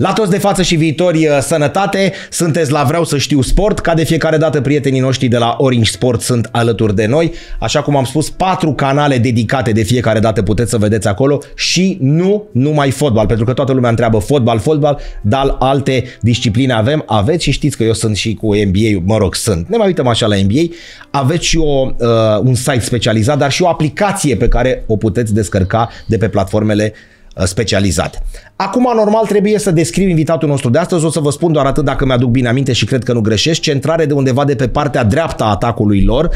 La toți de față și viitori, uh, sănătate, sunteți la Vreau să știu sport, ca de fiecare dată prietenii noștri de la Orange Sport sunt alături de noi, așa cum am spus, patru canale dedicate de fiecare dată puteți să vedeți acolo. Și nu numai fotbal, pentru că toată lumea întreabă fotbal, fotbal, dar alte discipline avem, aveți și știți că eu sunt și cu NBA, mă rog, sunt, ne mai uităm așa la NBA, aveți și o, uh, un site specializat, dar și o aplicație pe care o puteți descărca de pe platformele uh, specializate. Acum, normal, trebuie să descriu invitatul nostru de astăzi. O să vă spun doar atât dacă mi-aduc bine aminte și cred că nu greșesc. Centrare de undeva de pe partea dreaptă a atacului lor,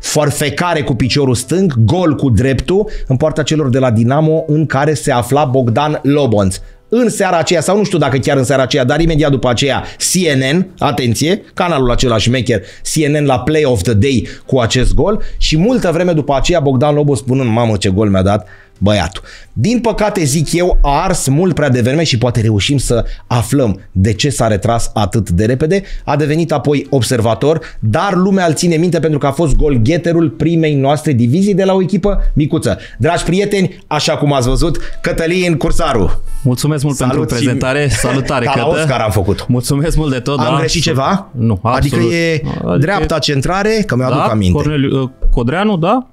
forfecare cu piciorul stâng, gol cu dreptul în poarta celor de la Dinamo în care se afla Bogdan Lobonț în seara aceea, sau nu știu dacă chiar în seara aceea, dar imediat după aceea, CNN, atenție, canalul acela șmecher, CNN la Play of the Day cu acest gol și multă vreme după aceea Bogdan Lobo spunând, mamă ce gol mi-a dat băiatul. Din păcate, zic eu, a ars mult prea devreme și poate reușim să aflăm de ce s-a retras atât de repede. A devenit apoi observator, dar lumea îl ține minte pentru că a fost golgheterul primei noastre divizii de la o echipă micuță. Dragi prieteni, așa cum ați văzut, Cătălin Cursaru. Mulțumesc mult Salut pentru prezentare. Salutare, Ca la Cătă. Oscar am făcut. Mulțumesc mult de tot. Am da. greșit ceva? Nu, Adică absolut. e dreapta centrare, că mi-aduc da? aminte. Corneliu, uh, Codreanu, da?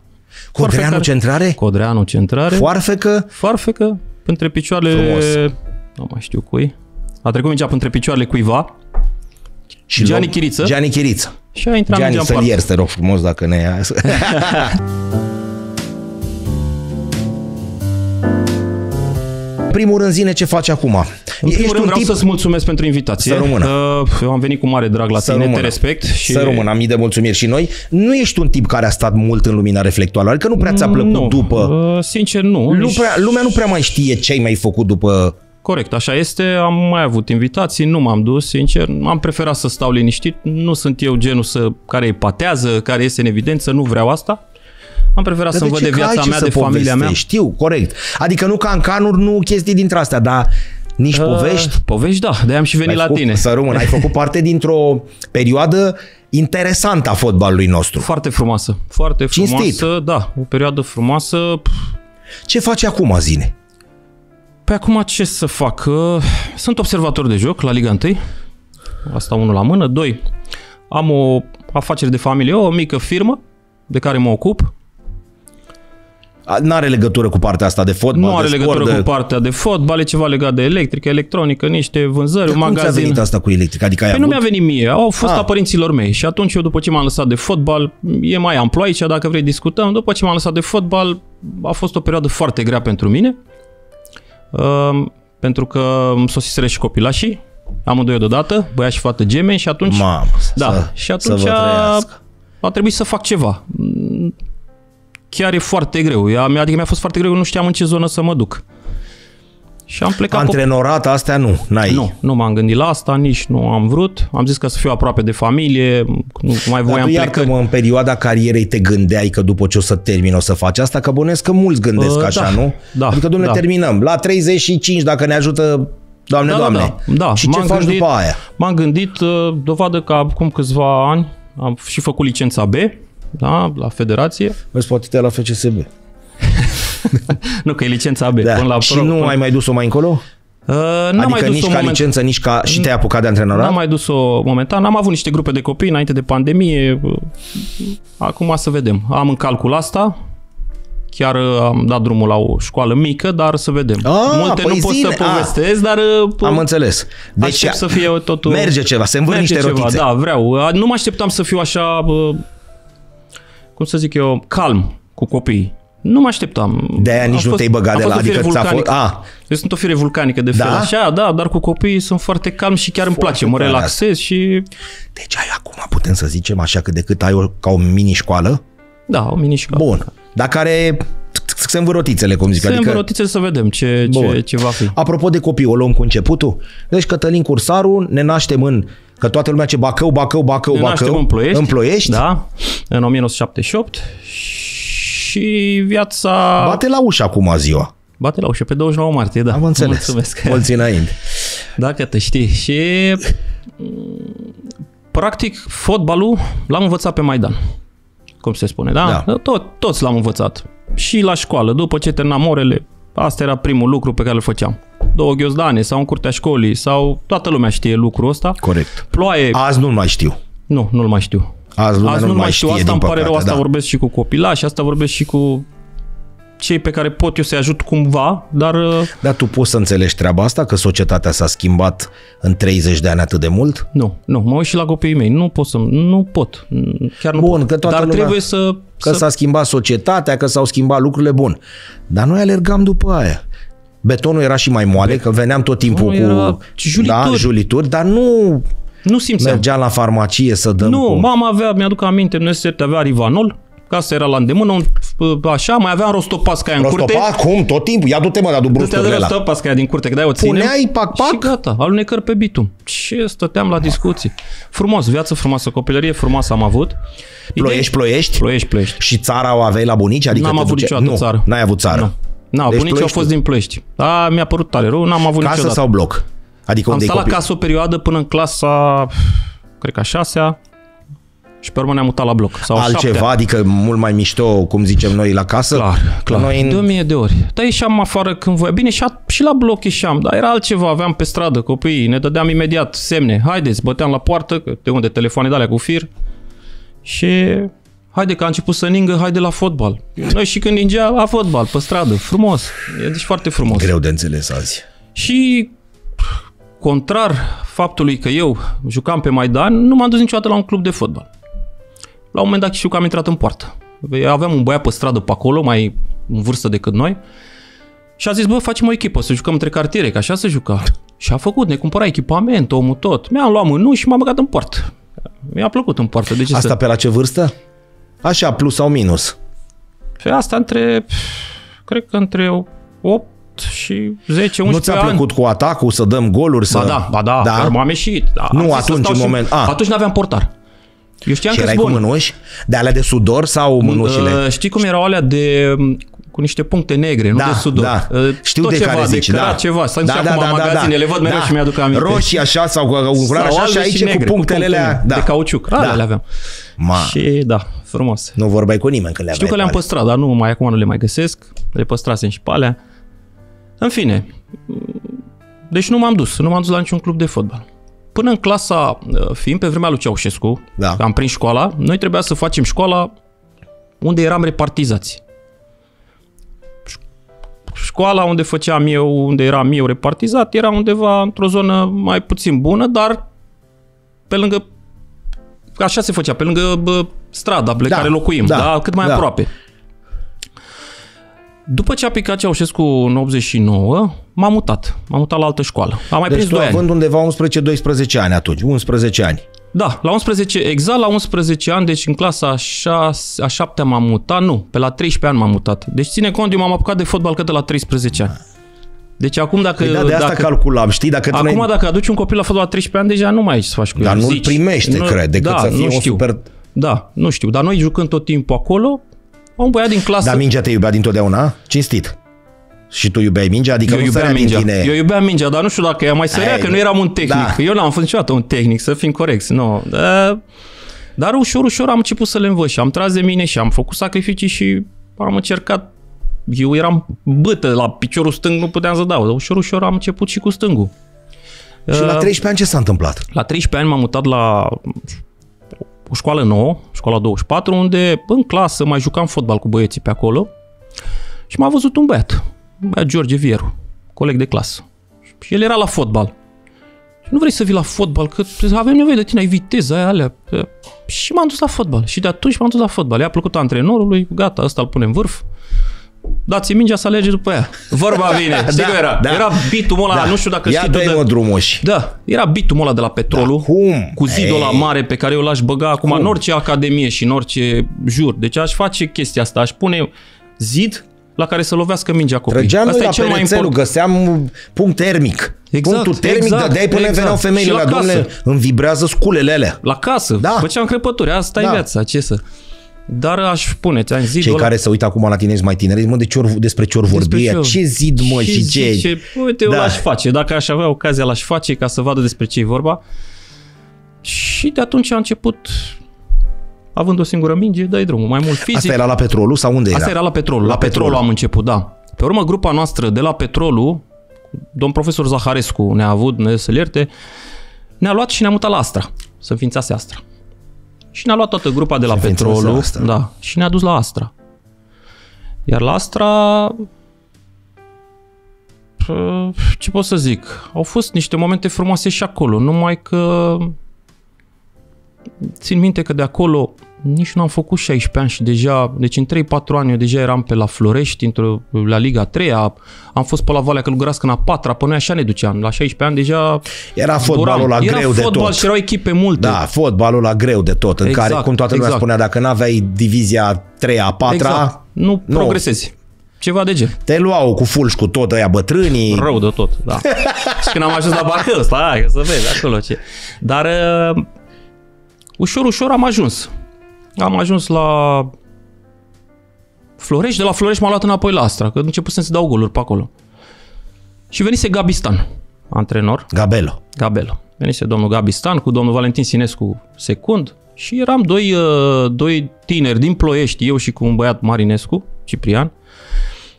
Codreanu Foarfecare. centrare? Codreanu centrare. Foarfecă? Foarfecă între picioarele... Frumos. Nu mai știu cui. A trecut mingea între picioarele cuiva Și Gianni Lob- Chiriță. Gianni Chiriță. și a intrat Gianni, mingea în să-l poartă. ierți, te rog frumos, dacă ne ia. primul rând, zine ce faci acum. În primul rând vreau să-ți mulțumesc pentru invitație. Să rămână. Uh, Eu am venit cu mare drag la Să tine, rămână. te respect. Și... Să rămână, am mii de mulțumiri și noi. Nu ești un tip care a stat mult în lumina reflectoarelor, adică nu prea ți-a plăcut nu, după... uh, Sincer, nu. Nu Nici- prea, lumea nu prea mai știe ce ai mai făcut după... Corect, așa este. Am mai avut invitații, nu m-am dus, sincer. Am preferat să stau liniștit. Nu sunt eu genul să, care patează, care iese în evidență, nu vreau asta. Am preferat să de văd ce? de Că viața ai ce mea, să de familia mea. povestești, Știu, corect. Adică nu ca în canuri, nu chestii dintre astea, dar nici povești. Uh, povești, da. De am și venit Ai la făcut, tine. Să rămân, ai făcut parte dintr-o perioadă interesantă a fotbalului nostru. Foarte frumoasă. Foarte Cinstit. frumoasă, da. O perioadă frumoasă. Ce faci acum, zine? Pe acum ce să fac? Uh, Sunt observator de joc la Liga 1. Asta unul la mână. Doi, am o afacere de familie, o mică firmă de care mă ocup. A, N-are legătură cu partea asta de fotbal, Nu are de legătură sport, cu de... partea de fotbal, e ceva legat de electrică, electronică, niște vânzări, un Cum ți-a magazin. venit asta cu electric? Adică ai Păi nu avut... mi-a venit mie, au fost Ah. a părinților mei și atunci eu după ce m-am lăsat de fotbal, e mai amplu aici, dacă vrei discutăm, după ce m-am lăsat de fotbal, a fost o perioadă foarte grea pentru mine, um, pentru că îmi sosiseră și copilașii, amândoi deodată, băiat și fată gemeni și atunci, Mamă, da, să, și atunci să vă a, trăiască. a trebuit să fac ceva. Chiar e foarte greu, Ea- adică mi-a fost foarte greu, nu știam în ce zonă să mă duc. Și am plecat pe Antrenorat, astea nu, n-ai. nu, nu m-am gândit la asta, nici nu am vrut. Am zis că să fiu aproape de familie, nu mai Dar voiam tu plecări. iartă-mă, în perioada carierei te gândeai că după ce o să termin o să faci asta? Că bănuiesc că mulți gândesc Uh, așa, da, nu? da, adică, domnule, da. terminăm. La 35, dacă ne ajută, Doamne, Da, Doamne. da, da, da. Și ce M-am faci gândit- după aia? M-am gândit, uh, dovadă că acum câțiva ani am și făcut licența B, da, la federație. Vezi, poate te la FCSB. Nu, că e licența B. Da. Până la și pro, nu până... ai mai dus-o mai încolo? Uh, n-am adică mai dus nici o ca moment... licență, nici ca... Și te-ai apucat de antrenorat? N-am mai dus-o momentan. Am avut niște grupe de copii înainte de pandemie. Acum să vedem. Am în calcul asta. Chiar uh, am dat drumul la o școală mică, dar să vedem. Ah, Multe păi nu pot zine, să ah. povestesc, dar uh, Am înțeles. Deci Aștept să fie totul... merge ceva, se învârt merge niște ceva, rotițe. Da, vreau. Nu mă așteptam să fiu așa, bă, cum să zic eu, calm cu copiii. Nu mă așteptam. De-aia Am nici nu fost- te-ai băgat am de la... fost o fire Adică ți-a fost... vulcanică. A, Eu sunt o fire vulcanică de Da? fel așa, da, dar cu copiii sunt foarte calm și chiar îmi place, mă tare relaxez și deci ai acum, putem să zicem așa, cât de cât ai o, ca o mini-școală. da, o minișcă. Bun. Dar care se învârt rotițele, cum zic. Să adică... adică... să vedem ce, ce, Bun. ce va fi. Apropo de copii, o luăm cu începutul. Deci Cătălin Cursaru, ne naștem în... Că toată lumea ce Bacău, Bacău, Bacău, Ne Bacău. naștem în Ploiești. În Ploiești. Da, în 1978 și viața... Bate la ușă acum ziua. Bate la ușă pe 29 martie, da. Am înțeles. Mulțumesc. Mulți înainte. Dacă te știi. Și mm, practic fotbalul l-am învățat pe Maidan. Cum se spune, da? Da. Tot, toți l-am învățat. Și la școală, după ce terminam orele, asta era primul lucru pe care îl făceam. Două ghiozdane sau în curtea școlii sau toată lumea știe lucrul ăsta. Corect. Ploaie, Azi nu mai știu. nu, nu-l mai știu. Azi lumea Azi nu nu mai mai știu, știe, asta din îmi pare păcate, rău, asta da. vorbesc și cu copilași, asta vorbesc și cu cei pe care pot eu să-i ajut cumva, dar uh, Dar tu poți să înțelegi treaba asta, că societatea s-a schimbat în 30 de ani atât de mult? nu, nu, mă uit și la copiii mei, nu pot să, nu pot, chiar nu Bun, pot. că toată dar lumea- trebuie să, Că să s-a schimbat societatea, că s-au schimbat lucrurile bun. Dar noi alergam după aia. Betonul era și mai moale, că veneam tot timpul Betonul cu era julituri. Da, julituri, dar nu nu simțeam. mergeam la farmacie să dăm Nu, cu... mama avea, mi-aduc aminte, nu se avea Rivanol, casa era la îndemână, un, așa, mai aveam rostopasca aia în curte. Rostopa, cum? Tot timpul? Ia du-te mă, dar du Dă-te de brusturile ăla. rostopasca aia din curte, că dai o ținem. Puneai pac-pac? Și gata, alunecări pe bitum. Și stăteam la discuții. Frumos, viață frumoasă, copilărie frumoasă am avut. Ploiești, ploiești? Ploiești, ploiești. Și țara o aveai la bunici? Adică N-am te avut duce... niciodată nu, țară. n-ai avut țară. Nu. Na, Deci bunicii au Ploiești fost din Ploiești. Da, mi-a părut tare rău, n-am avut Casă niciodată. sau bloc? Adică Am unde stat la copil? casă o perioadă până în clasa, cred că a șasea, și pe urmă ne-am mutat la bloc. Sau a Altceva, șaptea. adică mult mai mișto, cum zicem noi, la casă? Clar, clar. Noi De o în... mie de ori. Da, ieșeam afară când voia. Bine, și, a, și la bloc ieșeam, dar era altceva. Aveam pe stradă copiii, ne dădeam imediat semne. Haideți, băteam la poartă, că de unde telefoane de alea cu fir. Și haide că a început să ningă, haide la fotbal. Noi și când ningea, la fotbal, pe stradă. Frumos. E deci foarte frumos. Greu de înțeles azi. Și contrar faptului că eu jucam pe Maidan, nu m-am dus niciodată la un club de fotbal. La un moment dat știu că am intrat în poartă. Aveam un băiat pe stradă pe acolo, mai în vârstă decât noi, și a zis, bă, facem o echipă, să jucăm între cartiere, că așa se juca. Și a făcut, ne cumpăra echipament, omul tot. Mi-am luat mânul și m-am băgat în poartă. Mi-a plăcut în poartă. De ce Asta să... pe la ce vârstă? Așa, plus sau minus. Și asta între, cred că între 8 și 10, 11 Nu ți-a ani. plăcut cu atacul, să dăm goluri, să... Ba da, ba da, da? da? am ieșit. Da, Nu, am zis să atunci, stau în și- moment- a. Atunci n-aveam portar. Eu știam Și că erai sunt cu bun. mânuși? De alea de sudor sau mânușile? Uh, știi cum erau alea de cu niște puncte negre, nu Da, de sudor. da. Uh, Știu tot de ceva, care zici, de cărat da. ceva. Sunt da, și da, acum da, în da, magazine, da. le văd mereu da. și mi-aduc aminte. Roșii așa sau cu un culoare Sau așa și albe aici cu negre, punctele alea. de Da. cauciuc. Alea Da. le aveam. Ma, Și da, frumos. nu vorbeai cu nimeni când le Știu că aveai le-am pe alea. păstrat, dar nu mai acum nu le mai găsesc. Le păstrasem și pe alea. În fine. Deci nu m-am dus, nu m-am dus la niciun club de fotbal. Până în clasa, uh, fiind pe vremea lui Ceaușescu, Da. am prins școala, noi trebuia să facem școala unde eram repartizați. Școala unde făceam eu, unde eram eu repartizat, era undeva într-o zonă mai puțin bună, dar pe lângă așa se făcea, pe lângă bă, strada pe Da, care locuim, da, da, cât mai da. aproape. După ce a picat Ceaușescu în 89, m-am mutat. M-am mutat la altă școală. Am mai Deci prins tu 2 ani. având undeva 11-12 ani atunci, 11 ani. Da, la 11, exact la 11 ani, deci în clasa a, 6, a 7 m-am mutat, nu, pe la 13 ani m-am mutat. Deci ține cont, eu m-am apucat de fotbal cât de la 13 ani. Deci acum dacă... Păi da, de asta dacă, calculam, știi? Dacă tu acum n-ai- dacă aduci un copil la fotbal la 13 ani, deja nu mai ai ce să faci cu Dar el. nu-l zici. primește, cred, decât da, să fie nu un știu. super- Da, nu știu, dar noi jucând tot timpul acolo, un băiat din clasă... Dar mingea te iubea dintotdeauna? Cinstit. Și tu iubeai mingea? Adică eu nu iubeam sărea din mingea. tine. Eu iubeam mingea, dar nu știu dacă ea mai sărea, Ei, că nu eram un tehnic. da. Eu n-am fost niciodată un tehnic, să fim corecți. Nu. Da. Dar ușor, ușor am început să le învăț și am tras de mine și am făcut sacrificii și am încercat. Eu eram bâtă la piciorul stâng, nu puteam să dau. Dar ușor, ușor am început și cu stângul. Și la Uh, 13 ani ce s-a întâmplat? la 13 ani m-am mutat la o școală nouă, școala 24, unde în clasă mai jucam fotbal cu băieții pe acolo și m-a văzut un băiat, un băiat George Vieru, coleg de clasă. Și el era la fotbal. Și nu vrei să vii la fotbal, că avem nevoie de tine, ai viteza aia, alea. Și m-am dus la fotbal. Și de atunci m-am dus la fotbal. I-a plăcut antrenorului, gata, ăsta îl punem în vârf. Dați mingea să alege după ea. Vorba vine. Știi Da, cum era? da. Era bitul ăla, Da. nu știu dacă Ia știi tu dă-i de... mă drumuși. Da, era bitul ăla de la petrolul. Da, cum? Cu zidul ăla Ei. mare pe care eu l-aș băga acum Cum? în orice academie și în orice jur. Deci aș face chestia asta. Aș pune zid la care să lovească mingea copiii. Trăgeam noi Asta la e cel mai perețelul, important. găseam punct termic. Exact, Punctul termic, exact, dădeai până exact. veneau femeile Și la la domnule, casă. îmi vibrează sculele alea. La casă. Da. Da. Făceam crăpături. Asta Da. e viața. Ce să... Dar aș pune, ți-am zis Cei care se uită acum la tine sunt mai tineri, zic, mă, de ce or, despre ce ori vorbi ea? Ce zid, mă, și ce... ce... Uite, eu Da. l-aș face. Dacă aș avea ocazia, l-aș face ca să vadă despre ce e vorba. Și de atunci a început, având o singură minge, dai drumul. Mai mult fizic. Asta era la petrolul sau unde era? Asta era la petrol. La, La la petrol Petrolul. am început, da. Pe urmă, grupa noastră de la petrolul, domn profesor Zaharescu ne-a avut, ne să ierte, ne-a luat și ne-a mutat la Astra, să înființase Astra. Și ne-a luat toată grupa de la Și înființase Petrolul Astra. da, și ne-a dus la Astra. Iar la Astra, pă, ce pot să zic, au fost niște momente frumoase și acolo, numai că țin minte că de acolo nici nu am făcut 16 ani și deja, deci în 3-4 ani eu deja eram pe la Florești, într-o, la Liga 3 am fost pe la Valea Călugărească în a 4 pe noi așa ne duceam. La 16 ani deja Era fotbalul la Era greu de fotbal tot. și erau echipe multe. Da, fotbalul la greu de tot, în Exact, care, cum toată lumea exact. spunea, dacă n-aveai divizia 3-a, 4 exact. Nu, nu. progresezi. Ceva de gen. te luau cu fulgi cu tot ăia bătrânii. Rău de tot, da. și când am ajuns la Bacău, stai, să vezi acolo ce. Dar uh, ușor, ușor am ajuns. Am ajuns la Florești, de la Florești m-a luat înapoi la Astra, că începusem să dau goluri pe acolo. Și venise Gabistan, antrenor, Gabelo. Gabel. Venise domnul Gabistan cu domnul Valentin Sinescu secund și eram doi, uh, doi tineri din Ploiești, eu și cu un băiat Marinescu, Ciprian,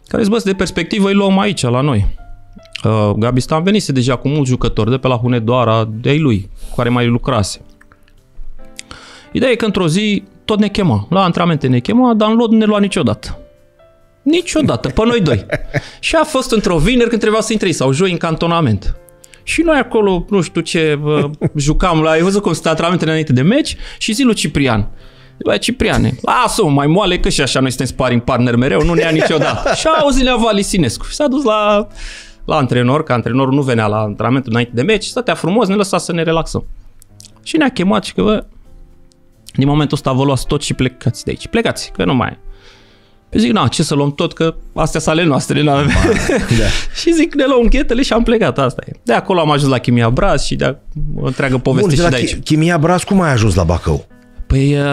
care zis, bă, de perspectivă îi luăm aici, la noi. Uh, Gabistan venise deja cu mulți jucători de pe la Hunedoara, de ai lui, cu care mai lucrase. Ideea e că într-o zi tot ne chema. La antrenamente ne chema, dar în lot nu ne lua niciodată. Niciodată, pe noi doi. Și a fost într-o vineri când trebuia să intre sau joi în cantonament. Și noi acolo, nu știu ce, bă, jucam la, ai văzut cum sunt antrenamentele înainte de meci și zi lui Ciprian. Bă, Cipriane, lasă-mă, mai moale că și așa noi suntem sparring partner mereu, nu ne ia niciodată. și a auzit Lea Valisinescu și s-a dus la, la antrenor, că antrenorul nu venea la antrenamentul înainte de meci, stătea frumos, ne lăsa să ne relaxăm. Și ne-a chemat și că, bă, din momentul ăsta vă luați tot și plecați de aici. Plecați, că nu mai e. Păi zic, na, ce să luăm tot, că astea sunt ale noastre. Na. Da. și zic, ne luăm chetele și am plecat, asta e. De acolo am ajuns la Chimia Braz și de o întreagă poveste Bun, și de de la aici. Chi- Chimia Braz cum ai ajuns la Bacău? Păi, uh,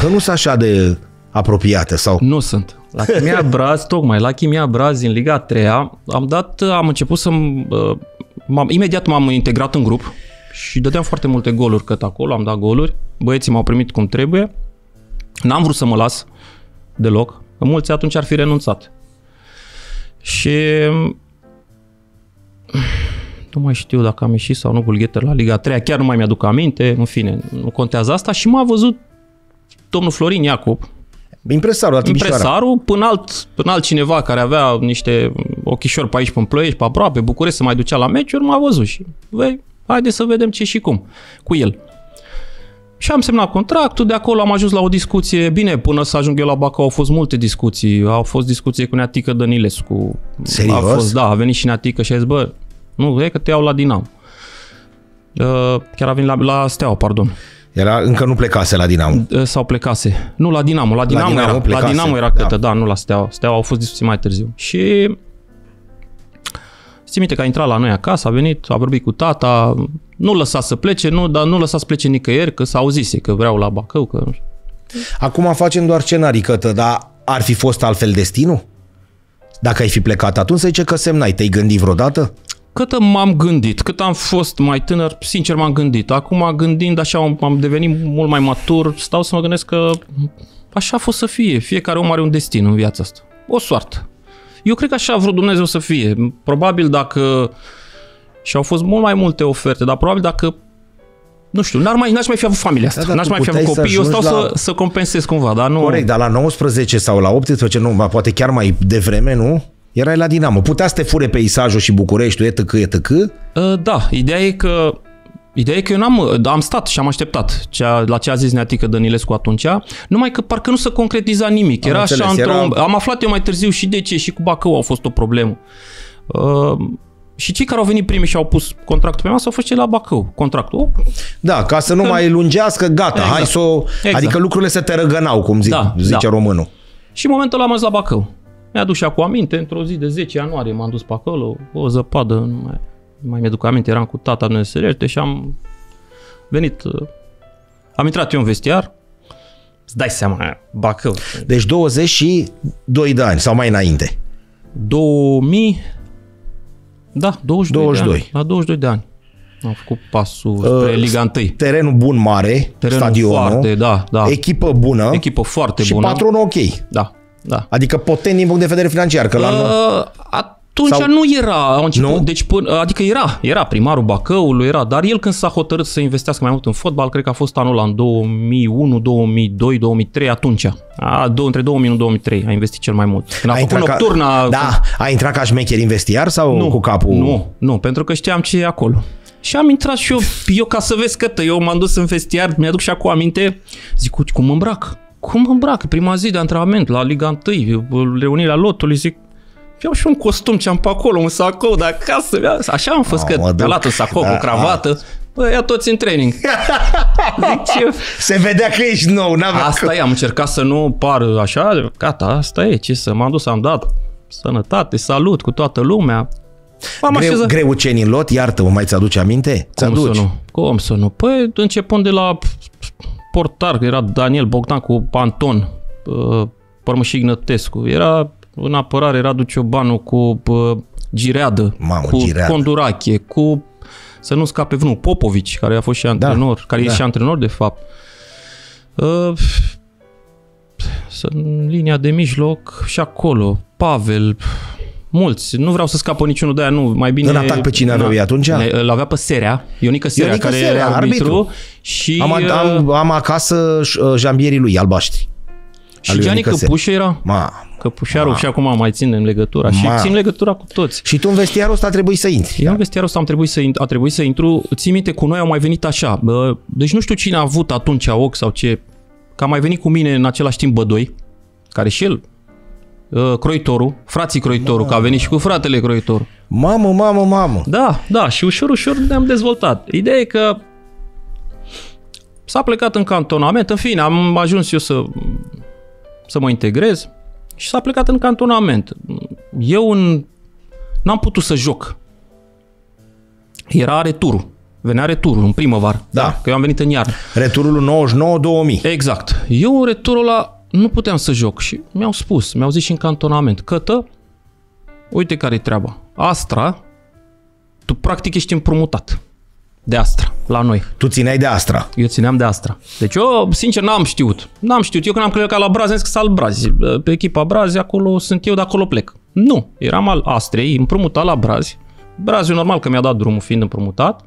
Că nu sunt așa de apropiate sau... nu sunt. La Chimia Braz, tocmai, la Chimia Braz, în Liga 3 am dat, am început să m imediat m-am integrat în grup și dădeam foarte multe goluri cât acolo, am dat goluri, băieții m-au primit cum trebuie, n-am vrut să mă las deloc, că mulți atunci ar fi renunțat. Și nu mai știu dacă am ieșit sau nu Bulgheter la Liga 3, chiar nu mai mi-aduc aminte, în fine, nu contează asta. Și m-a văzut domnul Florin Iacob, Impresarul la Timișoara. impresarul, până, alt, până altcineva care avea niște ochișori pe aici, pe Ploiești, pe aproape, București, se mai ducea la meciuri, m-a văzut și, vei, haide să vedem ce și cum cu el. Și am semnat contractul, de acolo am ajuns la o discuție, bine, până să ajung eu la Bacău au fost multe discuții, au fost discuții cu Neatică Dănilescu. Serios? A fost, da, a venit și Neatică și a zis, bă, nu, e că te iau la Dinamo. Uh, chiar a venit la, la Steaua, pardon. Era, încă nu plecase la Dinamo. Uh, sau plecase. Nu, la Dinamo. La Dinamo, Dinamo era, la plecase, Dinamo era da. cătă, da. nu la Steaua. Steaua au fost discuții mai târziu. Și țin minte că a intrat la noi acasă, a venit, a vorbit cu tata, nu lăsa să plece, nu, dar nu lăsa să plece nicăieri, că s-a auzise că vreau la Bacău, că nu știu. Acum facem doar scenarii, cătă, dar ar fi fost altfel destinul? Dacă ai fi plecat atunci, să zice că semnai. Te-ai gândit vreodată? Cât m-am gândit, cât am fost mai tânăr, sincer m-am gândit. Acum gândind așa, am- am devenit mult mai matur, stau să mă gândesc că așa a fost să fie. Fiecare om are un destin în viața asta. O soartă. Eu cred că așa a vrut Dumnezeu să fie. Probabil dacă... Și au fost mult mai multe oferte, dar probabil dacă nu știu, n-ar mai, n-aș mai fi avut familia asta. Da, dar n-aș tu mai fi avut puteai să copii. Eu stau ajungi la- să, să compensez cumva, dar nu... Corect, dar la 19 sau la 18, nu, mai poate chiar mai devreme, nu? Erai la Dinamo. Putea să te fure peisajul și Bucureștiul, etc., etc., Uh, Da, ideea e că Ideea e că eu n-am, da, am stat și am așteptat cea, la ce a zis Neatică Dănilescu atunci, numai că parcă nu se concretiza nimic. Am Era așa înțeles, într-o... era- Am aflat eu mai târziu și de ce, și cu Bacău a fost o problemă. Uh, și cei care au venit primii și au pus contractul pe masă au fost cei la Bacău. Contractul. Oh, Da, ca să nu mai lungească, gata, Exact. hai să o... Exact. Adică lucrurile se te răgănau, cum zic, Da, zice da. românul. Și în momentul ăla am ajuns la Bacău. Mi-a dus și acum aminte, într-o zi de 10 ianuarie m-am dus pe acolo, o zăpadă, nu mai, nu mai mi-aduc aminte, eram cu tata în Sărește și am venit, uh, am intrat eu în vestiar, îți dai seama, Bacău, Deci 22 de ani sau mai înainte. 2000, da, 22, 22. De ani, la 22 de ani. Am făcut pasul spre Uh, Liga 1. Terenul bun mare, Terenul stadionul, foarte, da, da. echipă bună Echipă foarte și bună. patronul ok. Da, da. Adică potent din punct de vedere financiar, că la Uh, a, Atunci Sau- nu era, au început, Nu? deci până, adică era, era primarul Bacăului, era, dar el când s-a hotărât să investească mai mult în fotbal, cred că a fost anul ăla în 2001, 2002, 2003, atunci. A, două, între 2001 2003 a investit cel mai mult. Când a, făcut intrat nocturna... Ca, da, a intrat ca șmecher în vestiar sau nu, cu capul? Nu, nu, pentru că știam ce e acolo. Și am intrat și eu, eu ca să vezi că eu m-am dus în vestiar, mi-aduc și acum aminte, zic, "Uite, cum mă îmbrac? Cum mă îmbrac? Prima zi de antrenament la Liga 1, reunirea lotului, zic, iau și un costum ce am pe acolo, un sacou de acasă. ia- Așa am fost, Mamă, că mă duc. mi-a luat un sacou Da, cu cravată. Bă, ia toți în training. Zic, ce... Se vedea că ești nou, n-avea Asta e, am încercat să nu par așa, gata, asta e, ce să m-am dus, am dat sănătate, salut cu toată lumea. M-am Greu, așezat. greuceni în lot, iartă-mă, mai ți-aduce aminte? Cum Ți-aduci? să nu? Cum să nu? Păi, începând de la portar, că era Daniel Bogdan cu Anton, uh, Părmășii Ignătescu, era în apărare Radu Ciobanu cu uh, Gireadă, Mamă, cu Gireadă. Condurache, cu să nu scape vreunul, Popovici, care a fost și antrenor, care da. e și antrenor de fapt. Uh, să- în linia de mijloc și acolo, Pavel, mulți, nu vreau să scapă niciunul de aia, nu, mai bine... În atac pe cine aveau ei atunci? Ne- Îl avea pe Serea, Ionică Serea, Ionică care Serea, era arbitru, arbitru. și, Am, uh, am, am acasă uh, jambierii lui, albaștri. și lui Gianni Ionică Serea. Căpuș era, Ma. Căpușarul și acum mai ținem legătura și Ma. țin legătura cu toți. Și tu în vestiarul ăsta trebuie să intri. Eu în vestiarul ăsta am trebuit să, int- a trebuit să intru, ții minte, cu noi au mai venit așa, bă, deci nu știu cine a avut atunci ochi sau ce, că a mai venit cu mine în același timp Bădoi, care și el, uh, Croitoru, frații Croitoru, că a venit și cu fratele Croitoru. Mamă, mamă, mamă. Da, da, și ușor, ușor ne-am dezvoltat. Ideea e că s-a plecat în cantonament, în fine, am ajuns eu să, să mă integrez și s-a plecat în cantonament. Eu în, n-am putut să joc. Era returul. Venea returul în primăvară. Da. Că eu am venit în iarnă. Returul 99-2000. Exact. Eu în returul ăla nu puteam să joc și mi-au spus, mi-au zis și în cantonament, Cătă, uite care e treaba. Astra, tu practic ești împrumutat de Astra la noi. Tu țineai de Astra. Eu țineam de Astra. Deci eu, sincer, n-am știut. N-am știut. Eu când am plecat la Brazi, am zis că sunt al Brazi. Pe echipa Brazi, acolo sunt eu, de acolo plec. Nu. Eram al Astrei, împrumutat la Brazi. Braziul normal că mi-a dat drumul fiind împrumutat.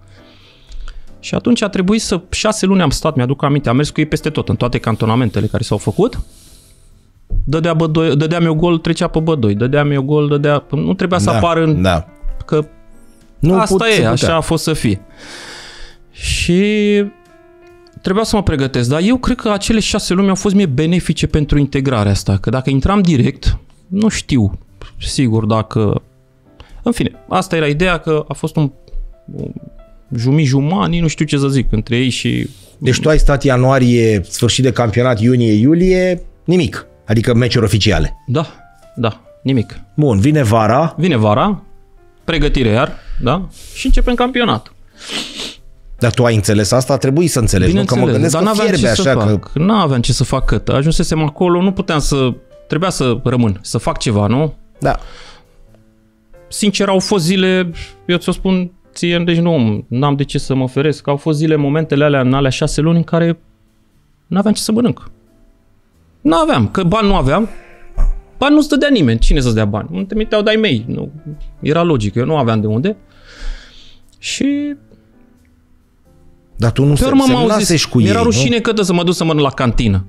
Și atunci a trebuit să... Șase luni am stat, mi-aduc aminte, am mers cu ei peste tot, în toate cantonamentele care s-au făcut. Dădea, bădoi, dădeam eu gol, trecea pe bădoi. Dădeam eu gol, dădea... Nu trebuia să da, apar în... Da. Că Nu Asta put- se e, putea. așa a fost să fie. Și trebuia să mă pregătesc, dar eu cred că acele șase luni au fost mie benefice pentru integrarea asta, că dacă intram direct, nu știu sigur dacă... În fine, asta era ideea că a fost un, un jumii-jumani, nu știu ce să zic, între ei și... Deci tu ai stat ianuarie, sfârșit de campionat, iunie, iulie, nimic. Adică meciuri oficiale. Da, da, nimic. Bun, vine vara. Vine vara, pregătire iar, da? Și începem campionatul. Dar tu ai înțeles asta? Trebuie să înțelegi, nu? Că mă gândesc dar că n-aveam fierbe ce să așa că... fac. N-aveam ce să fac cât. Ajunsesem acolo, nu puteam să... Trebuia să rămân, să fac ceva, nu? Da. Sincer, au fost zile, eu ți-o spun ție, deci nu, n-am de ce să mă feresc. Au fost zile, momentele alea, în alea șase luni în care n-aveam ce să mănânc. N-aveam, că bani nu aveam. Bani nu-ți dădea nimeni. Cine să-ți dea bani? Nu te trimiteau de-ai mei. Nu. Era logic, eu nu aveam de unde. Și Dar tu nu Pe se, urmă m-au semnasești zis, cu ei, mi-era nu? rușine că să mă duc să mănânc la cantină.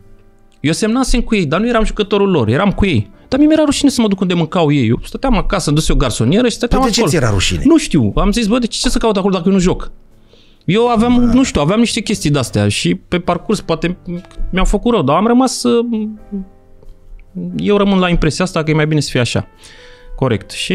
Eu semnasem cu ei, dar nu eram jucătorul lor, eram cu ei. Dar mie mi-era rușine să mă duc unde mâncau ei. Eu stăteam acasă, îmi dus eu garsonieră și stăteam Păi de ce acolo. ți era rușine? Nu știu, am zis, bă, de ce să caut acolo dacă eu nu joc? Eu aveam, nu știu, aveam niște chestii de-astea și pe parcurs poate mi-au făcut rău, dar am rămas să... Eu rămân la impresia asta că e mai bine să fie așa. Corect. Și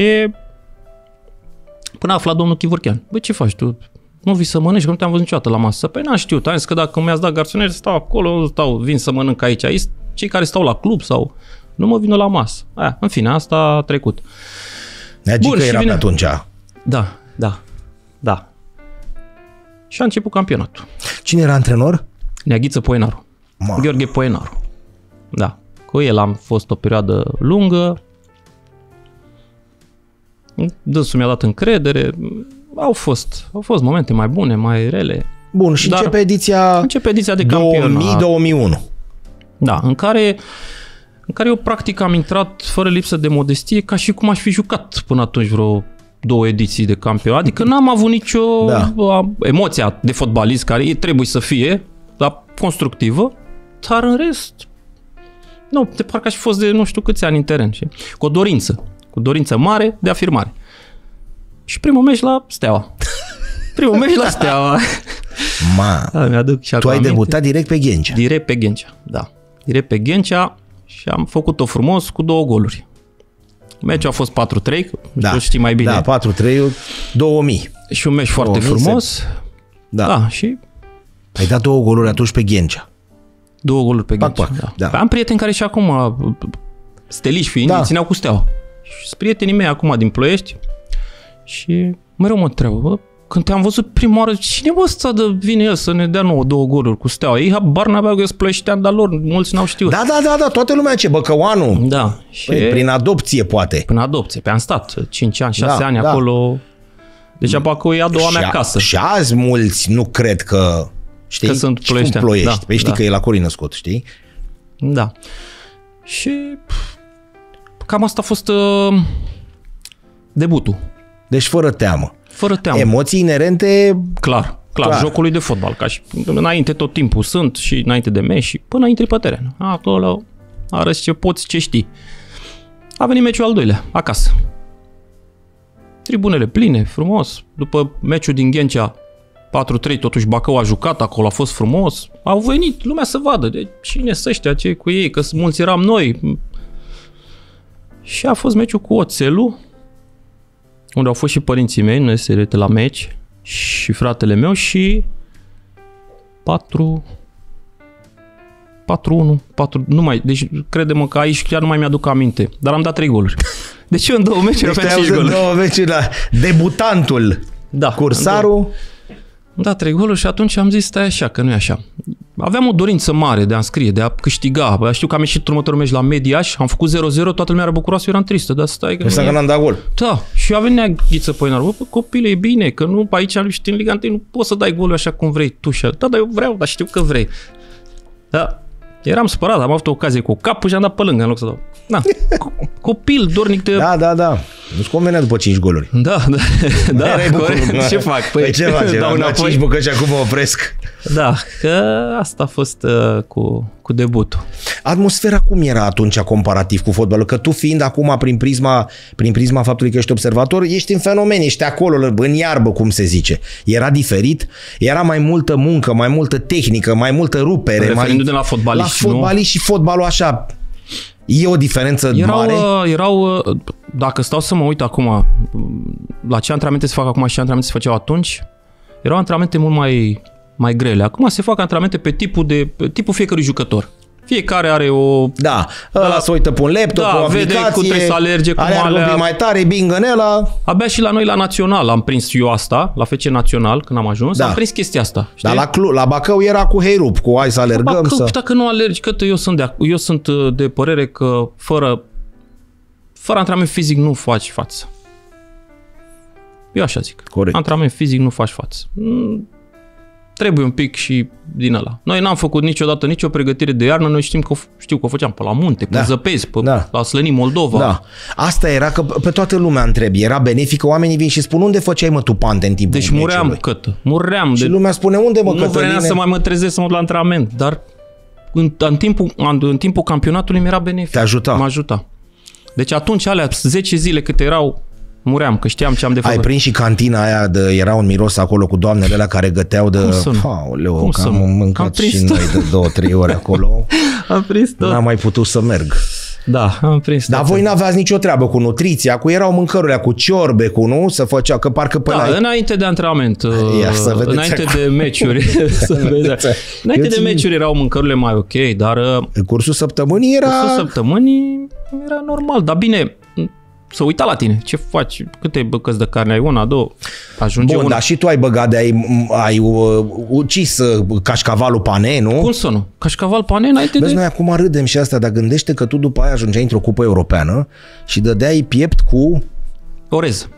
până a aflat domnul Chivurchean. Băi, ce faci tu? Nu vii să mănânci, că nu te-am văzut niciodată la masă. Păi n-am știut, am zis că dacă mi-ați dat garsonier, stau acolo, stau, vin să mănânc aici. Aici cei care stau la club sau nu mă vină la masă. Aia, în fine, asta a trecut. Neagică Bun, și era vine- pe atunci. Da, da, da. Și a început campionatul. Cine era antrenor? Neaghiță Poenaru. Ma. Gheorghe Poenaru. Da. Cu el am fost o perioadă lungă. Dânsul mi-a dat încredere. Au fost, au fost momente mai bune, mai rele. Bun, și Dar- începe ediția Începe ediția de campionat. 2000-2001. Da, în care în care eu practic am intrat fără lipsă de modestie ca și cum aș fi jucat până atunci vreo două ediții de campion. Adică n-am avut nicio Da. da. emoția de fotbalist care e- trebuie să fie, dar constructivă, dar în rest, nu, de parcă aș fi fost de nu știu câți ani în teren. Și, cu o dorință, cu dorință mare de afirmare. Și primul meci la Steaua. Primul meci la Steaua. Ma, Da, mi-aduc și tu acum ai aminte. debutat direct pe Ghencea. Direct pe Ghencea, da. Direct pe Ghencea și am făcut-o frumos cu două goluri. Meciul a fost 4-3, da. tu știi mai bine. Da, 4-3, 2000. Și un meci foarte 2000 frumos. Da. Da. da, și Ai dat două goluri atunci pe Ghencea. Două goluri pe Pac, Ghencea. pac, da. da. Am prieteni care și acum, steliși fiind, Da. da. țineau cu steaua. Și sunt prietenii mei acum din Ploiești și mereu mă întreabă, bă, când te-am văzut prima oară, cine bă ăsta de vine el să ne dea nouă două goluri cu steaua? Ei habar n-aveau că sunt plăieștean, dar lor mulți n-au știut. Da, da, da, da, toată lumea ce, Băcăuanu. Da. Și Păi, prin adopție, poate. până adopție. Pe am stat 5 ani, 6 Da, ani da. acolo. Deci Bacău e a doua mea și, a- casă. și azi mulți nu cred că... Știi? Că sunt Și cum ploieșteani. ploiești. Da, păi știi da. că e la Corin născut, știi? Da. Și pf, cam asta a fost uh, debutul. Deci fără teamă. Fără teamă. Emoții inerente... clar, clar, Clar. clar, jocului de fotbal. Ca și înainte tot timpul sunt și înainte de meci și până intri pe teren. Acolo arăți ce poți, ce știi. A venit meciul al doilea, acasă. Tribunele pline, frumos. După meciul din Ghencea, 4-3, totuși Bacău a jucat acolo, a fost frumos. Au venit lumea să vadă de cine sunt ăștia, ce e cu ei, că mulți eram noi. Și a fost meciul cu Oțelul, unde au fost și părinții mei, noi se la meci, și fratele meu și 4 4-1, 4, nu mai, deci crede-mă că aici chiar nu mai mi-aduc aminte, dar am dat 3 goluri. Deci eu în două meciuri Deci am te-ai dat 5 auzit goluri. două meciuri la debutantul, Da, cursarul. Am dat 3 goluri și atunci am zis, stai așa, că nu e așa. Aveam o dorință mare de a înscrie, de a câștiga. Bă, Știu că am ieșit următorul meci la Mediaș, am făcut 0-0, toată lumea era bucuroasă, eu eram tristă, dar stai că Ăsta nu că e- n-am dat gol. Da, și a venit Ghiță Poinar. Bă, copile, e bine, că nu, aici știi, în Liga 1 nu poți să dai golul așa cum vrei tu. Și, da, dar eu vreau, dar știu că vrei. Da, eram supărat, am avut o ocazie cu capul și am dat pe lângă în loc să dau. Da, co- copil, dornic de... Da, da, da. Nu-ți convenea după 5 goluri. Da, da, da, Erai bucur- corect. Ce fac? Păi ce faci? dau Am dat înapoi. 5 bucăți și acum mă opresc. Da, că asta a fost uh, cu, cu debutul. Atmosfera cum era atunci comparativ cu fotbalul? Că tu fiind acum prin prisma, prin prisma faptului că ești observator, ești în fenomen, ești acolo, în iarbă, cum se zice. Era diferit? Era mai multă muncă, mai multă tehnică, mai multă rupere? Mai... Referindu-ne la fotbaliști, La nu? fotbaliști și fotbalul așa. E o diferență Erau, mare? uh, erau, uh, dacă stau să mă uit acum uh, la ce antrenamente se fac acum și ce antrenamente se făceau atunci, erau antrenamente mult mai, mai grele. Acum se fac antrenamente pe tipul, de, pe tipul fiecărui jucător. Fiecare are o... Da, ăla se uită pe un laptop, Da, pe o vede aplicație, cum trebuie să alerge, cum aleargă un alea- pic mai tare, bingănela. Abia și la noi la Național am prins eu asta, la FC Național, când am ajuns, Da. am prins chestia asta. Știi? Dar la, Clu- la Bacău era cu heirup, cu hai să alergăm. Bă, că, să... dacă nu alergi, că eu sunt, de, eu sunt uh, de părere că fără, fără antrenament fizic nu faci față. Eu așa zic. Corect. Antrenament fizic nu faci față. Mm, Trebuie un pic și din ăla. Noi n-am făcut niciodată nicio pregătire de iarnă, noi știm că, o f- știu că o făceam pe la munte, pe Da. zăpezi, pe, Da. la Slăni Moldova. Da. Asta era că pe toată lumea întrebi. Era benefică, oamenii vin și spun unde făceai mă tu pante în timpul Deci muream, meciului? cătă. Muream. Și de, lumea spune unde mă nu Cătăline? vreau să mai mă trezesc să mă duc la antrenament, dar în, în, timpul, în, în timpul campionatului mi-era benefic. Te ajuta. Mă ajuta. Deci atunci alea 10 zile câte erau, muream, că știam ce am de Ai făcut. prins și cantina aia de, era un miros acolo cu doamnele alea care găteau de... Cum să nu? Aoleu, Cum că să am nu? mâncat Am prins și tot. noi de două, trei ore acolo. Am prins tot. N-am mai putut să merg. Da, am prins Dar tot. voi n-aveați nicio treabă cu nutriția, cu erau mâncărurile cu ciorbe, cu nu? Să făcea, că parcă pe Da, la... înainte de antrenament, Ia să vedeți înainte acum. de meciuri, să vedeți. înainte Eu de țin- meciuri erau mâncărurile mai ok, dar uh, În cursul săptămânii era... cursul săptămânii era normal. Dar bine, să uita la tine. Ce faci? Câte bucăți de carne ai? Una, două? Ajunge Bun, una. dar și tu ai băgat de ai, ai uh, ucis uh, cașcavalul pane, nu? Cum să nu? Cașcaval pane înainte Vezi, de... noi acum râdem și asta, dar gândește că tu după aia ajungeai într-o cupă europeană și dădeai piept cu... orez.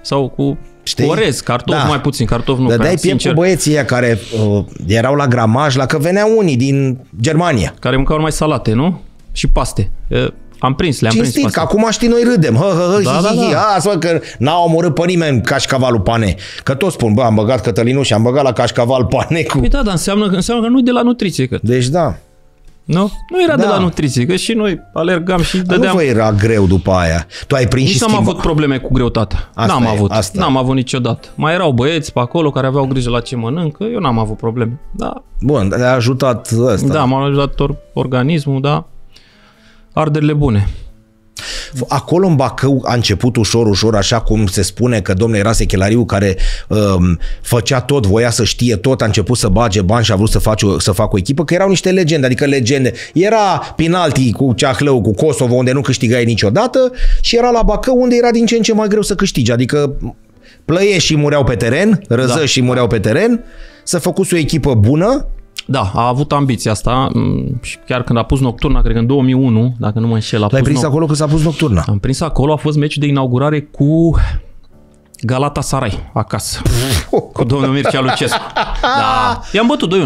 Sau cu, Știi? cu orez, cartof Da. mai puțin, cartof nu Dădeai prea, piept sincer, cu băieții ăia care uh, erau la gramaj, la că veneau unii din Germania. care mâncau numai salate, nu? și paste. Uh, am prins, le-am Cinstit, prins că paste. acum știi noi râdem. Hă, hă, hă, Da, hi, da, hi, hi. da. Hai, să că n-a omorât pe nimeni cașcavalul pane. Că toți spun, bă, am băgat Cătălinu și am băgat la cașcaval pane cu... Păi da, dar înseamnă, înseamnă că nu e de la nutriție. Că, Deci da. nu? Nu era Da. de la nutriție, că și noi alergam și Dar nu dădeam... vă era greu după aia. Tu ai prins Nici și n-am schimba... avut probleme cu greutatea. Asta n-am e, avut. asta. N-am avut niciodată. Mai erau băieți pe acolo care aveau grijă la ce mănâncă. Eu n-am avut probleme. Da, Bun, te-a ajutat ăsta. da m-a ajutat or- organismul, da. Arderile bune. Acolo în Bacău a început ușor, ușor, așa cum se spune că domnul era sechelariu care um, făcea tot, voia să știe tot, a început să bage bani și a vrut să, faci o, să facă o echipă, că erau niște legende, adică legende. Era penalti cu Ceahlău, cu Kosovo, unde nu câștigai niciodată și era la Bacău, unde era din ce în ce mai greu să câștigi. Adică plăieșii mureau pe teren, răzășii da. mureau pe teren, să făcuți o echipă bună, Da, a avut ambiția asta m, și chiar când a pus nocturna, cred că în 2001, dacă nu mă înșel, a l-ai pus prins noc- acolo că s-a pus nocturna. Am prins acolo, a fost meciul de inaugurare cu Galata Sarai, acasă, cu domnul Mircea Lucescu. Da, i-am bătut 2-1.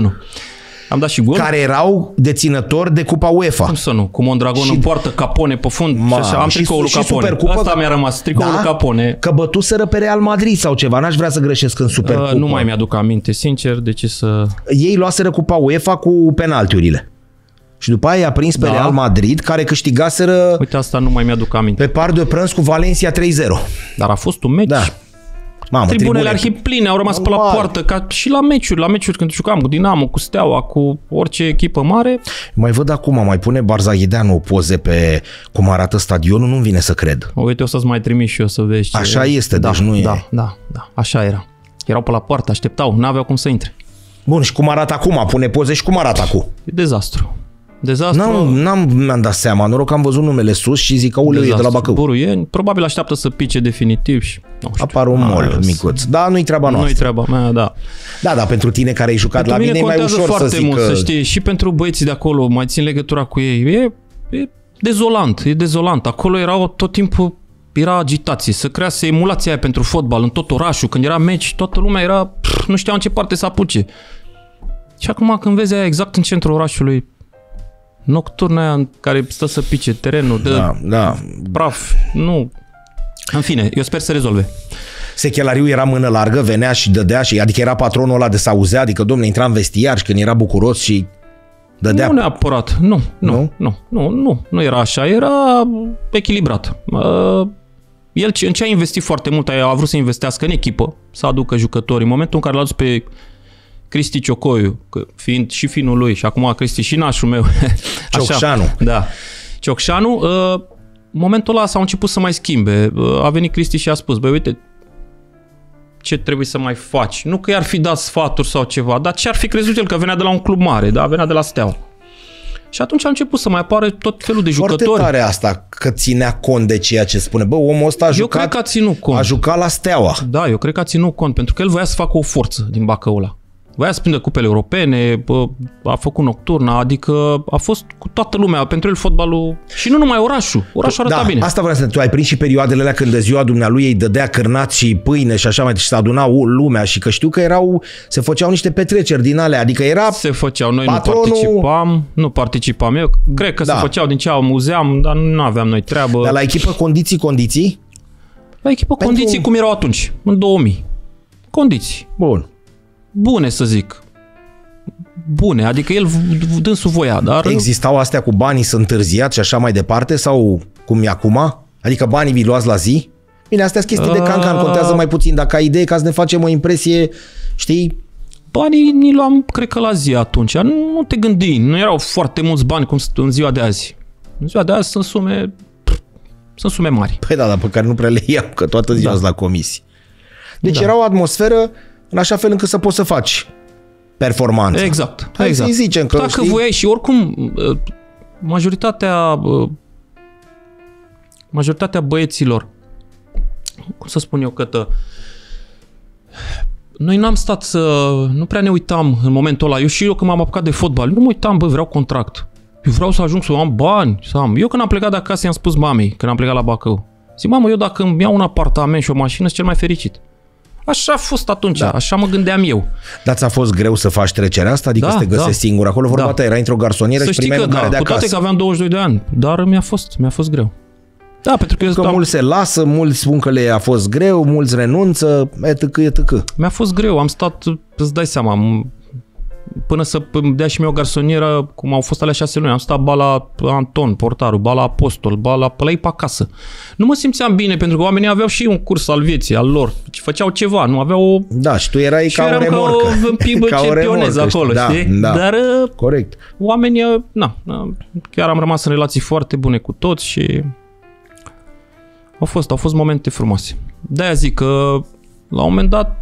Am dat și gol. Care erau deținători de Cupa UEFA. Cum să nu? Cu Mondragon Și- în poartă, Capone pe fund Ma, și așa. Am și- tricoul lui și Capone. Supercupa- Asta mi-a rămas, tricoul lui Capone. Că bătuseră pe Real Madrid sau ceva, n-aș vrea să greșesc în Supercupa. Uh, nu mai mi-aduc aminte, sincer, de ce să... Ei luaseră Cupa UEFA cu penaltiurile. Și după aia i-a prins pe Da. Real Madrid, care câștigaseră Uite, asta nu mai mi-aduc aminte. pe par de prânz cu Valencia 3-0. Dar a fost un meci. Da. Mamă, Tribunele tribune. arhipline au rămas pe la Normal. poartă, ca și la meciuri, la meciuri când jucam cu Dinamo, cu Steaua, cu orice echipă mare. Mai văd acum, mai pune Barzaghideanu poze pe cum arată stadionul, nu-mi vine să cred. Uite, o să-ți mai trimit și eu să vezi ce... Așa este, da, deci nu e- Da, da, da, așa era. Erau pe la poartă, așteptau, n-aveau cum să intre. Bun, și cum arată acum? Pune poze și cum arată acum? E dezastru. Dezastru. N-am, n-am mi-am dat seama, noroc că am văzut numele sus și zic că uleu e de la Bacău. Buruieni, probabil așteaptă să pice definitiv și... Nu știu. Apar un mol Ah, micuț. Da, nu-i treaba Nu-i noastră. treaba mea, da. Da, da, pentru tine care ai jucat Pentru la mine, e mai contează ușor să foarte zic mult, că... să știi, și pentru băieții de acolo, mai țin legătura cu ei. E, e dezolant, e dezolant. Acolo erau tot timpul era agitație, să crease emulația aia pentru fotbal în tot orașul. Când era meci, toată lumea era, pf, nu știa în ce parte să apuce. Și acum când vezi aia exact în centrul orașului, nocturna aia în care stă să pice terenul, de Da, da. praf, nu. În fine, eu sper să rezolve. Sechelariu era mână largă, venea și dădea și adică era patronul ăla de să auzea, adică domne intra în vestiar și când era bucuros și dădea. Nu neapărat, nu, nu, Nu? nu, nu, nu, nu, nu era așa, era echilibrat. Uh, el ce- în ce a investit foarte mult, a a vrut să investească în echipă, să aducă jucători. În momentul în care l-a dus pe Cristi Ciocoiu, că fiind și finul lui și acum Cristi și nașul meu. Ciocșanu. Da. Ciocșanu, uh, în momentul ăla s-au început să mai schimbe. Uh, a venit Cristi și a spus, băi, uite, ce trebuie să mai faci. Nu că i-ar fi dat sfaturi sau ceva, dar ce ar fi crezut el că venea de la un club mare, da? venea de la Steaua. Și atunci a început să mai apară tot felul de Foarte jucători. tare asta, că ținea cont de ceea ce spune. Bă, omul ăsta a Eu jucat, cred că a ținut cont. a jucat la Steaua. Da, eu cred că a ținut cont, pentru că el voia să facă o forță din Bacăul ăla. Voia să prindă cupele europene, bă, a făcut nocturna, adică a fost cu toată lumea, pentru el fotbalul și nu numai orașul. Orașul arăta da, bine. asta vreau să tu ai prins și perioadele alea când de ziua dumnealui ei dădea cârnați și pâine și așa mai și se aduna lumea și că știu că erau, se făceau niște petreceri din alea, adică era Se făceau, noi Patronul- nu participam, nu participam eu, cred că Da. se făceau din ce auzeam, dar nu aveam noi treabă. dar la echipă condiții, condiții. La echipă Pentru- condiții cum erau atunci, în 2000. Condiții. Bun. Bune, să zic. Bune, adică el v- dânsul voia, dar Existau astea cu banii să întârziați și așa mai departe sau cum e acum? Adică banii vi luați la zi? Bine, astea sunt chestii de cancan, Uh. contează mai puțin. Dacă ai idee ca să ne facem o impresie, știi, banii ni luam, cred că la zi atunci. Nu, nu te gândi, nu erau foarte mulți bani cum sunt în ziua de azi. În ziua de azi sunt sume, sunt sume mari. Păi da, dar pe care nu prea le iau, că toată ziua Da. da. la comisii. Deci Da. da. era o atmosferă în așa fel încât să poți să faci performanță. Exact. Hai exact. să-i zicem că, Dacă știi? voiai și oricum uh, majoritatea uh, majoritatea băieților cum să spun eu că noi n-am stat să... Nu prea ne uitam în momentul ăla. Eu și eu când m-am apucat de fotbal, nu mă uitam, bă, vreau contract. Eu vreau să ajung să am bani, să am. Eu când am plecat de acasă i-am spus mamei, când am plecat la Bacău. Zic, mamă, eu dacă îmi iau un apartament și o mașină, sunt cel mai fericit. Așa a fost atunci, da. așa mă gândeam eu. Dar ți-a fost greu să faci trecerea asta? Adică Da, să te găsești da. singur acolo? Vorba Da. ta era într-o garsonieră Să și știi primeai că, mâncare da, de cu toate acasă. că aveam 22 de ani, dar mi-a fost, mi-a fost greu. Da, pentru că, eu Că stau- mulți se lasă, mulți spun că le a fost greu, mulți renunță, etc, etc. mi-a fost greu, am stat, îți dai seama, m- până să îmi dea și mie o garsonieră, cum au fost alea șase luni, am stat ba la Anton, portarul, ba la Apostol, ba la, pe la ei pe acasă. Nu mă simțeam bine, pentru că oamenii aveau și un curs al vieții, al lor, Deci făceau ceva, nu aveau o... Da, și tu erai Și ca o eram remorcă. ca o pibă Ca o ce pionez remorcă, acolo, da, știi? Da, Dar uh, corect. oamenii, uh, na, na, chiar am rămas în relații foarte bune cu toți și au fost, au fost momente frumoase. De-aia zic că la un moment dat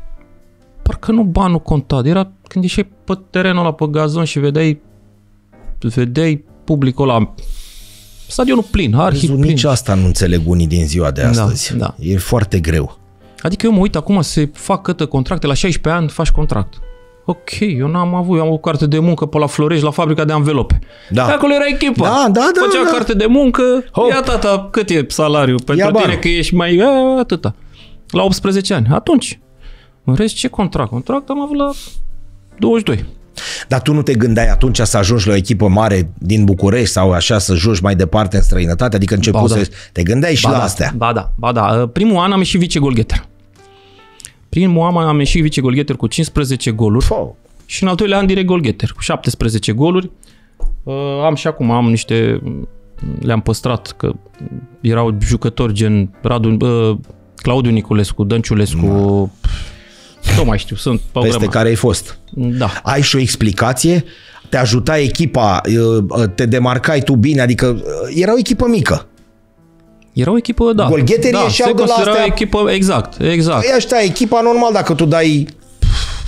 parcă nu banul conta. Era când ieșeai pe terenul ăla pe gazon și vedeai vedeai publicul ăla stadionul plin, arhi Vezi, plin. nici asta nu înțeleg unii din ziua de astăzi. da. E foarte greu. Adică eu mă uit acum se fac câte contracte, la 16 ani faci contract. Ok, eu n-am avut, eu am o carte de muncă pe la Florești, la fabrica de anvelope. Da. Pe acolo era echipa. Da, da, da, Făcea da. carte de muncă, Hop. ia tata, cât e salariul pentru Ia tine banul. că ești mai a, atâta. La 18 ani. Atunci. În rest, ce contract? Contract am avut la 22. Dar tu nu te gândeai atunci să ajungi la o echipă mare din București sau așa să joci mai departe în străinătate? Adică început Ba, da. să... Te gândeai și ba la da, astea. Ba da, ba da. Primul an am ieșit vice-golgheter. Primul an am ieșit vice-golgheter cu 15 goluri. Fo. Și în al doilea an direct golgheter, cu 17 goluri. Uh, am și acum, am niște, le-am păstrat, că erau jucători gen Radu, uh, Claudiu Niculescu, Dănciulescu, nu mai știu, sunt pe o Peste grămadă. care ai fost. Da. Ai și o explicație? Te ajuta echipa, uh, te demarcai tu bine, adică uh, era o echipă mică. Era o echipă, da. Golgheterii da, ieșeau se de la considera astea- o echipă, exact, exact. Păi ăștia, echipa normal, dacă tu dai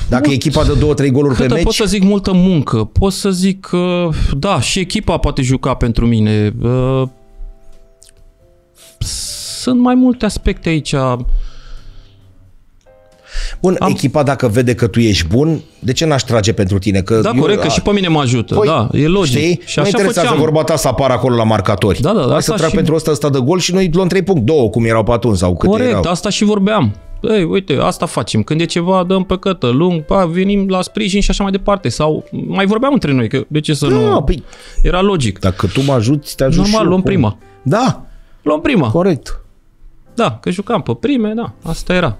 dacă e echipa de două, trei goluri pe Câtă meci, pot să zic multă muncă, pot să zic, uh, da, și echipa poate juca pentru mine. Uh, Sunt mai multe aspecte aici. Bun, Am- echipa dacă vede că tu ești bun, de ce n-aș trage pentru tine? Că Da, eu- corect, că a- și pe mine mă ajută. Păi, da, e logic. Știi? Și nu așa interesează făceam. vorba ta să apară acolo la marcatori. Da, da, da, Hai să asta trag și- pentru ăsta, ăsta de gol și noi luăm 3 puncte, două, cum erau pe atunci sau câte Corect, erau. asta și vorbeam. Ei, uite, asta facem. Când e ceva, dăm pe cătă, lung, pa, venim la sprijin și așa mai departe. Sau mai vorbeam între noi, că de ce să Da, nu... păi, Era logic. dacă tu mă ajuți, te ajut Normal, și eu. luăm Cum? prima. Da, Luăm prima. corect. Da, că jucam pe prime, da, asta era.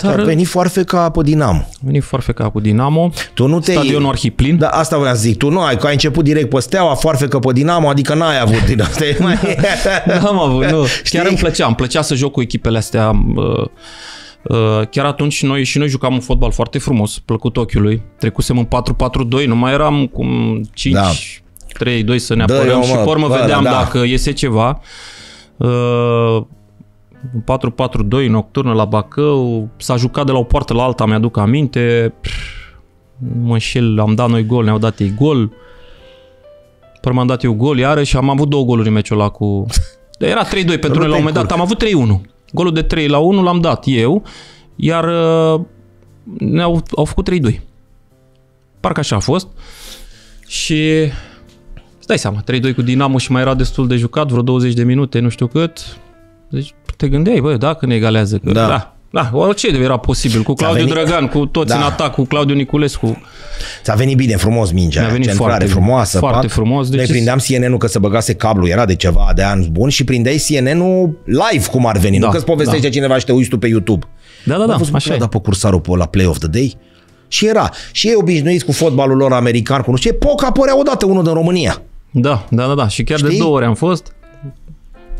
Dar Dar a venit foarfeca pe Dinamo. a venit Farfeca cu Dinamo, Tu nu te stadionul arhiplin. Da, asta vreau să zic. Tu nu ai, că ai început direct pe Steaua, foarfecă pe Dinamo, adică n-ai avut din asta. N-am avut, nu. Știi? Chiar îmi plăcea, îmi plăcea să joc cu echipele astea. uh, uh, Chiar atunci noi și noi jucam un fotbal foarte frumos, plăcut ochiului. Trecusem în 4-4-2, nu mai eram cum 5 Da. 3-2 să ne Dă-i, apărăm mă, și pe urmă bă, vedeam da. dacă iese ceva. Uh, în 4-4-2 nocturnă la Bacău, s-a jucat de la o poartă la alta, mi-aduc aminte. Pff, Mă înșel, am dat noi gol, ne-au dat ei gol. Până m-am dat eu gol iarăși, am avut două goluri în meciul ăla cu... De era 3-2 pentru Nu noi la te un moment dat, am avut 3-1. Golul de 3 la 1 l-am dat eu, iar uh, ne-au au făcut 3-2. Parcă așa a fost. Și îți dai seama, 3-2 cu Dinamo și mai era destul de jucat, vreo 20 de minute, nu știu cât. Deci te gândeai, bă, dacă ne egalează. Că, Da. da. Da, orice era posibil. Cu Claudiu venit- Drăgan, cu toți Da. în atac, cu Claudiu Niculescu. Ți-a venit bine, frumos mingea. Mi-a venit Centrare foarte- frumoasă. foarte pac. frumos, deci- Noi prindeam CNN-ul că se băgase cablu, era de ceva de ani bun și prindeai CNN-ul live cum ar veni. Da, nu că-ți povestește da. cineva și te uiți tu pe YouTube. Da, da, Am da, fost așa e. dat pe cursarul pe la Play of the Day și era. Și ei obișnuiți cu fotbalul lor american, cu nu știu ce, poc apărea odată unul din România. Da, da, da, da. Și chiar Știi? de două ori am fost.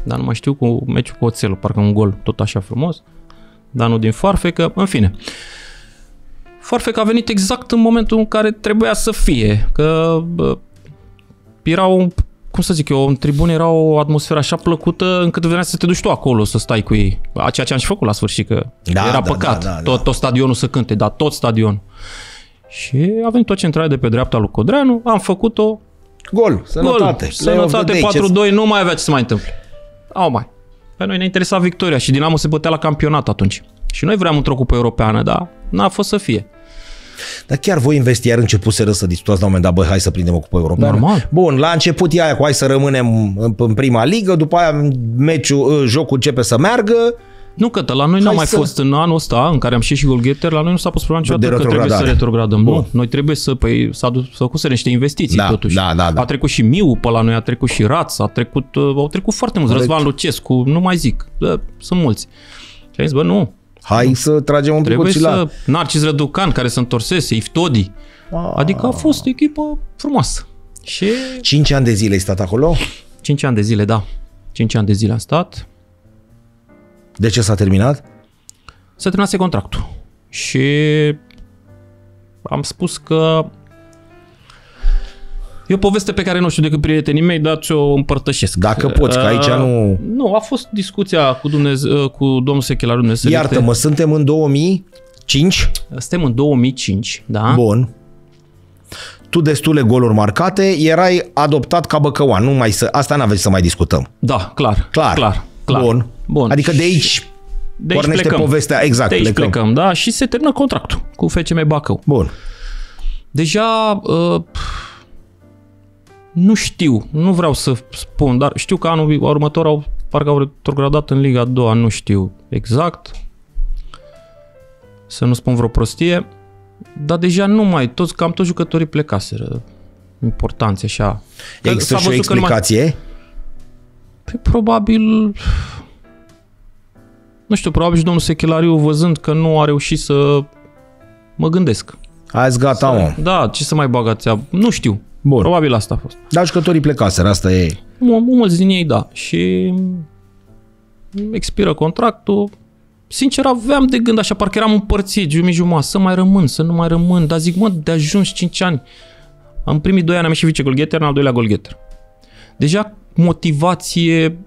Dar nu mai știu cu meciul cu Oțelul, parcă un gol tot așa frumos. Dar nu din Farfecă, în fine. Farfecă a venit exact în momentul în care trebuia să fie. Că bă, era o, cum să zic eu, în tribune era o atmosferă așa plăcută încât venea să te duci tu acolo să stai cu ei. A, Ceea ce am și făcut la sfârșit, că Da, era da, păcat. da, da, da. tot, tot stadionul să cânte, dar tot stadionul. Și a venit o centrare de pe dreapta lui Codreanu, am făcut-o, Gol, sănătate. Gol, Play of the sănătate day, ce- 4-2, nu mai avea ce să mai întâmple. Au mai. Pe noi ne interesa victoria și Dinamo se bătea la campionat atunci. Și noi vreau într-o cupă europeană, dar n-a fost să fie. Dar chiar voi în vestiar începuseră să discutați la un moment dat, băi, hai să prindem o cupă europeană. Normal. Bun, la început e aia cu hai să rămânem în, în prima ligă, după aia meciul, ă, jocul începe să meargă, Nu, că la noi n-a Hai mai să- fost în anul ăsta în care am și și golgheter, la noi nu s-a pus problema niciodată De că trebuie să retrogradare. retrogradăm. Bun. Nu, noi trebuie să, păi, s-a dus, s-au făcut niște investiții Da, totuși. da, da, da. A trecut și Miu pe la noi, a trecut și Raț, a trecut, uh, au trecut foarte mulți, Corect. Răzvan Lucescu, nu mai zic, da, sunt mulți. Și am zis, bă, nu, Hai să tragem un pic trebuie și la... să... Narcis Răducan, care se întorsese, Iftodi. Adică a fost o echipă frumoasă. Și 5 ani de zile ai stat acolo? 5 ani de zile, da. 5 ani de zile am stat. De ce s-a terminat? se terminase contractul. Și am spus că e o poveste pe care nu știu decât prietenii mei, dar ți-o împărtășesc. Dacă poți, că aici Uh, nu- Nu, a fost discuția cu, Dumnezeu, cu domnul Sechelariu Dumnezeu. Iartă-mă, suntem în 2005? Suntem în 2005, da? Bun. Tu destule goluri marcate, erai adoptat ca băcăuan. Nu mai să, asta n-aveți să mai discutăm. Da, clar. Clar. Clar. clar. Bun. Bun. Adică de aici de aici pornește plecăm. povestea. Exact, De aici plecăm. plecăm. da? Și se termină contractul cu FCM Bacău. Bun. Deja uh, nu știu, nu vreau să spun, dar știu că anul următor au, parcă au retrogradat în Liga a doua, nu știu exact. Să nu spun vreo prostie. Dar deja nu mai, toți, cam toți jucătorii plecaseră. Importanți așa. Că Există s-a și o văzut că nu mai- explicație? Păi, probabil... Nu știu, probabil și domnul Sechelariu văzând că nu a reușit să mă gândesc. Azi gata, mă. Da, ce să mai bagați? Nu știu. Bun. Probabil asta a fost. Dar jucătorii plecaseră, asta e. Mul- Mulți din ei, da. Și expiră contractul. Sincer, aveam de gând așa, parcă eram împărțit, jumătate jumătate, să mai rămân, să nu mai rămân. Dar zic, mă, de ajuns 5 ani. Am primit 2 ani, am ieșit vice-golgheter, în al doilea golgheter. Deja motivație...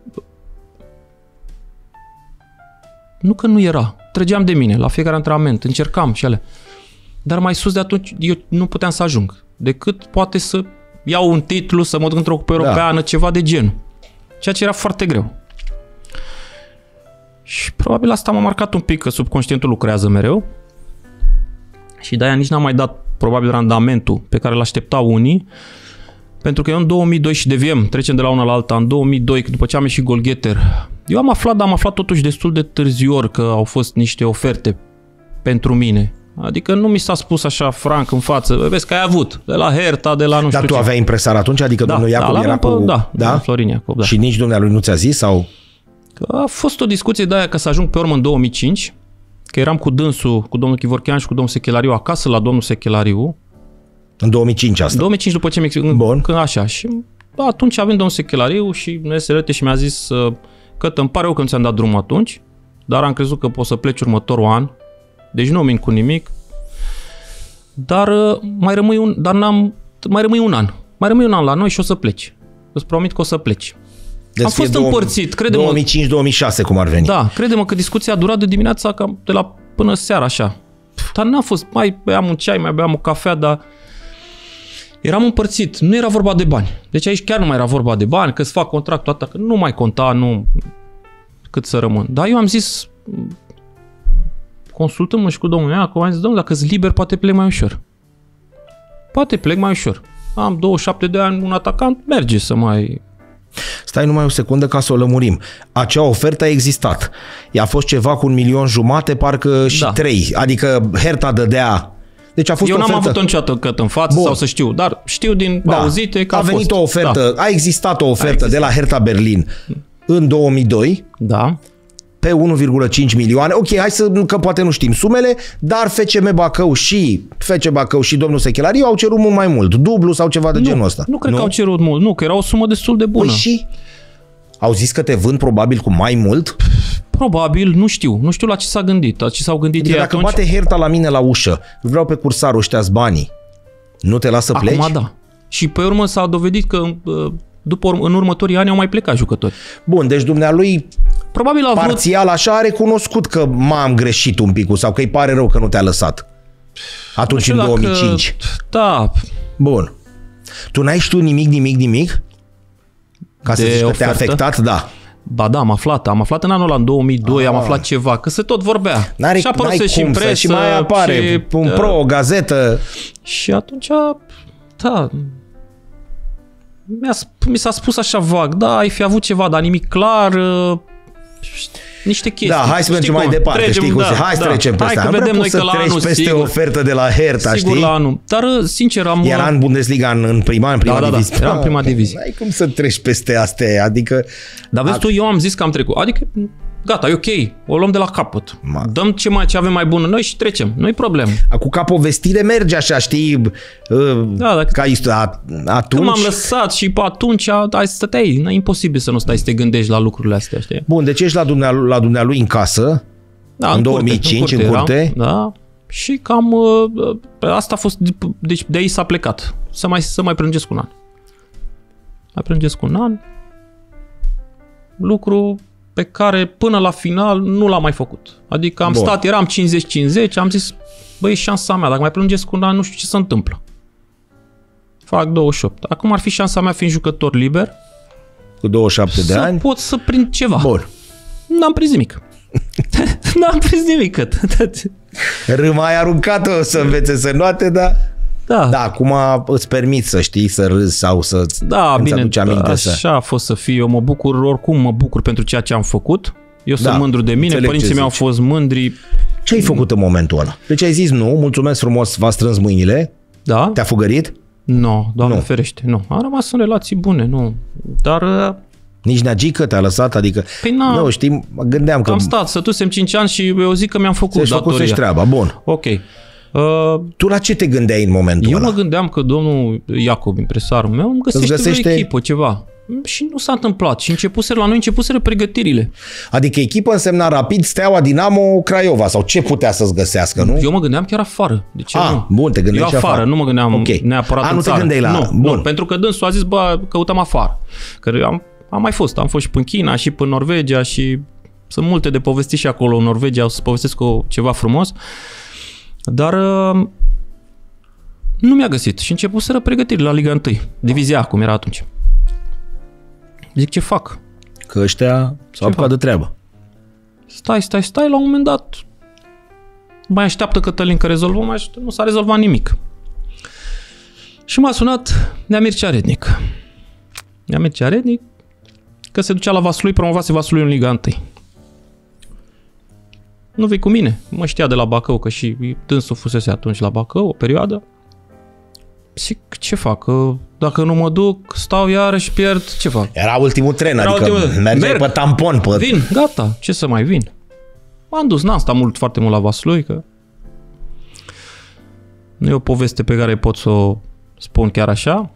Nu că nu era. Trăgeam de mine la fiecare antrenament, încercam și alea. Dar mai sus de atunci eu nu puteam să ajung. Decât poate să iau un titlu, să mă duc într-o cupă europeană, da. ceva de genul. Ceea ce era foarte greu. Și probabil asta m-a marcat un pic, că subconștientul lucrează mereu. Și de-aia nici n-am mai dat probabil randamentul pe care îl așteptau unii. Pentru că eu în 2002 și deviem, trecem de la una la alta, în 2002, după ce am ieșit golgheter, eu am aflat, dar am aflat totuși destul de târziu ori că au fost niște oferte pentru mine. Adică nu mi s-a spus așa franc în față, vezi că ai avut, de la Herta, de la nu Dar știu tu ce. aveai impresar atunci? Adică da, domnul Iacob da, era pe, cu... Da, da? Florin Iacob, da. Și nici dumnealui nu ți-a zis? Sau... Că A fost o discuție de aia ca să ajung pe urmă în 2005, că eram cu dânsul, cu domnul Chivorchean și cu domnul Sechelariu acasă la domnul Sechelariu. În 2005 În asta. 2005 după ce mi Bun. când așa. Și da, atunci avem domnul Sechelariu și ne se rete și mi-a zis uh, că îmi pare rău că nu ți-am dat drumul atunci, dar am crezut că poți să pleci următorul an. Deci nu mint cu nimic. Dar uh, mai rămâi un, dar n-am, mai rămâi un an. Mai rămâi un an la noi și o să pleci. Îți promit că o să pleci. Deci Am fost fie două- împărțit, crede-mă. 2005-2006 cum ar veni. Da, crede-mă că discuția a durat de dimineața cam de la până seara așa. Dar n-a fost, mai beam un ceai, mai beam o cafea, dar eram împărțit. Nu era vorba de bani. Deci aici chiar nu mai era vorba de bani, că îți fac contractul atât, că nu mai conta, nu cât să rămân. Dar eu am zis, consultăm și cu domnul Iacob, am zis, domnul, dacă sunt liber, poate plec mai ușor. Poate plec mai ușor. Am 27 de ani, un atacant, merge să mai Stai numai o secundă ca să o lămurim. Acea ofertă a existat. Ea a fost ceva cu un milion jumate, parcă și Da. trei. Adică Herta dădea... Deci a fost Eu o n-am ofertă... avut niciodată căt în față Bun. sau să știu, dar știu din da. auzite că a, a venit fost. o ofertă, a existat o ofertă existat. de la Hertha Berlin în 2002 Da. da. pe 1,5 milioane. Ok, hai să, că poate nu știm sumele, dar FCM Bacău și FC Bacău și domnul Sechelariu au cerut mult mai mult, dublu sau ceva de Nu, genul ăsta. nu cred că au cerut mult. Nu, că era o sumă destul de bună. Păi și au zis că te vând probabil cu mai mult? Probabil, nu știu. Nu știu la ce s-a gândit. La ce s-au gândit Adică ei dacă atunci. bate Herta la mine la ușă, vreau pe cursarul ăștia banii, nu te lasă pleci? Acum da. Și pe urmă s-a dovedit că uh, după, urm- în următorii ani au mai plecat jucători. Bun, deci dumnealui Probabil a vrut... parțial așa a recunoscut că m-am greșit un pic sau că îi pare rău că nu te-a lăsat. Atunci știu în dacă- 2005. Da, Bun. Tu n-ai știut nimic, nimic, nimic? Ca să De zici că te-a ofertă? afectat? Da. Ba da, am aflat. Am aflat în anul ăla, în 2002, am aflat ceva, că se tot vorbea. N-are, și a apărut n-ai și cum în să presă. și mai apare și, un da. pro, o gazetă. Și atunci, da, mi-a, sp- mi s-a spus așa vag, da, ai fi avut ceva, dar nimic clar. uh, niște chestii. Da, hai să Știi mergem cum? mai departe, Trecem, știi cum da, se, hai să da. trecem Hai peste că asta. vedem noi să că la treci anul, peste sigur, ofertă de la Hertha, sigur știi? la anul. Dar, sincer, am... Era în Bundesliga în, în prima, în prima da, da, divizie. era în prima divizie. Ai cum să treci peste astea, adică... Dar vezi tu, eu am zis că am trecut. Adică, gata, e ok, o luăm de la capăt. Ma- Dăm ce, mai, ce avem mai bun în noi și trecem. Nu-i problemă. Cu ca povestire merge așa, știi? Uh, Da, dacă- ca isto- a- atunci... Când m-am lăsat și pe atunci, ai stăteai, e imposibil să nu stai să te gândești la lucrurile astea, știi? Bun, deci ești la dumnealui, la dumnealui în casă, Da, În 2005, în eram, curte? da. Și cam uh, asta a fost, deci de aici s-a plecat. Să mai, să mai prelungesc un an. Mai prelungesc un an. Lucru pe care până la final nu l-am mai făcut. Adică am Bun. stat, eram 50-50, am zis, băi, e șansa mea, dacă mai prelungesc un an, nu știu ce se întâmplă. Fac 28. Acum ar fi șansa mea fiind jucător liber cu 27 de să ani. pot să prind ceva. Bun. N-am prins nimic. N-am prins nimic. Râma ai aruncat-o să învețe să noate, dar... Da, Da, acum îți permiți să știi, să râzi sau să Da, îți bine, aduci aminte așa să... a fost să fie. Eu mă bucur, oricum mă bucur pentru ceea ce am făcut. Eu Da, sunt mândru de mine, înțeleg părinții ce mei au zici. fost mândri. Ce ai făcut în momentul ăla? Deci ai zis nu, mulțumesc frumos, v-a strâns mâinile, Da? te-a fugărit, Nu, no, doamne Nu. ferește, nu. Am rămas în relații bune, nu. Dar uh, nici neagică te-a lăsat, adică... Păi na, Nu, știi, mă gândeam că am stat, sătusem 5 ani și eu zic că mi-am făcut ți-ai făcut datoria. să treaba. Bun. Ok. Uh, Tu la ce te gândeai în momentul eu ăla? mă gândeam că domnul Iacob, impresarul meu, îmi găsește, găsește- găsește... o echipă, ceva. Și nu s-a întâmplat. Și începuseră la noi, începuseră pregătirile. Adică echipă însemna Rapid, Steaua, Dinamo, Craiova sau ce putea să-ți găsească, nu? Eu mă gândeam chiar afară. De ce Ah, nu? bun, te gândeai Eu și afară, afară. nu mă gândeam Ok. neapărat A, în nu te țară. gândeai la- Nu, bun. nu, pentru că dânsul a zis, bă, căutăm afară. Că eu am, am mai fost, am fost și până în China și până în Norvegia și sunt multe de povesti și acolo în Norvegia, o să povestesc cu ceva frumos. Dar uh, nu mi-a găsit și începuseră pregătiri la Liga 1, divizia A, cum era atunci. Zic, ce fac? Că ăștia s-au apucat de treabă. Stai, stai, stai, la un moment dat mai așteaptă Cătălin că rezolvăm, mai așteaptă, nu s-a rezolvat nimic. Și m-a sunat Nea Mircea Rednic. Nea Mircea Rednic că se ducea la Vaslui, promovase Vaslui în Liga 1. Nu vei cu mine. Mă știa de la Bacău, că și dânsul fusese atunci la Bacău, o perioadă. Zic, ce fac? Că Dacă nu mă duc, stau iarăși, pierd, ce fac? Era ultimul tren, Era adică ultimul- mergeai Merg. pe tampon. Pe... Vin, gata, ce să mai vin? M-am dus, n-am stat mult, foarte mult la Vaslui, că nu e o poveste pe care pot să o spun chiar așa.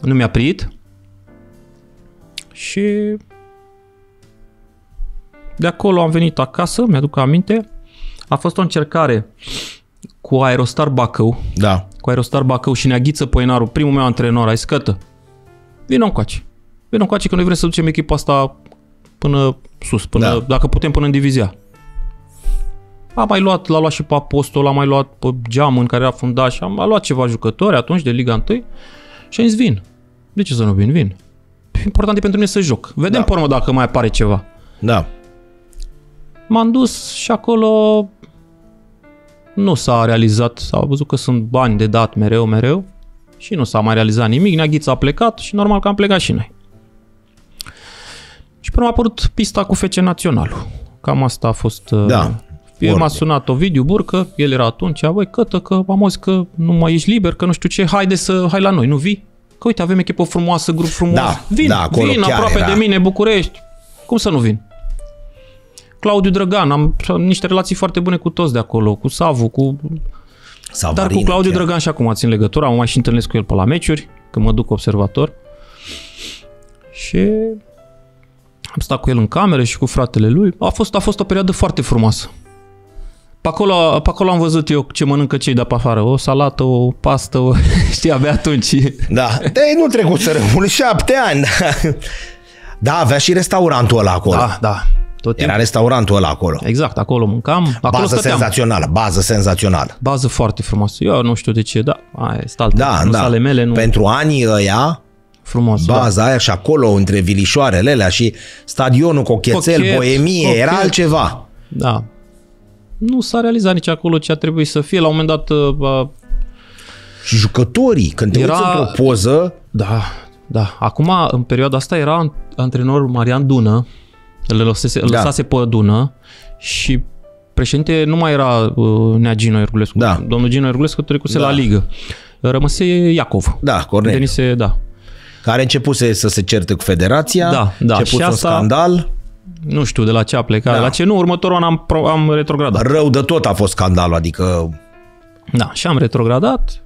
Nu mi-a prit. Și de acolo am venit acasă, mi-aduc aminte. A fost o încercare cu Aerostar Bacău, Da. cu Aerostar Bacău și Neaghiță Poenaru, primul meu antrenor, a zis, Cătă, vină încoace. Vină încoace că noi vrem să ducem echipa asta până sus, până, Da. da. dacă putem până în divizia. A mai luat, l-a luat și pe Apostol, a mai luat pe Geam în care era fundaș, am a luat ceva jucători atunci de Liga 1 și am zis vin. De ce să nu vin? Vin. Important e pentru mine să joc. Vedem Da. da. pe urmă dacă mai apare ceva. Da. M-am dus și acolo nu s-a realizat, s-a văzut că sunt bani de dat mereu, mereu și nu s-a mai realizat nimic. Neaghița a plecat și normal că am plecat și noi. Și până a apărut pista cu FC Naționalul. Cam asta a fost... uh, Da. El m-a Ordine. sunat Ovidiu Burcă, el era atunci, băi, cătă, că am auzit că nu mai ești liber, că nu știu ce, haide să, hai la noi, nu vii? Că uite, avem echipă frumoasă, grup frumos. Da, vin, da, acolo vin chiar aproape era. de mine, București. Cum să nu vin? Claudiu Drăgan, am am niște relații foarte bune cu toți de acolo, cu Savu, cu... Savarin, Dar cu Claudiu chiar. Drăgan și acum țin legătura, mă mai și întâlnesc cu el pe la meciuri, când mă duc observator. Și am stat cu el în cameră și cu fratele lui. A fost, a fost o perioadă foarte frumoasă. Pe acolo, pe acolo am văzut eu ce mănâncă cei de pe afară. O salată, o pastă, o... știi, abia atunci. Da. De nu trecut să rămân șapte ani. Da. da, avea și restaurantul ăla acolo. Da, da. Tot Era timpul. restaurantul ăla acolo. Exact, acolo mâncam. Acolo bază stăteam. senzațională, bază senzațională. Bază foarte frumoasă. Eu nu știu de ce, da, aia este altă. Da, nu da. ale mele, nu Pentru anii ăia, frumos. da. baza aia și acolo, între vilișoarele alea și stadionul Cochețel, Cochet, Boemie, Cochet. era altceva. Da. Nu s-a realizat nici acolo ce a trebuit să fie. La un moment dat, uh, Și jucătorii, când te Era- uiți într-o poză, da, da. Acum, în perioada asta, era antrenor Marian Dună îl lăsase, îl Da. lăsase pe dună și președinte nu mai era uh, Nea Gino Ergulescu. Da. Domnul Gino Ergulescu trecuse Da. la ligă. Rămăse Iacov. Da, Corneliu. Denise, da. Care începuse să se certe cu federația, Da, da. începuse Și un asta- scandal, Nu știu de la ce a plecat, Da. la ce nu, următorul an am, pro- am retrogradat. rău de tot a fost scandalul, adică Da, și am retrogradat.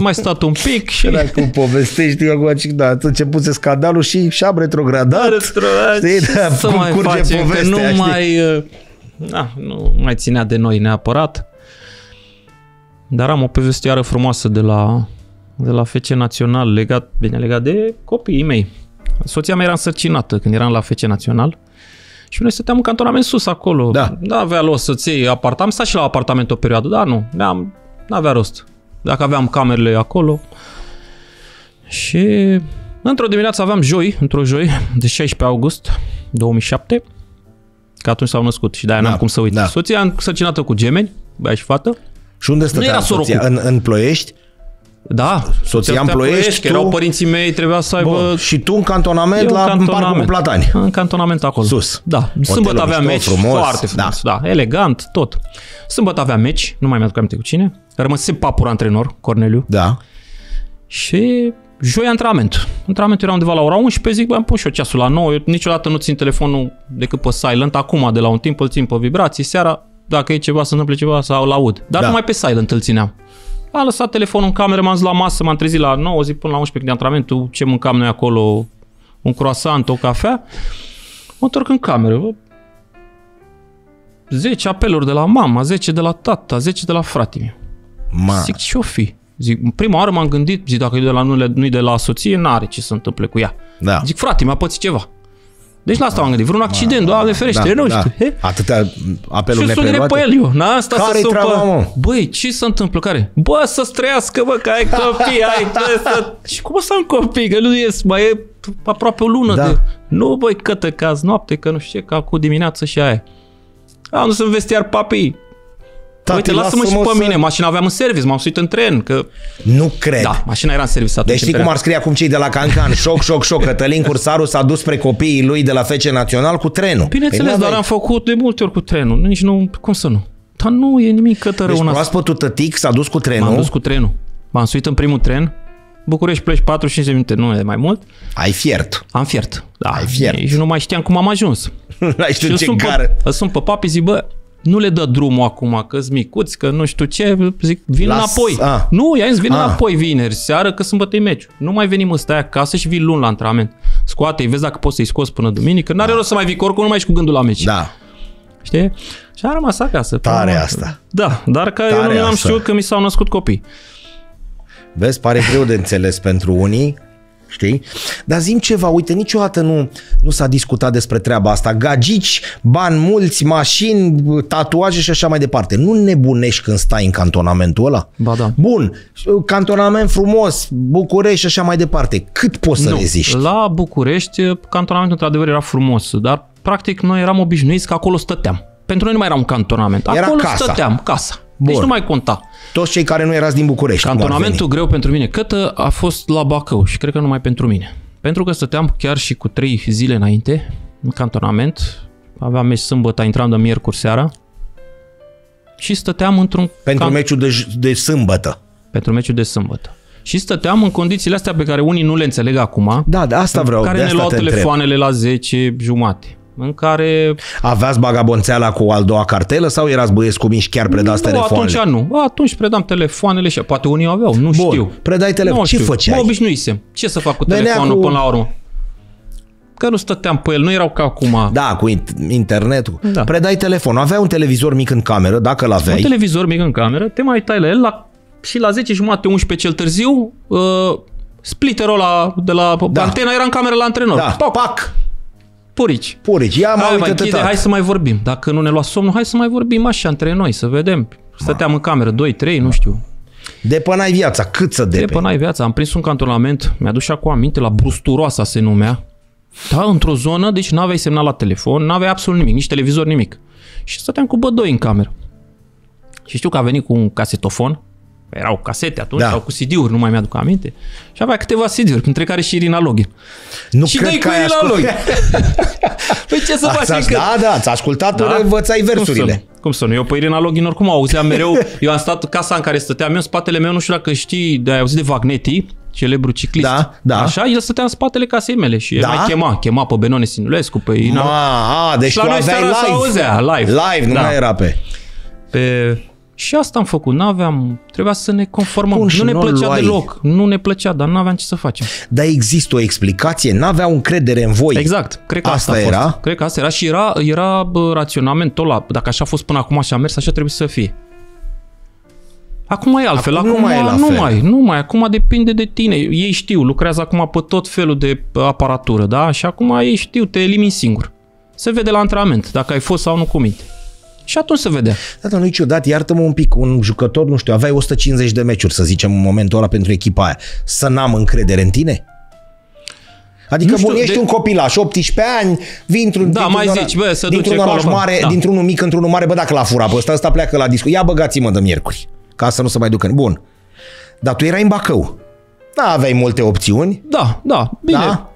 Mai stat un pic și... Dacă povestești acum, ci- da, ați începuse scandalul și și-am retrogradat. Retrogradat, Știi, ce da, să cum mai curge facem, că povestea, nu știi? mai, uh, da, nu mai ținea de noi neapărat. Dar am o povestioară frumoasă de la, de la FC Național, legat, bine, legat de copiii mei. Soția mea era însărcinată când eram la FC Național și noi stăteam în cantonament sus acolo. Da. Nu avea rost să-ți iei apartament. Am stat și la apartament o perioadă, dar nu, n-am, n-avea rost. Dacă aveam camerele acolo. Și într-o dimineață aveam joi, într-o joi, de 16 august 2007, că atunci s-au născut și de-aia Da, n-am cum să uit. da. Soția însărcinată cu gemeni, băiat și fată. Și unde stătea era soția? sorocul. În, în Ploiești? Da, Soția în stătea Ploiești, că erau tu- părinții mei, trebuia să aibă Bun. Și tu în cantonament Eu la în în Parcul cu cantonament. Platani. În cantonament acolo. Sus. Da. Hotelul Sâmbătă avea mișto, meci, frumos. foarte frumos. Da. da. elegant, tot. Sâmbătă avea meci, nu mai mi-aduc aminte cu cine. Rămăsese papur antrenor, Corneliu. Da. Și joi antrenament. Antrenamentul era undeva la ora 11, zic, bă, am pus și eu ceasul la 9, eu niciodată nu țin telefonul decât pe silent, acum de la un timp îl țin pe vibrații, seara, dacă e ceva, să întâmple ceva, să l aud. Dar Da. numai pe silent îl țineam. Am lăsat telefonul în cameră, m-am dus la masă, m-am trezit la 9, zic până la 11 de antrenamentul, ce mâncam noi acolo, un croissant, o cafea. Mă întorc în cameră, bă. 10 apeluri de la mama, 10 de la tata, 10 de la fratele meu. Ma. Zic, ce-o fi? Zic, prima oară m-am gândit, zic, dacă e de la, nu, nu-i de la soție, n-are ce să întâmple cu ea. Da. Zic, frate, mi-a pățit ceva. Deci la asta m-am gândit, vreun accident, doamne ferește, nu știu. He? Atâtea apeluri Și sunire nepreluate. pe el eu, n-a asta Care-i să supă. treaba, mă? Băi, ce se întâmplă? Care? Bă, să-ți trăiască, bă, că ai copii, ai bă, să... Și cum o să am copii? Că nu ies, mai e aproape o lună Da. de... Nu, băi, că te caz noapte, că nu știu ce, că cu dimineață și aia. Am dus în vestiar papii. Tati, Uite, lasă-mă și lasă-mă pe să- mine, mașina aveam în service, m-am suit în tren, că... Nu cred. Da, mașina era în service atunci. Deci știi în cum perioadă. ar scrie acum cei de la Cancan? Șoc, șoc, șoc. Cătălin Cursaru s-a dus spre copiii lui de la FC Național cu trenul. Bineînțeles, Păi dar n-aveai- am făcut de multe ori cu trenul. Nici nu, cum să nu? Dar nu e nimic cătă rău Deci în asta. proaspătul tătic s-a dus cu trenul. M-am dus cu trenul. M-am suit în primul tren. București pleci 45 de minute, nu e mai mult. Ai fiert. Am fiert. Da, Ai fiert. Și nu mai știam cum am ajuns. Ai știu îl ce sun gară. pe, îl sun pe papi, zic, bă, nu le dă drumul acum, că sunt micuți, că nu știu ce, zic, vin Las- înapoi. a. Nu, i-am zis, vin A. înapoi vineri, seară, că sâmbătă e meciul. Nu mai venim ăsta acasă și vii luni la antrenament. Scoate-i, vezi dacă poți să-i scoți până duminică. N-are rost să mai vii, că oricum nu mai ești cu gândul la meci. Da. Știi? Și am rămas acasă. Tare Până- asta. Da, dar că Tare eu nu am asta. știut că mi s-au născut copii. Vezi, pare greu de înțeles pentru unii, știi? Dar zim ceva, uite, niciodată nu, nu s-a discutat despre treaba asta. Gagici, bani mulți, mașini, tatuaje și așa mai departe. Nu nebunești când stai în cantonamentul ăla? Ba da. Bun, cantonament frumos, București și așa mai departe. Cât poți să Nu. reziști? La București, cantonamentul într-adevăr era frumos, dar practic noi eram obișnuiți că acolo stăteam. Pentru noi nu mai era un cantonament. Era Acolo casa. stăteam, casa. Deci Bun. nu mai conta. Toți cei care nu erați din București. cum ar Cantonamentul greu pentru mine, câtă a fost la Bacău și cred că numai pentru mine. Pentru că stăteam chiar și cu trei zile înainte în cantonament, aveam meci sâmbătă, intram de miercuri seara și stăteam într-un veni? Pentru can- meciul de, j- de sâmbătă. pentru meciul de sâmbătă. Și stăteam în condițiile astea pe care unii nu le înțeleg acum, Da, de asta vreau, care de ne asta luau te întreb. telefoanele la 10 jumate, în care Aveați bagabonțeala cu al doua cartelă sau erați băieți cu mici chiar predați nu, telefoanele? atunci nu. Atunci predam telefoanele și poate unii aveau, nu Bun, știu. predai telefon. Nu Ce știu. făceai? Mă obișnuisem. Ce să fac cu Venea telefonul cu- până la urmă? Că nu stăteam pe el, nu erau ca acum. Da, cu in- internetul. Da. Predai telefon. Aveai un televizor mic în cameră, dacă îl Un aveai. televizor mic în cameră, te mai uitai la el la, și la 10 jumate, 11 cel târziu, uh, splitterul ăla de la Da. antena era în cameră la antrenor. Da, Pac, pac, purici. purici, ia mă, Hai, mai uite-te, închide, tată. hai să mai vorbim. Dacă nu ne lua somnul, hai să mai vorbim așa între noi, să vedem. Stăteam în cameră 2, 3, nu știu. Depănai viața, cât să De depe. până ai viața. Am prins un cantonament, mi-aduc și acum aminte, la Brusturoasa se numea. Da, într-o zonă, deci n-aveai semnal la telefon, n-aveai absolut nimic, nici televizor, nimic. Și stăteam cu bădoi în cameră. Și știu că a venit cu un casetofon erau casete atunci, Da. da. sau cu CD-uri, nu mai mi-aduc aminte. Și avea câteva CD-uri, între care și Irina Login. Nu și cred dai că cu ai Irina ascult- Login. păi ce să Ați- faci? ați- că... Da, da, ați ascultat până învățai Cum să versurile. nu? Cum să nu? Eu pe Irina Login oricum auzeam mereu. Eu am stat casa în care stăteam eu, în spatele meu, nu știu dacă știi, de ai auzit de Vagnetti, celebru ciclist. Da, da. Așa, el stătea în spatele casei mele și el Da? mai chema, chema pe Benone Sinulescu, pe Ina. Ma, a, deci Și la tu noi aveai seara se live. auzea, live. Live, nu Da. mai era pe... Pe... Și asta am făcut, n-aveam, trebuia să ne conformăm. Bun, și nu ne nu plăcea luai. deloc, nu ne plăcea, dar n-aveam ce să facem. Dar există o explicație? N-aveau încredere în voi. Exact, cred că asta, Asta a fost. era? Cred că asta era și era, era bă, raționamentul ăla. Dacă așa a fost până acum și a mers, așa trebuie să fie. Acum e altfel. Acum Acum, nu mai e la nu fel. mai, nu mai. Acum depinde de tine. Ei știu, lucrează acum pe tot felul de aparatură, da? Și acum ei știu, te elimini singur. Se vede la antrenament, dacă ai fost sau nu cu minte. Și atunci se vedea. Da, dar nu-i ciudat, iartă-mă un pic, un jucător, nu știu, aveai 150 de meciuri, să zicem, în momentul ăla pentru echipa aia, să n-am încredere în tine? Adică, Nu știu, bun, ești de- un copilaș, 18 ani, vii într-un, Da, dintr-un mai oraș, zici, bă, să duce dintr-un oraș acolo, bă. mare, Da. dintr-unul mic într-unul mare, bă, dacă l-a furat pe ăsta, ăsta pleacă la disco. Ia băgați-mă de miercuri, ca să nu se mai ducă. Bun. Dar tu erai în Bacău. Da, aveai multe opțiuni. Da, da, bine. Da?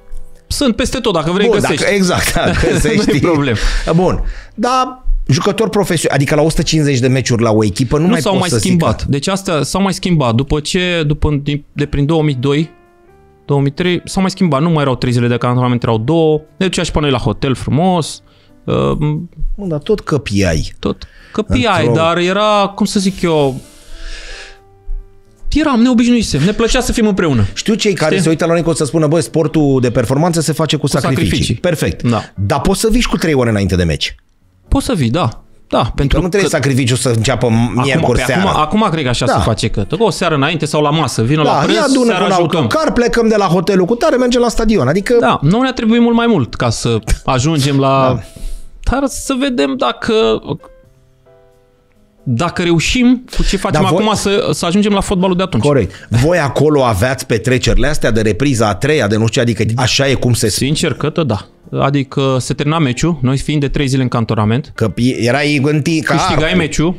Sunt peste tot, dacă vrei Bun, găsești. dacă, exact, da, găsești. Nu-i problem. Bun. Dar jucător profesional, adică la 150 de meciuri la o echipă, nu, nu mai s-au poți mai să schimbat. Zică. Deci astea s-au mai schimbat. După ce, după, din- de prin 2002, 2003, s-au mai schimbat. Nu mai erau trei zile de cantonament, erau două. Ne ducea și pe noi la hotel frumos. Uh, Bun, dar tot căpiai. tot căpiai, Într-o- dar era, cum să zic eu, eram, ne obișnuisem, ne plăcea să fim împreună. Știu cei care Știi? se uită la noi că o să spună, bă, sportul de performanță se face cu, sacrificii. sacrificii. Perfect. Da. Dar poți să vii și cu trei ore înainte de meci. Poți să vii, da. Da, Că pentru nu trebuie sacrificiu să înceapă miercuri acum, seara. acum, acum cred că așa Da. se face că o seară înainte sau la masă, vină la da, prânz, ia adună cu seara un jucăm. autocar, plecăm de la hotelul cu tare, mergem la stadion. Adică, Da, nu ne-a trebuit mult mai mult ca să ajungem la... Da. Dar să vedem dacă dacă reușim cu ce facem Dar voi- acum să, să ajungem la fotbalul de atunci. corect. Voi acolo aveați petrecerile astea de repriza a treia, de nu știu, adică așa e cum se... Sincer, cătă, da. Adică se termina meciul, noi fiind de trei zile în cantonament, Că erai în tii, ca câștigai arcul. meciul,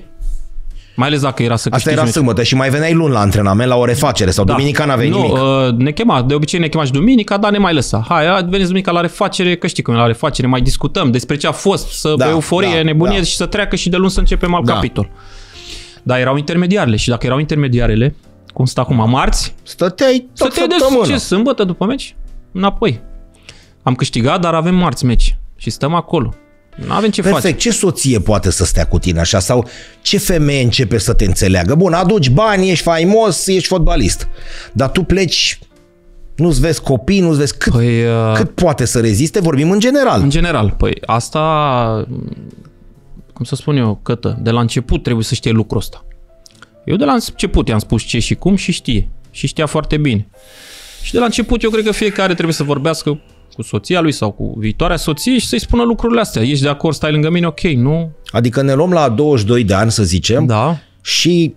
mai ales dacă era să Asta câștigi era meciul. sâmbătă și mai veneai luni la antrenament, la o refacere sau duminica n-aveai Da. nu, nimic. Uh, ne chema, de obicei ne chema și duminica, dar ne mai lăsa. Hai, hai, veniți duminica la refacere, că știi cum e la refacere, mai discutăm despre ce a fost, să Da, da, euforie, da, da, nebunie da. și să treacă și de luni să începem alt Da. da. capitol. Dar erau intermediarele și dacă erau intermediarele, cum stă acum, marți, Stăteai tot să te de săptămâna. ce, sâmbătă după meci, înapoi. Am câștigat, dar avem marți meci și stăm acolo. Nu avem ce Perfect. face. Ce soție poate să stea cu tine așa? Sau ce femeie începe să te înțeleagă? Bun, aduci bani, ești faimos, ești fotbalist. Dar tu pleci, nu-ți vezi copii, nu-ți vezi cât, Păi, uh, cât poate să reziste, vorbim în general. În general, păi asta, cum să spun eu, cătă, de la început trebuie să știe lucrul ăsta. Eu de la început i-am spus ce și cum și știe. Și știa foarte bine. Și de la început eu cred că fiecare trebuie să vorbească cu soția lui sau cu viitoarea soție și să-i spună lucrurile astea. Ești de acord, stai lângă mine, ok, nu? Adică ne luăm la 22 de ani, să zicem, Da. și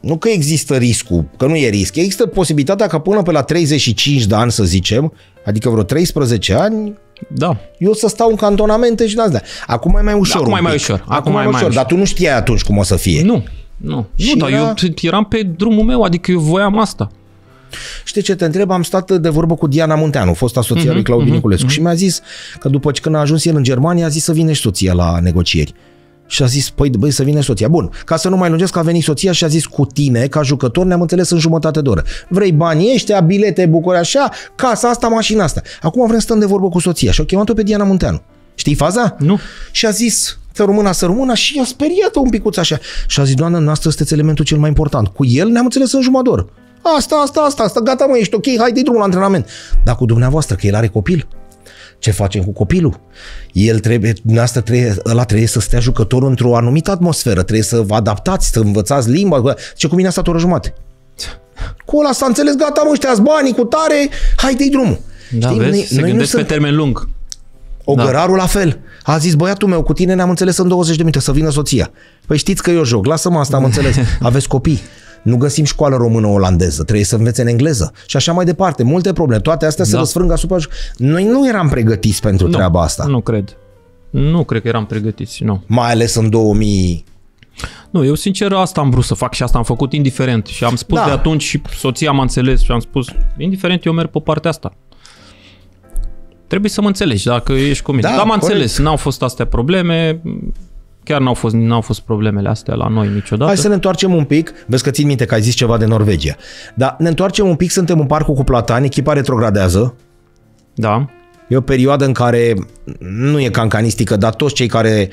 nu că există riscul, că nu e risc, există posibilitatea ca până pe la 35 de ani, să zicem, adică vreo 13 ani, Da. eu să stau în cantonamente și n-astea. Acum e mai ușor Acum un e mai pic. ușor. Acum, e mai ușor, dar tu nu știai atunci cum o să fie. Nu. Nu, Și nu dar era- eu t- eram pe drumul meu, adică eu voiam asta. Știi ce te întreb? Am stat de vorbă cu Diana Munteanu, fosta soția lui Claudiu Niculescu și mi-a zis că după ce când a ajuns el în Germania, a zis să vină și soția la negocieri. Și a zis, păi, băi, să vină soția. Bun, ca să nu mai lungesc, a venit soția și a zis cu tine, ca jucător, ne-am înțeles în jumătate de oră. Vrei banii ăștia, bilete, bucuri așa, casa asta, mașina asta. Acum vrem să stăm de vorbă cu soția și au chemat-o pe Diana Munteanu. Știi faza? Nu. Și a zis, să rămână, să rămână și a speriat-o un picuț așa. Și a zis, doamnă, noastră sunteți elementul cel mai important. Cu el ne-am înțeles în jumătate de oră. Asta, asta, asta, asta, gata mă, ești ok, hai de drumul la antrenament. Dar cu dumneavoastră, că el are copil. Ce facem cu copilul? El trebuie, dumneavoastră trebuie, ăla trebuie să stea jucătorul într-o anumită atmosferă, trebuie să vă adaptați, să învățați limba. bă. Ce cu mine a stat o oră jumate. Cu ăla s-a înțeles, gata mă, ăștia banii cu tare, hai de drumul. Da, Știi, vezi? noi- Se noi nu gândesc pe suntem- termen lung. Ogărarul la fel. A zis, băiatul meu, cu tine ne-am înțeles în 20 de minute, să vină soția. Păi știți că eu joc, lasă-mă asta, am înțeles. Aveți copii. Nu găsim școală română-olandeză, trebuie să învețe în engleză. Și așa mai departe, multe probleme. Toate astea se Da. răsfrâng asupra... Noi nu eram pregătiți pentru Nu, treaba asta. Nu cred. Nu cred că eram pregătiți, nu. Mai ales în 2000... Nu, eu sincer asta am vrut să fac și asta am făcut indiferent. Și am spus Da. de atunci și soția m-a înțeles și am spus, indiferent, eu merg pe partea asta. Trebuie să mă înțelegi dacă ești cu mine. Da, Dar m-am corect. înțeles, n-au fost astea probleme, chiar n-au fost, n-au fost problemele astea la noi niciodată. Hai să ne întoarcem un pic, vezi că țin minte că ai zis ceva de Norvegia. Dar ne întoarcem un pic, suntem în parcul cu Platani, echipa retrogradează. Da, E o perioadă în care nu e cancanistică, dar toți cei care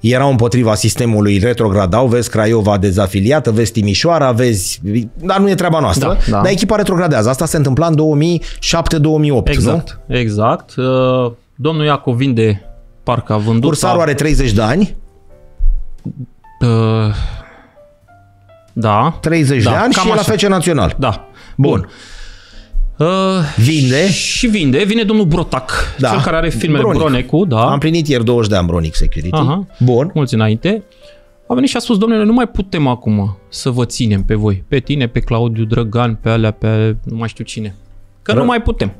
erau împotriva sistemului retrogradau, vezi Craiova dezafiliată, vezi Timișoara, vezi... Dar nu e treaba noastră. Da, da. Dar echipa retrogradează. Asta se întâmpla în 2007-2008, nu? exact, exact. Uh, Domnul Iacov vinde parcă a vândut. Cursarul are 30 de ani, Uh, da, 30 Da, de ani cam și e la așa. FC Național. da. Bun. Uh, Vinde. Și vinde, vine domnul Brotac, Da. cel care are filmele Bronic. Bronecu, da, Am plinit ieri 20 de ani Bronic Security. Aha. Bun. mulți înainte. A venit și a spus, domnule, nu mai putem acum să vă ținem pe voi, pe tine, pe Claudiu Drăgan, pe alea, pe nu mai știu cine. Că Ră- nu mai putem.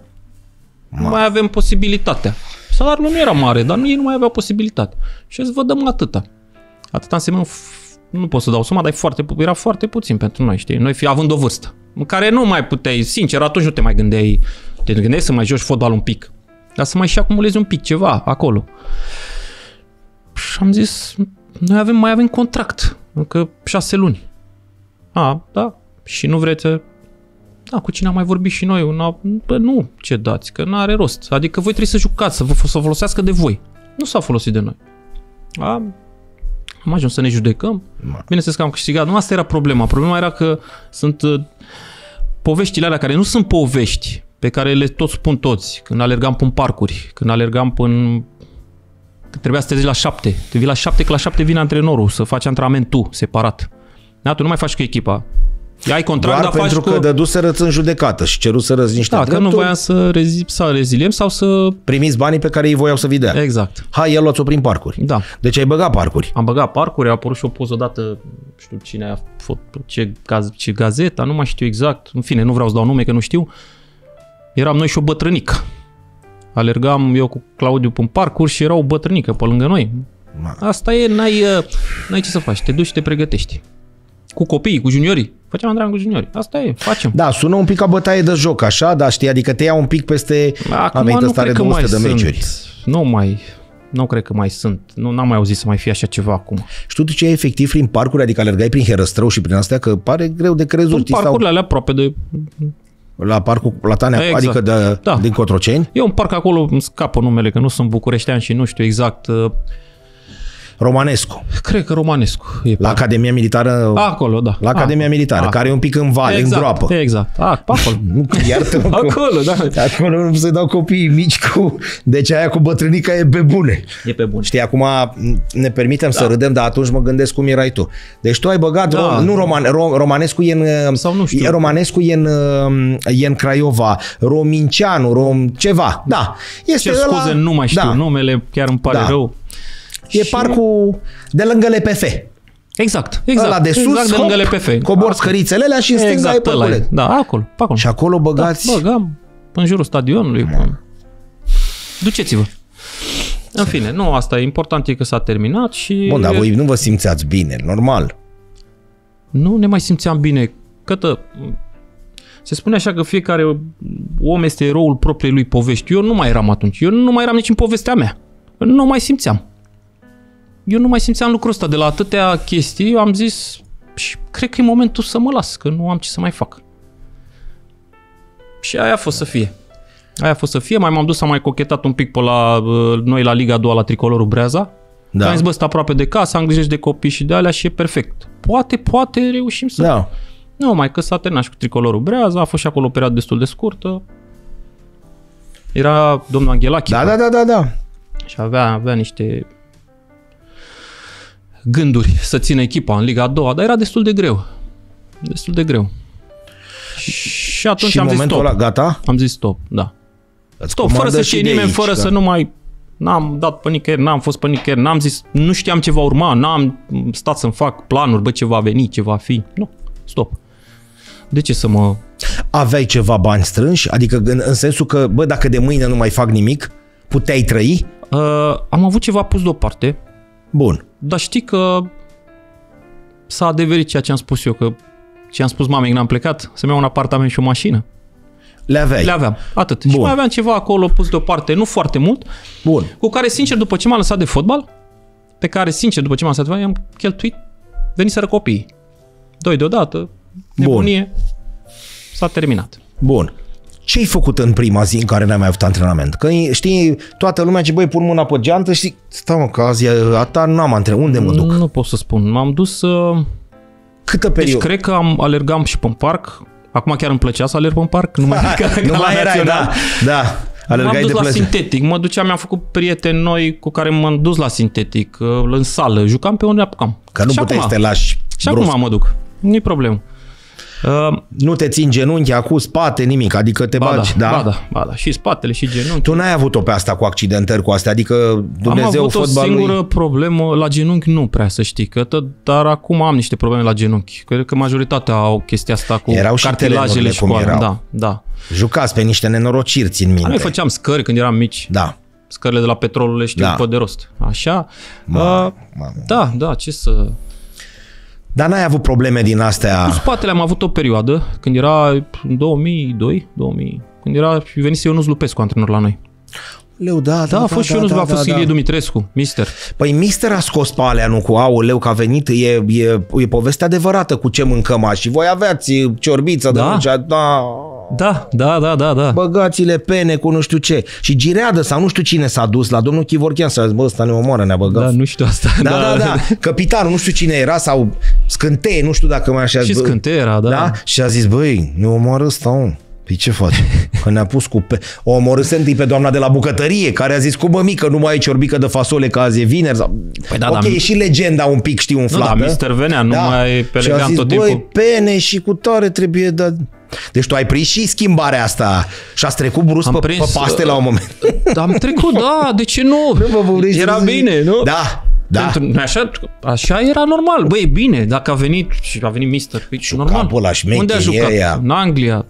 Nu mai avem posibilitatea. Salariul nu era mare, dar nu, ei nu mai aveau posibilitate. Și îți vă dăm atâta. Atâta înseamnă, f- nu pot să dau suma, dar e foarte, pu- era foarte puțin pentru noi, știi? Noi fi având o vârstă în care nu mai puteai, sincer, atunci nu te mai gândeai, te gândeai să mai joci fotbal un pic, dar să mai și acumulezi un pic ceva acolo. Și am zis, noi avem, mai avem contract, încă șase luni. A, da, și nu vreți să... Da, cu cine am mai vorbit și noi? Una, bă, nu, ce dați, că nu are rost. Adică voi trebuie să jucați, să vă să folosească de voi. Nu s-a folosit de noi. A, am ajuns să ne judecăm. Bineînțeles că am câștigat. Nu asta era problema. Problema era că sunt uh, poveștile alea care nu sunt povești pe care le tot spun toți. Când alergam până parcuri, când alergam până că trebuia să te trezi la șapte. Te vii la șapte, că la șapte vine antrenorul să faci antrenament tu, separat. Da, tu nu mai faci cu echipa. Ai contract, Doar dar pentru faci că cu... dăduseră în judecată și ceruseră niște Da, că drepturi, nu voiam să, rezi, să reziliem sau să... primiți banii pe care ei voiau să vi dea. Exact. Hai, el luați-o prin parcuri. Da. Deci ai băgat parcuri. Am băgat parcuri, a apărut și o poză dată, nu știu cine a fost, ce, gaz, ce gazeta, nu mai știu exact. În fine, nu vreau să dau nume, că nu știu. Eram noi și o bătrânică. Alergam eu cu Claudiu în parcuri și era o bătrânică pe lângă noi. Ma. Asta e, n-ai, uh, n-ai ce să faci, te duci și te pregătești. Cu copiii, cu juniorii. Făceam antrenament cu juniorii. Asta e, facem. Da, sună un pic ca bătaie de joc, așa, dar știi, adică te ia un pic peste... Acum Am venit nu ăsta are cred că 200 mai de sunt. meciuri. Nu mai, nu cred că mai sunt. Nu, n-am mai auzit să mai fie așa ceva acum. Și tu ce ai efectiv prin parcuri, adică alergai prin Herăstrău și prin astea, că pare greu de crezut. Sunt știi, sau parcurile alea aproape de la parcul Platanea, Exact. adică de, Da. din Cotroceni, E un parc acolo, îmi scapă numele, că nu sunt bucureștean și nu știu exact. Uh, Romanescu, Cred că Romanescu e la parc. Academia Militară, Acolo, da. la Academia Militară, Ah. care e un pic în vale, exact, în groapă. Exact, a, pe acolo. Nu, iartă acolo, da. Acolo nu se dau copiii mici cu... Deci aia cu bătrânica e pe bune. E pe bun. Știi, acum ne permitem da. să râdem, dar atunci mă gândesc cum erai tu. Deci tu ai băgat, Da. da. nu Roman, Ro, Romanescu e în... Sau nu știu. E Romanescu e în, e în Craiova, Rominceanu, Rom, ceva. Da. Este Ce ăla- scuze, nu mai știu da. numele, chiar îmi pare Da. rău. E Și- parcul de lângă LPF. Exact, exact. Ăla de sus, exact, de lângă hop, LPF. cobor scărițele alea și în stânga exact, ai ăla e. parculet. Da, acolo, pe acolo. Și acolo băgați... Da, băgam în jurul stadionului. Bun. Duceți-vă. În fine, nu, asta e important, e că s-a terminat și... Bun, dar voi nu vă simțeați bine, normal. Nu ne mai simțeam bine. Cătă, se spune așa că fiecare om este eroul propriei lui povești. Eu nu mai eram atunci. Eu nu mai eram nici în povestea mea. Nu mai simțeam. Eu nu mai simțeam lucrul ăsta. De la atâtea chestii am zis și cred că e momentul să mă las, că nu am ce să mai fac. Și aia a fost să fie. Aia a fost să fie. Mai m-am dus, am mai cochetat un pic pe la uh, noi la Liga 2 la Tricolorul Breaza. Da. Da. Am zis, bă, stă aproape de casă, am grijă de copii și de alea și e perfect. Poate, poate reușim să... Da. Nu, mai că s-a terminat și cu tricolorul Breaza, a fost și acolo o perioadă destul de scurtă. Era domnul Anghelachi Da, da, da, da, da. și avea, avea niște gânduri să țină echipa în Liga a doua, dar era destul de greu. Destul de greu. Și atunci și în am zis momentul stop. ăla, gata? Am zis stop, da. Îți Stop, fără comandă să și știe de nimeni, aici, fără că- să nu mai... N-am dat pe nicăieri, n-am fost pe nicăieri, n-am zis, nu știam ce va urma, n-am stat să-mi fac planuri, bă, ce va veni, ce va fi. Nu, stop. De ce să mă... Aveai ceva bani strânși? Adică în, în sensul că, bă, dacă de mâine nu mai fac nimic, puteai trăi? Uh, am avut ceva pus deoparte, Bun. Dar știi că s-a adeverit ceea ce am spus eu, că ce am spus mamei când am plecat, să-mi iau un apartament și o mașină. Le aveai. Le aveam, atât. Și Bun. mai aveam ceva acolo pus deoparte, nu foarte mult, Bun. cu care, sincer, după ce m-am lăsat de fotbal, pe care, sincer, după ce m-am lăsat de fotbal, i-am cheltuit, veniseră copiii. Doi deodată, nebunie, s-a terminat. Bun. Ce ai făcut în prima zi în care n-ai mai avut antrenament? Că știi, toată lumea ce băi, pun mâna pe geantă și stai mă, că azi e a ta n-am antrenament. Unde mă duc? Nu pot să spun. M-am dus... Uh, Câtă deci perioadă? cred că am alergam și pe parc. Acum chiar îmi plăcea să alerg pe parc. Nu mai, ca, ca nu la mai erai, național. da. Da. M-am Alergai dus de la plăcere. sintetic. Mă duceam, mi-am făcut prieteni noi cu care m-am dus la sintetic, uh, în sală. Jucam pe unde apucam. Că nu și puteai acum, să te lași Și brusc. acum mă duc. Nu-i problemă. Uh, Nu te țin genunchi, acum spate, nimic. Adică te ba, bagi, da, ba da, ba da. Și spatele și genunchi. Tu n-ai avut-o pe asta cu accidentări cu astea, adică Dumnezeu am avut fotbalului... o singură problemă la genunchi, nu prea să știi, că tot, dar acum am niște probleme la genunchi. Cred că majoritatea au chestia asta cu Erau și cartilajele terenurile și cum cu alea. erau. Da, da. Jucați pe niște nenorociri, țin minte. Noi făceam scări când eram mici. Da. Scările de la petrolul le știu Da. pe de rost. Așa? Ma, uh, mamă. da, da, ce să... Dar n-ai avut probleme din astea... Cu spatele am avut o perioadă, când era în 2002, 2000, când era și venise Ionuț Lupescu antrenor la noi. Leu, da, da, Da, a fost și Ionuț, a fost Ilie da. Dumitrescu, mister. Păi mister a scos pe alea, nu cu aoleu, că a venit, e, e, e poveste adevărată cu ce mâncăm azi. Și voi aveați ciorbiță de Da. muncea, da, Da, da, da, da, da. băgați-le pene cu nu știu ce. Și gireadă sau nu știu cine s-a dus la domnul Chivorchean să a zis, bă, ăsta ne omoară, ne-a băgat. Da, nu știu asta. Da, da, da, Capitanul, nu știu cine era, sau scânteie, nu știu dacă mai așa. Și bă, scânteie era, da. Da? Și a zis, băi, ne omoară ăsta, om. Păi ce faci? Că ne-a pus cu pe... O omorâse întâi pe doamna de la bucătărie, care a zis, cu bă mică, nu mai ai ciorbică de fasole, că azi e vineri. Sau... Păi da, ok, dar- e și legenda un pic, știi, Nu, umflată. da, Mr. Venea, nu mai pe și a legeam zis, tot băi, timpul. pene și cu tare trebuie da... Deci tu ai prins și schimbarea asta și ați trecut brusc Am pe, prins, pe paste la un moment. Am trecut, da, de ce nu? Bă, vă vreți Era să zic? bine, nu? Da, da. Pentru, așa, așa era normal. Băi, e bine, dacă a venit și a venit Mister, păi, normal. capul ăla, șmecherie Unde a jucat? aia. În Anglia.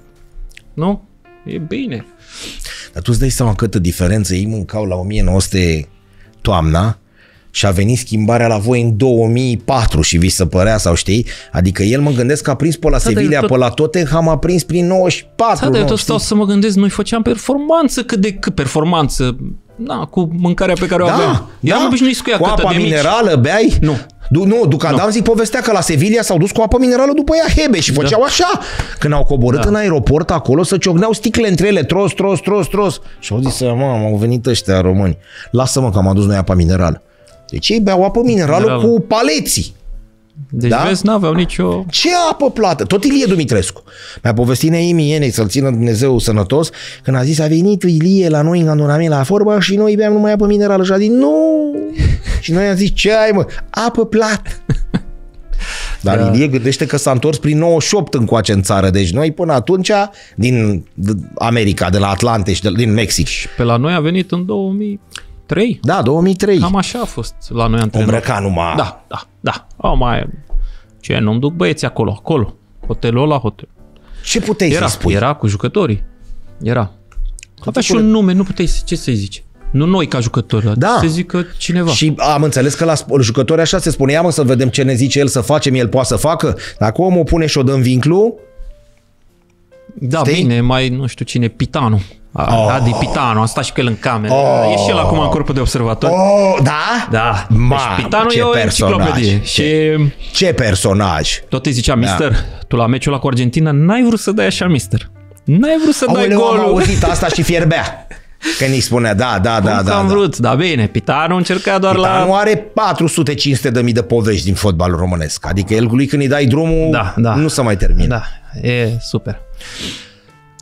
Nu? E bine. Dar tu îți dai seama câtă diferență ei mâncau la 1900 toamna și a venit schimbarea la voi în 2004 și vi se părea sau știi? Adică el mă gândesc că a prins pe la dar eu Sevilla, tot- pe la Tottenham a prins prin 94. Da, dar eu nu, tot știi? stau să mă gândesc, noi făceam performanță cât de cât performanță. Na, cu mâncarea pe care o aveam. Eram obișnuiți cu ea cu câtă apa de mici. minerală beai? Nu. Du, nu, Ducadam zic povestea că la Sevilla s-au dus cu apă minerală după ea Hebe și făceau așa. Când au coborât Da. în aeroport acolo să ciocneau sticle între ele, tros, tros, tros, tros. Și au zis, mamă, au venit ăștia români. Lasă-mă că am adus noi apa minerală. Deci ei beau apă minerală Minerală. cu paleții. Deci Da? vezi, n-aveau nicio... Ce apă plată? Tot Ilie Dumitrescu. Mi-a povestit Neimi Ienei să-l țină Dumnezeu sănătos când a zis a venit Ilie la noi în cantonament la forba și noi beam numai apă minerală și a zis nu. și noi am zis ce ai mă? Apă plată. Dar da. Ilie gândește că s-a întors prin 98 încoace în țară. Deci noi până atunci din America, de la Atlante și de, din Mexic. Pe la noi a venit în 2003. Da, 2003. Cam așa a fost la noi o antrenor. îmbrăca numai. Da, da, da. O, mai... Ce, nu-mi duc băieții acolo, acolo. Hotelul ăla, hotel. Ce puteai Era, să spui? era cu jucătorii. Era. Avea și un nume, nu puteai, să- ce să-i zici? Nu noi ca jucători, Da. să zică cineva. Și am înțeles că la sp- jucători așa se spune, ia mă să vedem ce ne zice el să facem, el poate să facă. Dacă omul pune și o dă în vinclu, da, știi? bine, mai nu știu cine, Pitanu. A, Oh. Adi Pitanu, a stat și cu el în cameră. Oh. E și el acum în corpul de observator. oh, da? Da, Mamă, deci Pitanu ce e o personaj. enciclopedie. Și Ce personaj! tot îi zicea, mister, tu la meciul ăla cu Argentina n-ai vrut să dai așa, mister. N-ai vrut să dai Aoleu, am golul. auzit asta și fierbea. Când îi spunea, da, da, da, Cum că da. am da. vrut, da bine, Pitanu încerca doar Dar la... nu are 400-500 de mii de povești din fotbalul românesc. Adică el lui când îi dai drumul, Da, da. nu se mai termină. Da, e super.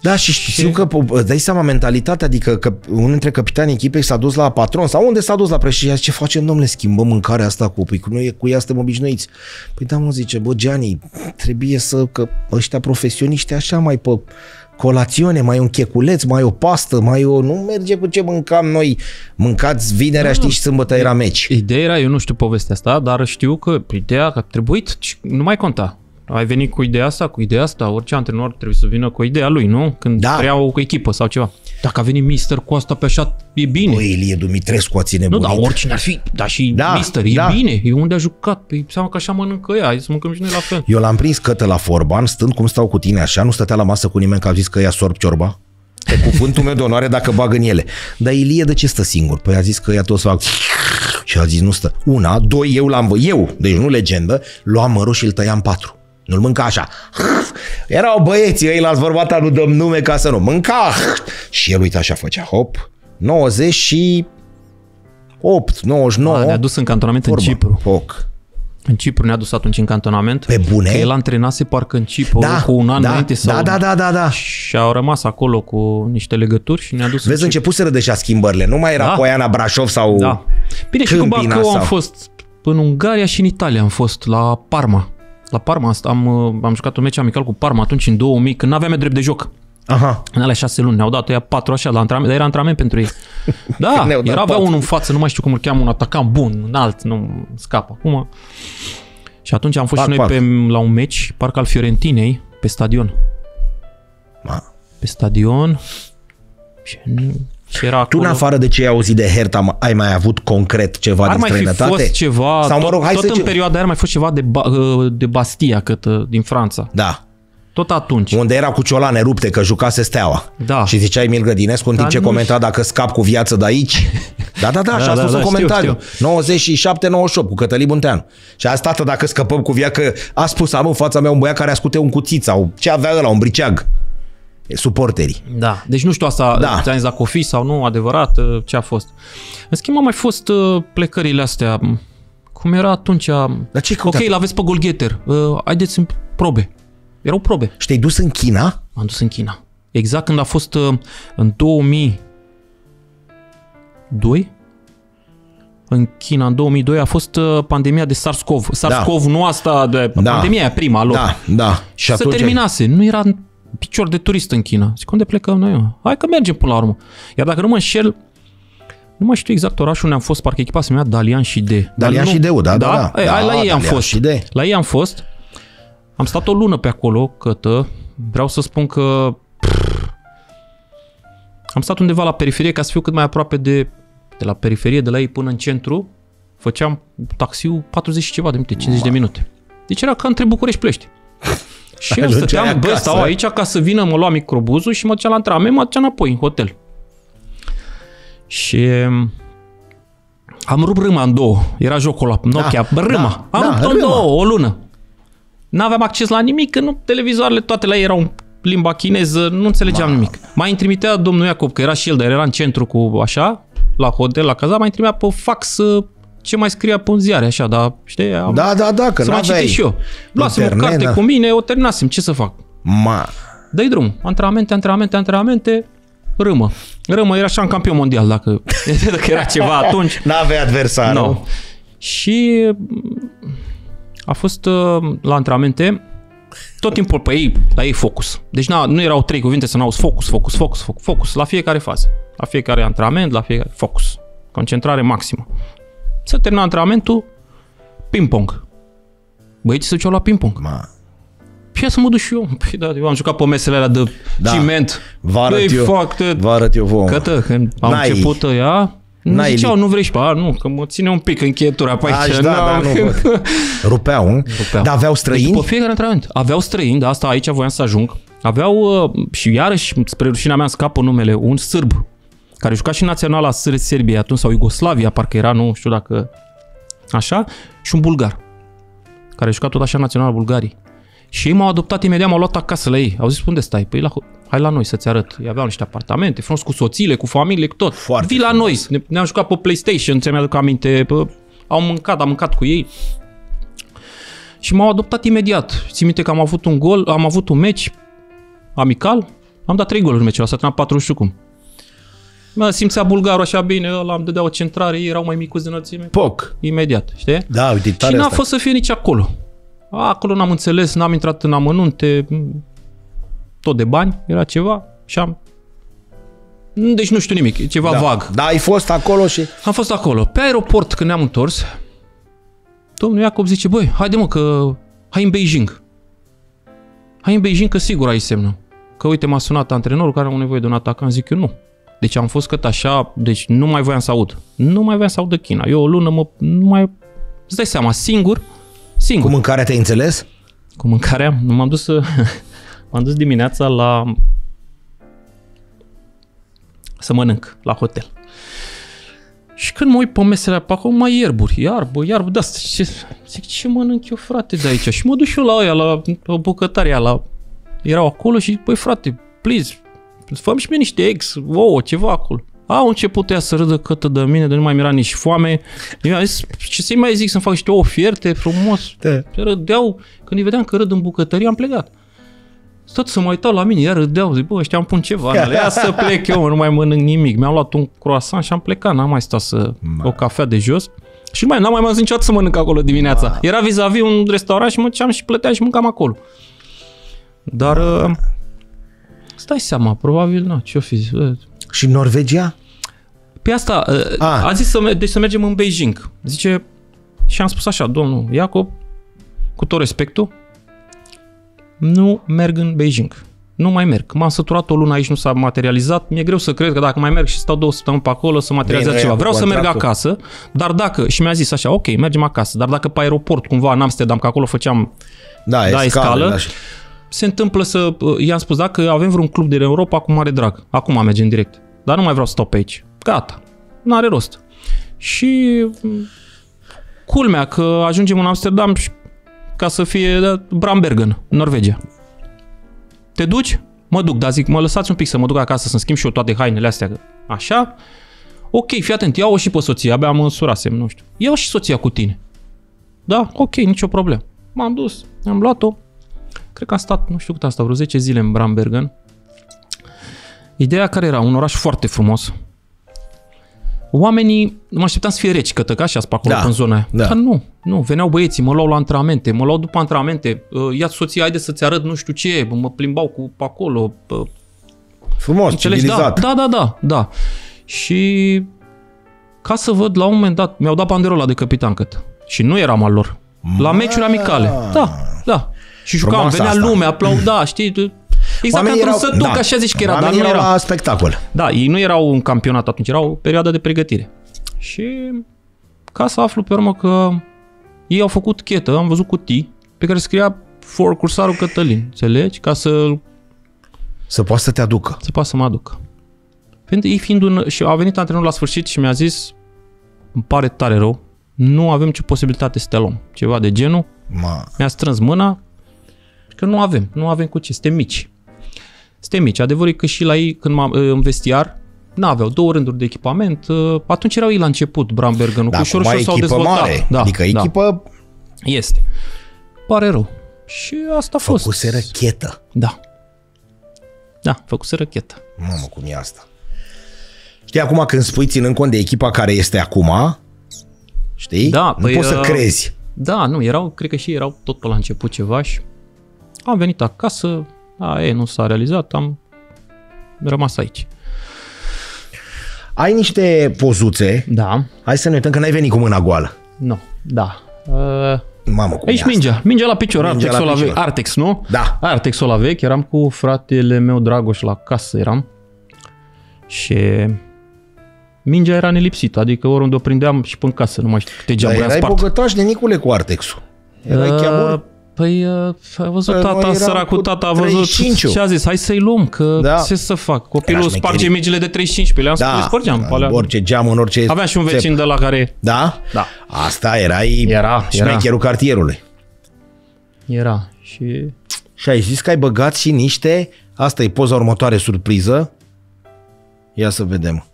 Da, și știu că po- îți dai seama mentalitatea, adică că unul dintre capitanii echipei s-a dus la patron sau unde s-a dus la președinte, ce facem, domnule, schimbăm mâncarea asta cu păi, cu noi cu ea suntem obișnuiți. Păi da, mă zice, bă, Gianni, trebuie să, că ăștia profesioniști așa mai pe colațiune, mai un checuleț, mai o pastă, mai o... Nu merge cu ce mâncam noi. Mâncați vinerea, știți, și sâmbătă era meci. Ideea era, eu nu știu povestea asta, dar știu că ideea că a trebuit, și nu mai conta. Ai venit cu ideea asta, cu ideea asta, orice antrenor trebuie să vină cu ideea lui, nu? Când Da. da. prea o echipă sau ceva. Dacă a venit mister cu asta pe așa, e bine. Băi, Ilie Dumitrescu a ține nu, bunit. dar oricine ar fi, dar și Da, da, mister, e da. da. bine, e unde a jucat, păi seama că așa mănâncă ea, hai să mâncăm și noi la fel. Eu l-am prins cătă la Forban, stând cum stau cu tine așa, nu stătea la masă cu nimeni că a zis că ea sorb ciorba. Pe cuvântul meu de onoare dacă bag în ele. Dar Ilie de ce stă singur? Păi a zis că ea toți fac și a zis nu stă. Una, doi, eu l-am vă- eu, deci nu legendă, luam mărul și îl tăiam patru. Nu-l mânca așa. Erau băieții, ei l-ați vorbat, nu dăm nume ca să nu. Mânca. Și el, uite, așa făcea. Hop. 90 și 8, 99. A, ne-a dus în cantonament Vorba. în Cipru. Foc. În Cipru ne-a dus atunci în cantonament. Pe bune? Că el antrenase parcă în Cipru Da, cu un an da, înainte sau... da, da, da, da, da. Și au rămas acolo cu niște legături și ne-a dus Vezi, în Cipru. începuseră deja schimbările. Nu mai era Da. Poiana Brașov sau... Da. Bine, și cu Câmpina Bacău am sau- fost în Ungaria și în Italia am fost, la Parma. La Parma asta am, uh, am jucat un meci amical cu Parma atunci în 2000, când n-aveam eu drept de joc. Aha. În alea șase luni, ne-au dat ăia patru așa la antrenament, dar era antrenament pentru ei. Da, Ne-au dat era avea patru. unul în față, nu mai știu cum îl cheamă, un atacant bun, înalt, nu scap acum. Și atunci am fost Pac, și noi pac. pe, la un meci, parcă al Fiorentinei, pe stadion. Ma. Pe stadion. Și, și era Tu, acolo. în afară de ce ai auzit de Hertha, mă- ai mai avut concret ceva Ar din mai fi străinătate? fost ceva, Sau, mă rog, hai tot, să tot în zicem- perioada aia ar mai fost ceva de, ba, uh, de Bastia, cât, uh, din Franța. Da. Tot atunci. Unde era cu ciolane rupte, că jucase steaua. Da. Și zicea Emil Grădinescu în Dar timp ce nu comenta dacă scap cu viață de aici. Da, da, da, așa a da, spus da, în știu, comentariu. 97-98 cu Cătălin Bunteanu. Și asta tată dacă scăpăm cu viață, că a spus am în fața mea un băiat care ascute un cuțit sau ce avea ăla, un briceag. E, Suporterii. Da. Deci nu știu asta, Da. da. ți-am zis dacă o fi sau nu, adevărat, uh, ce a fost. În schimb, au mai fost uh, plecările astea. Cum era atunci? Dar ce Ok, căutat? l-aveți pe Golgheter. Uh, haideți în probe. Erau probe. Și te-ai dus în China? M-am dus în China. Exact când a fost uh, în 2002, în China, în 2002, a fost uh, pandemia de SARS-CoV. SARS-CoV, nu asta de Da. pandemia aia prima lor. Da, da. Și Și se atunci... terminase. Nu era picior de turist în China. Zic, unde plecăm noi? mă? Hai că mergem până la urmă. Iar dacă nu mă înșel, nu mai știu exact orașul unde am fost, parcă echipa se numea Dalian și D. Dar Dalian nu- și Deu, da, da, da. Ei, hai, Da, la ei am Dalian fost. și D. La ei am fost. Am stat o lună pe acolo, cătă. Vreau să spun că pff, am stat undeva la periferie ca să fiu cât mai aproape de, de la periferie, de la ei până în centru. Făceam taxiul 40 și ceva de minute, 50 de minute. Deci era ca între București Plești. Și eu Ajungeai stăteam, bă, acasă. stau aici ca să vină, mă lua microbuzul și mă duceam la antrenament, mă duceam înapoi în hotel. Și am rupt râma în două. Era jocul ăla, Nokia, Da, râma. da, am da, rupt-o în râma. două, o lună. N-aveam acces la nimic, că nu, televizoarele toate la ei erau în limba chineză, nu înțelegeam nimic. Mai îmi trimitea domnul Iacob, că era și el, dar era în centru cu așa, la hotel, la caza, mai îmi trimitea pe fax uh, ce mai scria pe un ziare, așa, dar știi, am, Da, da, da, că să mai n-aveai citesc și eu. Luasem o internet, carte da. cu mine, o terminasem, ce să fac? Ma, Dă-i drum, antrenamente, antrenamente, antrenamente, râmă. Râmă era așa în campion mondial, dacă, dacă era ceva atunci. n-aveai adversar. Nu. Nu. Și mm, a fost uh, la antrenamente tot timpul pe ei, la ei focus. Deci na, nu erau trei cuvinte să n-auzi focus, focus, focus, focus, focus, la fiecare fază. La fiecare antrenament, la fiecare focus. Concentrare maximă. Să termină antrenamentul, ping-pong. Băieții se duceau la ping-pong. Ma, Păi să mă duc și eu. Păi da, eu am jucat pe mesele alea de Da. da. ciment. vă arăt Băi, eu, fac de... vă arăt eu vouă. Cătă, când am N-ai- început ea, nu n-ai ziceau, li- nu vrei și pe a, nu, că mă ține un pic încheietura pe aici. Aș, da, da, nu văd. Rupeau, nu? Rupeau. Dar aveau Deci străini? după fiecare antrenament. Aveau străini, de asta aici voiam să ajung. Aveau, uh, și iarăși, spre rușinea mea, scapă numele, un sârb, care juca și naționala Sâr- Serbiei atunci, sau Iugoslavia, parcă era, nu știu dacă... Așa, și un bulgar, care juca tot așa național Bulgarii. Și ei m-au adoptat imediat, m-au luat acasă la ei. Au zis, unde stai? Păi la, hai la noi să-ți arăt. Ei aveau niște apartamente, frumos cu soțiile, cu familie, cu tot. Foarte Vii la noi. Ne, ne-am jucat pe PlayStation, ți-mi aduc aminte. Pe, au mâncat, am mâncat cu ei. Și m-au adoptat imediat. Țin minte că am avut un gol, am avut un meci amical, am dat trei goluri în meciul ăsta, s-a terminat 4 nu știu cum. Mă simțea bulgarul așa bine, ăla îmi dădea o centrare, ei erau mai micuți de înălțime. Poc. Imediat, știi? Da, uite, Și tare n-a asta. fost să fie nici acolo. Acolo n-am înțeles, n-am intrat în amănunte, m, tot de bani, era ceva și am... Deci nu știu nimic, e ceva da. vag. Da, ai fost acolo și... Am fost acolo. Pe aeroport, când ne-am întors, domnul Iacob zice, băi, haide mă că hai în Beijing. Hai în Beijing că sigur ai semnă. Că uite, m-a sunat antrenorul care are nevoie de un atacant, zic eu nu. Deci am fost cât așa, deci nu mai voiam să aud. Nu mai voiam să aud de China. Eu o lună mă, nu mai... Îți dai seama, singur, singur. Cu mâncarea te-ai înțeles? Cu mâncarea, m-am dus, să, m-am dus dimineața la să mănânc la hotel. Și când mă uit pe mesele pe acolo, mai ierburi, iarbă, iarbă, da, ce, zic, ce mănânc eu, frate, de aici? Și mă duc și eu la oia, la, la bucătarea, la... Erau acolo și zic, băi, frate, please, fă și mie niște eggs, ouă, ceva acolo. Au început ea să râdă câtă de mine, de nu mai mi-era nici foame. Eu am zis, ce să-i mai zic, să-mi fac niște ofierte frumos. Da. Râdeau, când îi vedeam că râd în bucătărie, am plecat. Tot să mă uitau la mine, iar râdeau, zic, bă, ăștia îmi pun ceva în ele. Ia să plec eu, nu mai mănânc nimic. Mi-am luat un croissant și am plecat, n-am mai stat să... o cafea de jos. Și mai n-am mai mai niciodată să mănânc acolo dimineața. Ma. Era vis-a-vis un restaurant și mă duceam și plăteam și mâncam acolo. Dar... Uh, stai seama, probabil, nu, ce-o fi zis? Și Norvegia? Pe asta, a, a zis să, deci să mergem în Beijing. Zice, și am spus așa, domnul Iacob, cu tot respectul, nu merg în Beijing. Nu mai merg. M-am săturat o lună aici, nu s-a materializat. Mi-e greu să cred că dacă mai merg și stau două săptămâni pe acolo să materializează ceva. Vreau să merg acasă, dar dacă, și mi-a zis așa, ok, mergem acasă, dar dacă pe aeroport cumva în Amsterdam, că acolo făceam da, da escală, da. Se întâmplă să, i-am spus, dacă avem vreun club din Europa, cu mare drag. Acum mergem direct. Dar nu mai vreau să stau pe aici. Gata. N-are rost. Și culmea că ajungem în Amsterdam și ca să fie da, Brambergen, Norvegia. Te duci? Mă duc, dar zic, mă lăsați un pic să mă duc acasă să-mi schimb și eu toate hainele astea. Așa? Ok, fii atent, iau-o și pe soție, abia am însurasem, nu știu. Iau și soția cu tine. Da, ok, nicio problemă. M-am dus, am luat-o. Cred că am stat, nu știu cât am stat, vreo 10 zile în Brambergen. Ideea care era, un oraș foarte frumos, oamenii, mă așteptam să fie reci, cătăcași pe acolo, da, în zona aia. Da. Dar nu, nu, veneau băieții, mă luau la antrenamente, mă luau după antrenamente, uh, ia soția, haide să-ți arăt nu știu ce, mă plimbau cu pe acolo. Frumos, Înțelegi? civilizat. Da, da, da, da, da. Și ca să văd, la un moment dat, mi-au dat banderola de capitan cât. Și nu eram al lor. La meciuri amicale. Da, da. Și jucam, venea asta. lumea, aplauda, știi, Exact Oamenii ca într-un sătuc, da. așa zici că era, dar nu era. la spectacol. Da, ei nu erau un campionat atunci, erau o perioadă de pregătire. Și ca să aflu pe urmă că ei au făcut chetă, am văzut cutii pe care scria for cursarul Cătălin, înțelegi? Ca să... Să poată să te aducă. Să poată să mă aducă. Pentru ei fiind un... Și a venit antrenorul la sfârșit și mi-a zis îmi pare tare rău, nu avem ce posibilitate să te luăm. Ceva de genul. Ma. Mi-a strâns mâna că nu avem, nu avem cu ce, suntem mici. Suntem mici. Adevărul e că și la ei, când m-am, în vestiar, n-aveau două rânduri de echipament. Ă, atunci erau ei la început, Brambergen, da, cu ușor ușor s-au dezvoltat. Mare. Da, adică da. echipă... Este. Pare rău. Și asta a fost. Făcuseră chetă. Da. Da, făcuseră chetă. Mamă, cum e asta? Știi, acum când spui ținând cont de echipa care este acum, știi? Da, nu păi, poți să uh, crezi. Da, nu, erau, cred că și erau tot pe la început ceva și am venit acasă, a, e, nu s-a realizat, am rămas aici. Ai niște pozuțe. Da. Hai să ne uităm că n-ai venit cu mâna goală. Nu, da. Uh, Mamă, cum Aici mingea. Mingea la picior, mingea Artex la picior. Vechi. Artex, nu? Da. Artex la vechi. Eram cu fratele meu Dragoș la casă, eram. Și mingea era nelipsită, adică oriunde o prindeam și până în casă, nu mai știu câte geamuri Dar erai spart. bogătaș de Nicule cu Artexul. Erai uh, chiar Păi uh, a văzut păi tata, săracul tata a văzut 35. și a zis, hai să-i luăm, că da. ce să fac? Copilul sparge migile de 35, pe le-am da. spus, spărgeam. Da, orice geam, în orice... Avea și un vecin țep. de la care... Da? Da. Asta erai era, șmecherul era. cartierului. Era și... Și ai zis că ai băgat și niște... Asta e poza următoare surpriză. Ia să vedem.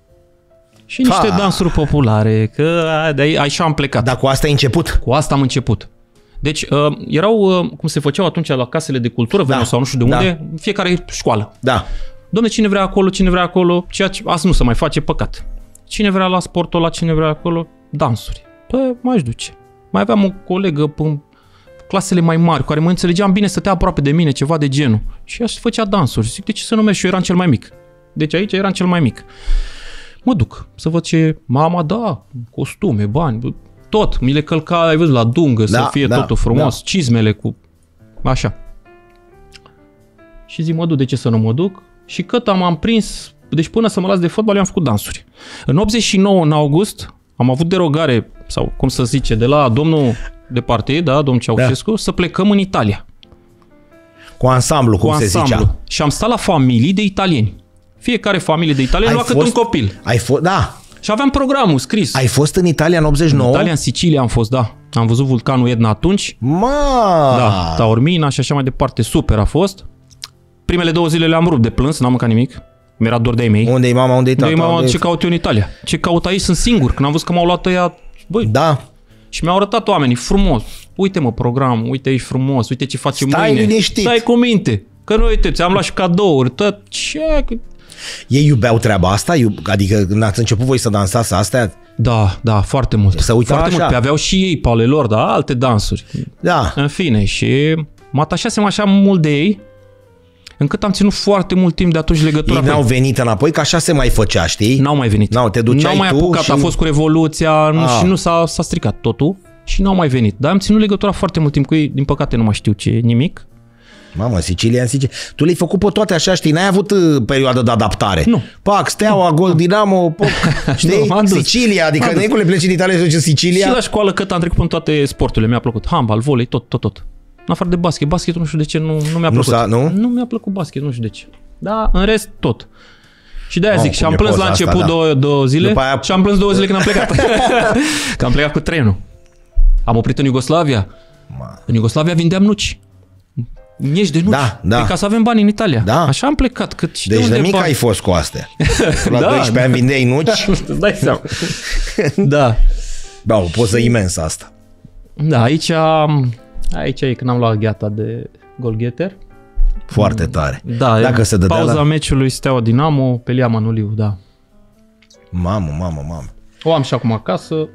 Și niște Fa. dansuri populare, că de așa am plecat. Dar cu asta ai început? Cu asta am început. Deci uh, erau, uh, cum se făceau atunci la casele de cultură, da. sau nu știu de da. unde, fiecare școală. Da. Domne, cine vrea acolo, cine vrea acolo, ceea ce asta nu se mai face, păcat. Cine vrea la sportul la cine vrea acolo, dansuri. Păi, mai duce. Mai aveam o colegă pe clasele mai mari, care mă înțelegeam bine, stătea aproape de mine, ceva de genul. Și așa făcea dansuri. Zic, de ce să numesc? Și eu eram cel mai mic. Deci aici eram cel mai mic. Mă duc să văd ce... Mama, da, costume, bani, tot, mi le călca, ai văzut, la dungă, da, să fie da, totul frumos, da. cizmele cu... Așa. și zic, mă duc, de ce să nu mă duc? Și cât am, am prins, deci până să mă las de fotbal, eu am făcut dansuri. În 89, în august, am avut derogare, sau cum să zice, de la domnul de partid, da, domnul Ceaușescu, da. să plecăm în Italia. Cu ansamblu, cum cu se ansamblu. zicea. Și am stat la familii de italieni. Fiecare familie de italieni lua câte un copil. Ai fost, da. Și aveam programul scris. Ai fost în Italia în 89? În Italia, în Sicilia am fost, da. Am văzut vulcanul Etna atunci. Ma! Da, Taormina și așa mai departe. Super a fost. Primele două zile le-am rupt de plâns, n-am mâncat nimic. Mi-era dor de ei mei. Unde e mama, unde e tata? Ei mama, unde ce caut eu în Italia? Ce caut aici? Sunt singur. Când am văzut că m-au luat ăia, băi, Da. și mi-au arătat oamenii frumos. Uite mă program, uite ești frumos, uite ce facem Stai mâine. liniștit. Stai cu minte. Că nu uite, ți-am luat și cadouri, tot ce... Ei iubeau treaba asta? Iub- Adică când ați început voi să dansați astea? Da, da, foarte mult. Să uita foarte așa. mult. Pe aveau și ei pe ale lor, da, alte dansuri. Da. În fine, și mă atașasem așa mult de ei, încât am ținut foarte mult timp de atunci legătura Ei cu n-au ei. venit înapoi, că așa se mai făcea, știi? N-au mai venit. N-au, te duceai N-au mai tu apucat, și- a fost cu Revoluția nu, Ah. și nu s-a, s-a stricat totul și n-au mai venit. Dar am ținut legătura foarte mult timp cu ei, din păcate nu mai știu ce, nimic. Mamă, Sicilia în Sicilia. Tu le-ai făcut pe toate așa, știi? N-ai avut uh, perioadă de adaptare. Nu. Pac, Steaua, Gol, Dinamo, poc, știi? Nu, m-am dus. Sicilia, adică M-am dus. nu e cum le pleci în Italia și se duce în Sicilia. Și la școală cât am trecut în toate sporturile, mi-a plăcut. Handbal, volei, tot, tot, tot. În afară de basket. Basketul nu știu de ce nu, nu mi-a Nu plăcut. s-a- nu? Nu mi-a plăcut basket, nu știu de ce. Da, în rest, tot. Și de-aia Mamă, zic, și cum am e plâns la poza asta, început da. două, două zile După aia- și am plâns două zile când am plecat. că am plecat cu trenul. Am oprit în Iugoslavia. Ma. În Iugoslavia vindeam nuci. Mieci de nuci. Da, da. Păi ca să avem bani în Italia. Da. Așa am plecat. Cât și Deci de, unde mic bani? ai fost cu astea. La Da. 12 ani vindeai nuci. Îți dai seama. da. Da, o poză imensă asta. Da, aici, aici e când am luat gheata de golgheter. Foarte tare. Da, Dacă se dădea pauza la... meciului Steaua Dinamo, Pelia Manuliu, da. Mamă, mamă, mamă. O am și acum acasă.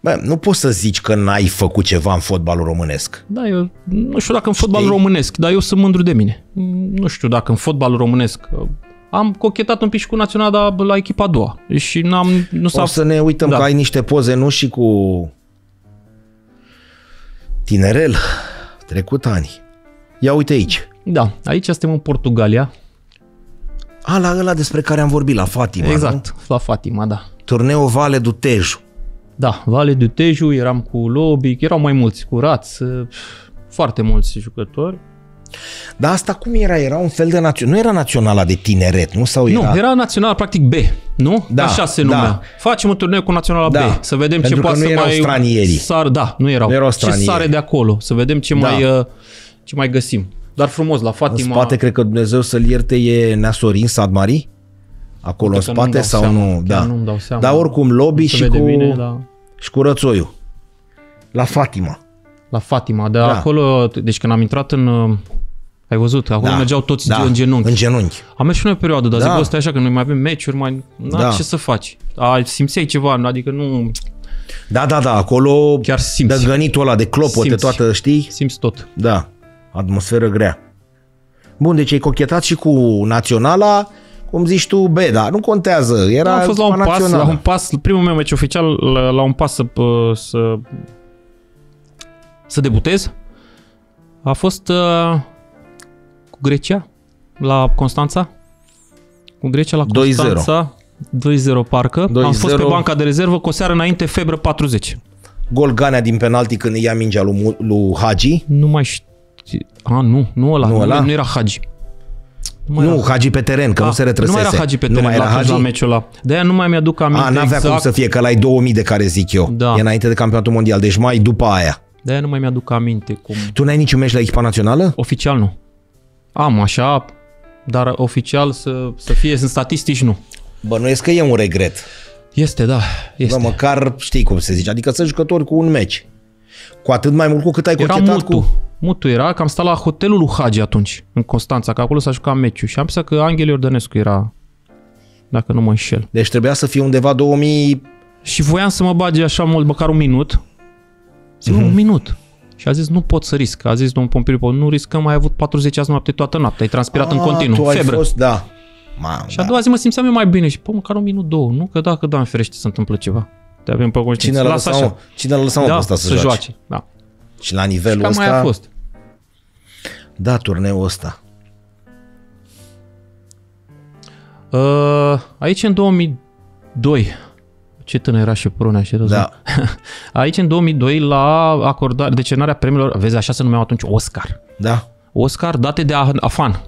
Bă, nu poți să zici că n-ai făcut ceva în fotbalul românesc. Da, eu nu știu dacă în fotbal Știi? românesc, dar eu sunt mândru de mine. Nu știu dacă în fotbal românesc am cochetat un pic și cu naționala dar la echipa a doua. Și n-am, nu s-a... O să ne uităm Da. că ai niște poze, nu? Și cu tinerel, trecut ani. Ia uite aici. Da, aici suntem în Portugalia. A, la ăla despre care am vorbit, la Fatima, Nu? exact, la Fatima, da. Turneu Vale du Teju. Da, Vale de Teju, eram cu Lobic, erau mai mulți, cu Raț, foarte mulți jucători. Dar asta cum era? Era un fel de național. Nu era naționala de tineret, nu? Sau Nu, era... era național practic B, nu? Da, Așa se da. numea. Facem un turneu cu naționala Da, B, să vedem pentru ce că poate nu să erau mai... stranierii. Sar, da, nu erau. Nu erau ce stranieri. sare de acolo, să vedem ce, Da. mai, uh, ce mai găsim. Dar frumos, la În Fatima... spate, cred că Dumnezeu să-l ierte, e Neasorin Sadmari? Acolo Uite în că nu-mi spate dau sau seama, nu? chiar Da. nu-mi dau seama. Dar oricum, lobby se și vede cu, bine, da. și cu rățoiul. La Fatima. La Fatima, de Da. acolo, deci când am intrat în... uh, Ai văzut, acolo Da. mergeau toți da. în genunchi. În genunchi. Am mers și noi o perioadă, dar Da. zic, bă, stai așa că noi mai avem meciuri, mai... Na, Da. ce să faci? A, simțeai ceva, adică nu... Da, da, da, acolo Chiar simți. dăngănitul ăla de clopote, Simți. toată, știi? Simți tot. Da, atmosferă grea. Bun, deci ai cochetat și cu naționala, cum zici tu, B, dar nu contează, era Da, am fost la un pas, națională. la un pas, primul meu meci oficial, la, la un pas să, pă, să, să debutez. A fost uh, cu Grecia, la Constanța. Cu Grecia la 2-0. Constanța. 2-0 parcă. 2-0. Am fost pe banca de rezervă cu o seară înainte, febră 40. Gol Ganea din penalti când ia mingea lui, Mu- lui Hagi. Nu mai știu. A, nu, nu ăla. Nu Nu, ăla? nu era Hagi. Mai Nu, era- Hagi pe teren, că Ah, nu se retrăsese. Nu mai era Hagi pe Nu teren mai la, era atunci Hagi? la meciul ăla. De-aia nu mai mi-aduc aminte A, n-avea exact. cum să fie, că la ai 2000 de care zic eu. Da. E înainte de campionatul mondial, deci mai după aia. De-aia nu mai mi-aduc aminte cum... Tu n-ai niciun meci la echipa națională? Oficial nu. Am așa, dar oficial să, să fie, sunt statistici, nu. Bănuiesc că e un regret. Este, da, este. Bă, măcar știi cum se zice, adică să jucători cu un meci. Cu atât mai mult cu cât ai era cochetat mutu. cu... Mutu era că am stat la hotelul lui Hagi atunci, în Constanța, că acolo s-a jucat meciul și am pensat că Angel Iordănescu era, dacă nu mă înșel. Deci trebuia să fie undeva 2000... Și voiam să mă bage așa mult, măcar un minut. Zic, Mhm. mm-hmm. un minut. Și a zis, nu pot să risc. A zis domnul Pompiriu, nu riscăm, ai avut 40 azi noapte toată noaptea, ai transpirat în Ah, continuu, tu ai febră. fost, da. Mamă, Și a da. doua zi mă simțeam eu mai bine și, pă, măcar un minut, două, nu? Că dacă, Doamne ferește, se întâmplă ceva. Te avem pe conștiință. Cine l-a Lasă lăsat, așa. mă, cine l-a lăsat mă, da, pe ăsta să, să joace? joace. Da. Și la nivelul și ăsta... mai a fost. Da, turneul ăsta. Uh, aici în 2002, ce tânăr era și prunea și răzut. Da. Aici în 2002 la acordare, decernarea premiilor, vezi așa se numeau atunci Oscar. Da. Oscar date de afan.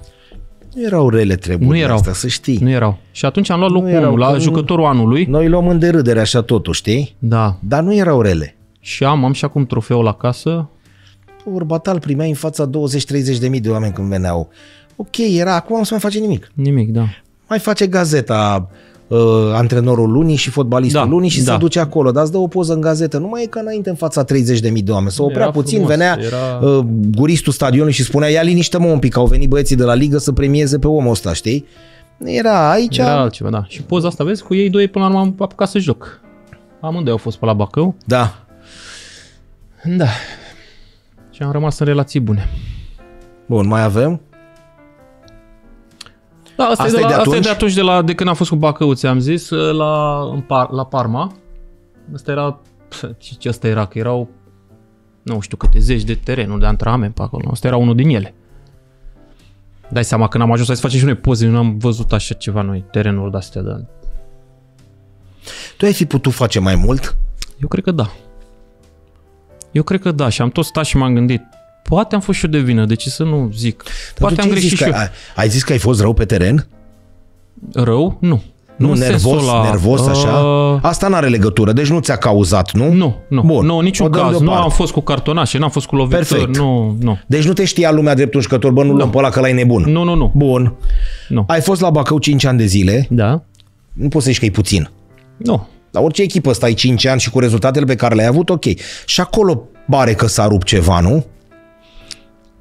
Nu erau rele treburi nu erau. asta, să știi. Nu erau. Și atunci am luat locul erau, la jucătorul anului. Noi luăm în derâdere așa totul, știi? Da. Dar nu erau rele. Și am, am și acum trofeul la casă. Urbatal primea în fața 20-30 de mii de oameni când veneau. Ok, era, acum nu se mai face nimic. Nimic, da. Mai face gazeta uh, antrenorul lunii și fotbalistul Da, lunii și da. se duce acolo, dar îți dă o poză în gazetă. Nu mai e ca înainte în fața 30 de mii de oameni. Să oprea Era puțin, frumos, venea era- uh, guristul stadionului și spunea, ia liniște mă un pic, au venit băieții de la ligă să premieze pe omul ăsta, știi? Era aici, Era altceva, da. Și poza asta, vezi, cu ei doi până la urmă am apucat să joc. Amândoi au fost pe la Bacău. da, Da. Și am rămas în relații bune. bun, mai avem? Da, asta, Asta e de, e la, de asta e atunci? de atunci, de, la, de când am fost cu Bacău, ți-am zis, la, în Par, la Parma. Asta era, pf, ce, ce asta era, că erau, nu știu câte zeci de terenuri de antrenament pe acolo. Asta era unul din ele. Dai seama, când am ajuns să facem și noi poze, nu am văzut așa ceva noi, terenuri de-astea. De... Tu ai fi putut face mai mult? Eu cred că da. Eu cred că da și am tot stat și m-am gândit, poate am fost și eu de vină, de ce să nu zic? Dar Poate tu am ce ai greșit zis și că, eu. ai, ai zis că ai fost rău pe teren? Rău? Nu. Nu, în nervos, sensul ăla, nervos așa? uh, Asta n-are legătură, deci nu ți-a cauzat, nu? Nu, nu, Bun, nu, niciun o dăm caz. Nu deoparte. am fost cu cartonașe, n-am fost cu lovituri, Perfect. nu, nu. Deci nu te știa lumea drept un jucător, bă, nu luăm pe ăla că la e nebun. Nu, nu, nu. Bun. Nu. Ai fost la Bacău 5 ani de zile, Da? nu poți să zici că e puțin. Nu. La orice echipă stai 5 ani și cu rezultatele pe care le-ai avut, ok. Și acolo pare că s-a rupt ceva, nu?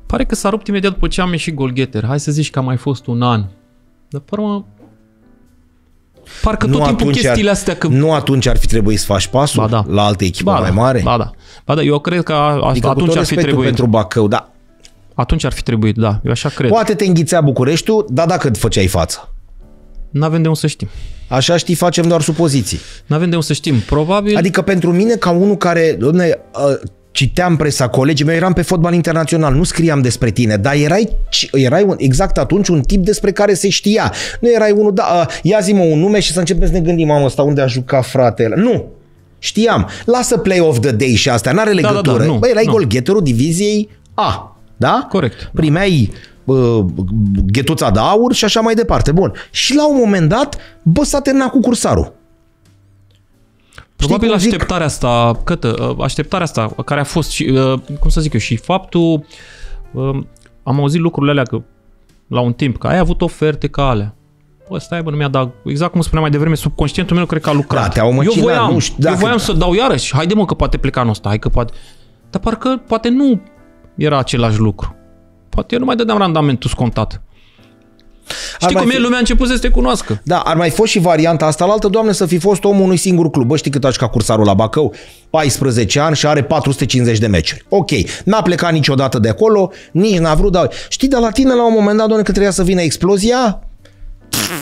Pare că s-a rupt imediat după ce am ieșit golgheter. Hai să zici că a mai fost un an. Dar pe urmă, parcă tot timpul chestiile ar, astea că... nu atunci ar fi trebuit să faci pasul Ba da. la alte echipe Ba mai da, mare? Ba da. Ba da, eu cred că a, Adică cu atunci tot ar fi respectul trebuit. pentru Bacău, da. Atunci ar fi trebuit, da. Eu așa cred. Poate te înghițea Bucureștiul, dar dacă făceai față. N-avem de unde să știm. Așa știi, facem doar supoziții. N-avem de unde să știm. Probabil... Adică pentru mine, ca unul care, domne, uh, citeam presa colegii mei, eram pe fotbal internațional, nu scriam despre tine, dar erai, erai un, exact atunci un tip despre care se știa. Nu erai unul, da, uh, ia zi-mă un nume și să începem să ne gândim, mamă, ăsta unde a jucat fratele. Nu! Știam. Lasă play of the day și astea, n-are da, da, legătură. nu, Băi, erai nu. golgheterul diviziei A. Da? Corect. Primeai uh, ghetuța de aur și așa mai departe. Bun. Și la un moment dat, bă, s-a terminat cu cursarul. Probabil cum zic? așteptarea asta, cătă, așteptarea asta care a fost și, uh, cum să zic eu, și faptul, uh, am auzit lucrurile alea că la un timp, că ai avut oferte ca alea. Bă, stai bă, nu mi-a dat, exact cum spuneam mai devreme, subconștientul meu cred că a lucrat. Da, te-au eu măcinat, voiam, nu știu, eu dacă- voiam să dau iarăși, haide mă că poate pleca anul ăsta, hai că poate, dar parcă poate nu era același lucru. Poate eu nu mai dădeam randamentul scontat. Știi mai cum e? fi- Lumea a început să te cunoască. Da, ar mai fost și varianta asta la altă, doamne, să fi fost omul unui singur club. Bă, știi cât aș jucat cursarul la Bacău? 14 ani și are 450 de meciuri. Ok, n-a plecat niciodată de acolo, nici n-a vrut, dar știi, de la tine la un moment dat, doamne, când trebuia să vină explozia,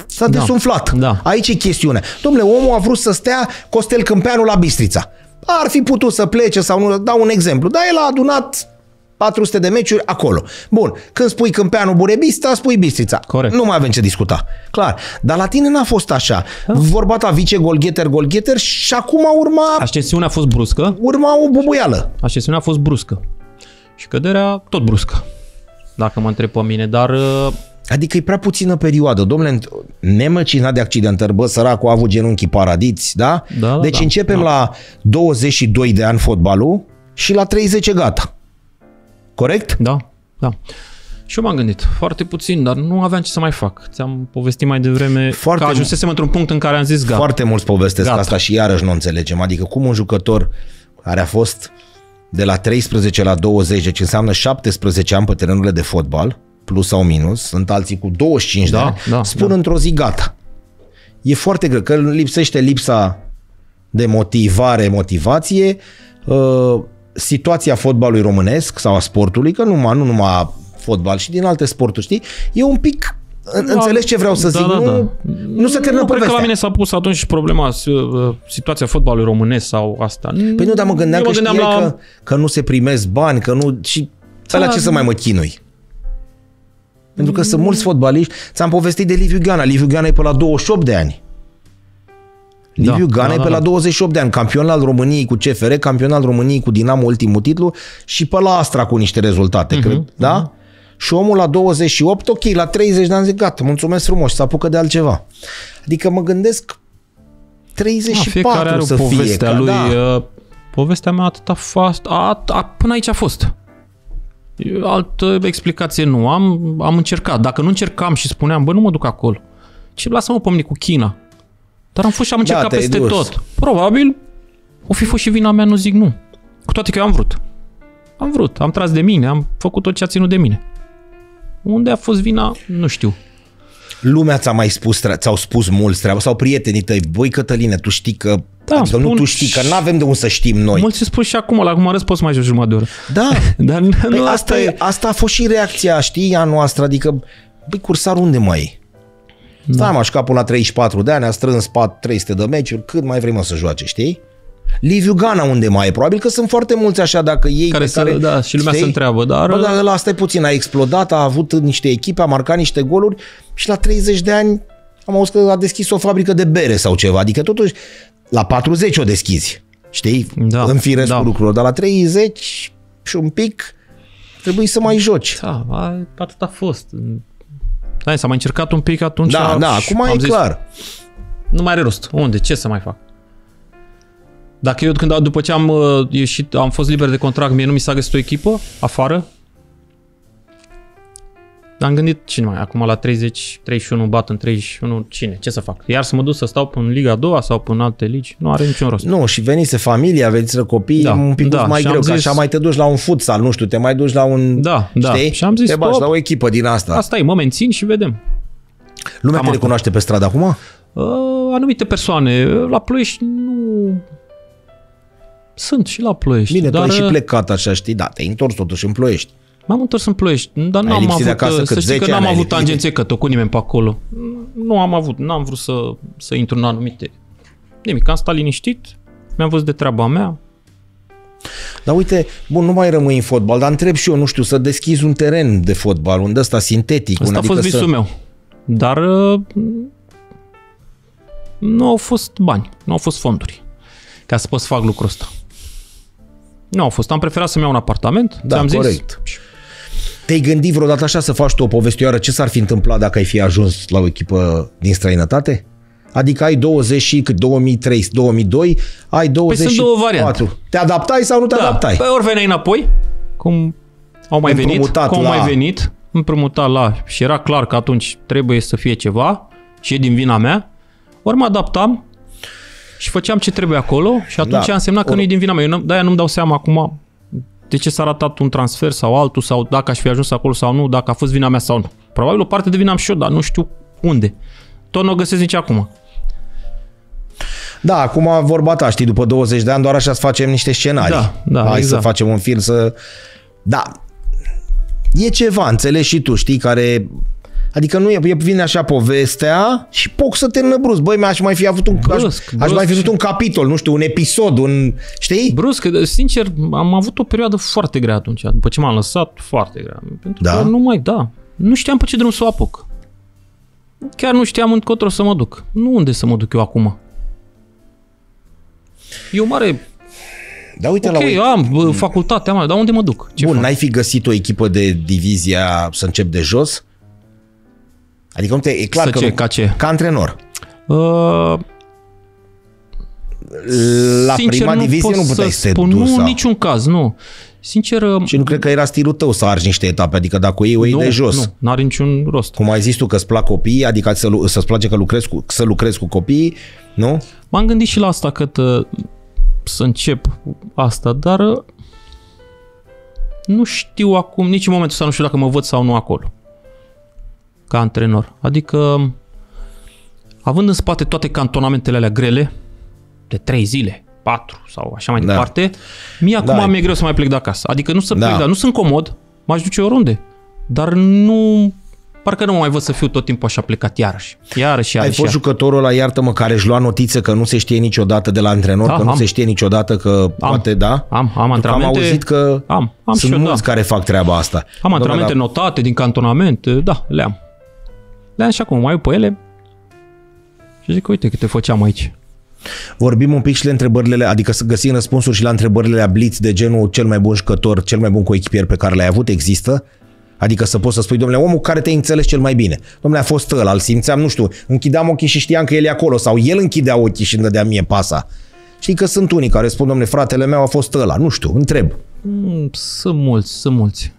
s-a Da. desumflat. Da. Aici e chestiunea. Domnule, omul a vrut să stea Costel Câmpeanu la Bistrița. Ar fi putut să plece sau nu, dau un exemplu, dar el a adunat 400 de meciuri acolo. Bun, când spui Câmpeanu Burebista, spui Bistrița. Corect. Nu mai avem ce discuta. Clar. Dar la tine n-a fost așa. Vorba ta vice golgheter, golgheter și acum urma, Ascensiunea a fost bruscă, urma o bubuială. ascensiunea a fost bruscă. Și căderea tot bruscă. Dacă mă întreb pe mine, dar uh, Adică e prea puțină perioadă. Domnule, nemăcinat de accidentări, bă, săracul a avut genunchii paradiți, da? Da, da, deci da. începem Da. la 22 de ani fotbalul și la 30 e gata. Corect? da, da. Și eu m-am gândit, foarte puțin, dar nu aveam ce să mai fac. Ți-am povestit mai devreme Foarte că ajunsesem într-un punct în care am zis gata. Foarte mulți povestesc Gata. asta și iarăși nu înțelegem. Adică cum un jucător care a fost de la 13 la 20, deci înseamnă 17 ani pe terenurile de fotbal, plus sau minus, sunt alții cu 25 Da, de ani, da, spun da. într-o zi gata. E foarte greu, că lipsește lipsa de motivare, motivație, uh, situația fotbalului românesc sau a sportului, că numai, nu numai fotbal și din alte sporturi, știi, e un pic, da, înțelegi ce vreau să da, zic, da, nu, da. nu se termină nu cred că povestea. la mine s-a pus atunci și problema, uh, situația fotbalului românesc sau asta. Păi nu, dar mă gândeam Eu că mă știai gândeam la... că, că nu se primesc bani, că nu... Și da, la ce să mai mă chinui? Pentru că sunt mulți fotbaliști. Ți-am povestit de Liviu Gheana. Liviu Gheana e pe la 28 de ani. Liviu da, Gana da, e pe da, la 28 de ani, campion al României cu CFR, campion al României cu Dinamo ultimul titlu și pe la Astra cu niște rezultate, uh-huh, cred, uh-huh. da? Și omul la 28, ok, la 30 de ani zic, gata, mulțumesc frumos, să apucă de altceva. Adică mă gândesc 34 da, fiecare are să o povestea fie, lui. Da. Uh, povestea mea atâta fast, a, a, până aici a fost. Altă explicație nu. Am, am încercat. Dacă nu încercam și spuneam, bă, nu mă duc acolo. Ce lasă-mă pe mine cu China. Dar am fost și am da, încercat da, peste dus. tot. Probabil o fi fost și vina mea, nu zic nu. Cu toate că eu am vrut. Am vrut, am tras de mine, am făcut tot ce a ținut de mine. Unde a fost vina, nu știu. Lumea ți-a mai spus, ți-au spus mulți treaba sau prietenii tăi, băi Cătăline, tu știi că da, adică nu tu știi, că nu avem de unde să știm noi. Mulți spun și acum, la cum arăți, poți mai joci jumătate de oră. Da, dar păi nu asta, asta e, asta a fost și reacția, știi, a noastră, adică, băi, cursar unde mai e? Da. Stai mă, capul la 34 de ani, a strâns 300 de meciuri, cât mai vrei mă să joace, știi? Liviu Gana unde mai e? Probabil că sunt foarte mulți așa dacă ei care, pe care da, și lumea știi? se întreabă, dar... Bă, dar la asta e puțin, a explodat, a avut niște echipe, a marcat niște goluri și la 30 de ani am auzit că a deschis o fabrică de bere sau ceva, adică totuși la 40 o deschizi, știi? Da, în firesc da. cu lucrurilor, dar la 30 și un pic trebuie să mai joci. Da, atât a fost. Da, s-a mai încercat un pic atunci. Da, da, acum e zis, clar. Nu mai are rost. Unde? Ce să mai fac? Dacă eu când, după ce am uh, ieșit, am fost liber de contract, mie nu mi s-a găsit o echipă afară, am gândit cine mai, acum la 30, 31, bat în 31, cine, ce să fac? Iar să mă duc să stau în Liga a doua sau în alte ligi? Nu are niciun rost. Nu, și venise familia, veniți copii, da, un pic da, mai greu, zis... că așa mai te duci la un futsal, nu știu, te mai duci la un, da, da. știi? Și am zis, te bași la o echipă din asta. Asta e, mă mențin și vedem. Lumea Cam te recunoaște pe stradă acum? Uh, anumite persoane. La Ploiești nu... Sunt și la Ploiești. Bine, dar... tu ai și plecat așa, știi, da, te-ai întors totuși în Ploiești. M-am întors în Ploiești, dar n-am avut, de acasă, să știi că n-am avut tangențe că cu nimeni pe acolo. Nu am avut, n-am vrut să, să intru în anumite... Nimic, am stat liniștit, mi-am văzut de treaba mea. Dar uite, bun, nu mai rămâi în fotbal, dar întreb și eu, nu știu, să deschizi un teren de fotbal, unde ăsta sintetic. Asta un, a fost adică visul să... meu. Dar uh, nu au fost bani, nu au fost fonduri ca să pot să fac lucrul ăsta. Nu au fost. Am preferat să-mi iau un apartament. Da, ți-am corect. Zis, te-ai gândit vreodată așa să faci tu o povestioară ce s-ar fi întâmplat dacă ai fi ajuns la o echipă din străinătate? Adică ai 20 și cât 2003, 2002, ai 20 păi sunt două variante. Te adaptai sau nu te da. adaptai? Păi ori veneai înapoi, cum au mai venit, cum au la... mai venit, împrumutat la... Și era clar că atunci trebuie să fie ceva și e din vina mea. Ori mă adaptam și făceam ce trebuie acolo și atunci da. a însemnat că or... nu e din vina mea. Eu de-aia nu-mi dau seama acum de ce s-a ratat un transfer sau altul, sau dacă aș fi ajuns acolo sau nu, dacă a fost vina mea sau nu. Probabil o parte de vina am și eu, dar nu știu unde. Tot nu o găsesc nici acum. Da, acum vorba ta, știi, după 20 de ani doar așa să facem niște scenarii. Da, da, Hai exact. să facem un film să... Da, e ceva, înțelegi și tu, știi, care Adică nu e, vine așa povestea și poc să te înăbruz. Băi, mi-aș mai fi avut un, brusc, aș, brusc aș mai fi avut un capitol, nu știu, un episod, un, știi? Brusc, sincer, am avut o perioadă foarte grea atunci, după ce m-am lăsat, foarte grea. Pentru da? că nu mai, da, nu știam pe ce drum să o apuc. Chiar nu știam încotro să mă duc. Nu unde să mă duc eu acum. E o mare da, uite okay, la eu am facultatea mea, dar unde mă duc? Ce Bun, fac? n-ai fi găsit o echipă de divizia să încep de jos? Adică nu te, e clar să că ce, nu, ca ce? Ca antrenor. Uh, la Sincer, prima nu divizie nu puteai să te spun, Nu, sau... niciun caz, nu. Sincer... Și nu cred că era stilul tău să argi niște etape, adică dacă o iei, o iei nu, de jos. Nu, nu are niciun rost. Cum ai zis tu că îți plac copiii, adică să, să-ți place că lucrezi cu, să lucrezi cu copiii, nu? M-am gândit și la asta că să încep asta, dar nu știu acum, nici în momentul ăsta nu știu dacă mă văd sau nu acolo ca antrenor. Adică, având în spate toate cantonamentele alea grele, de trei zile, patru sau așa mai da. departe, mie acum da. mi-e greu să mai plec de acasă. Adică nu să da. plec, dar nu sunt comod, m-aș duce oriunde. Dar nu parcă nu mă mai văd să fiu tot timpul așa plecat iarăși. Iarăși, Ai iarăși. fost iarăși. jucătorul ăla, iartă-mă, care își lua notițe că nu se știe niciodată de la antrenor, Da, că nu am. se știe niciodată că poate, da? Am, am Pentru că am antrenamente- auzit că Am, am sunt și eu, mulți da. care fac treaba asta. Am Domnule, antrenamente dar notate din cantonament, da, le am. Le am și acum, mai uit pe ele și zic, uite câte făceam aici. Vorbim un pic și la întrebările, adică să găsim răspunsuri și la întrebările la blitz de genul cel mai bun jucător, cel mai bun coechipier pe care l-ai avut, există? Adică să poți să spui, domnule, omul care te-ai înțeles cel mai bine. Domnule, a fost ăla, îl simțeam, nu știu, închideam ochii și știam că el e acolo sau el închidea ochii și îmi dădea mie pasa. Știi că sunt unii care spun, domnule, fratele meu a fost ăla, nu știu, întreb. Mm, Sunt mulți, sunt mulți.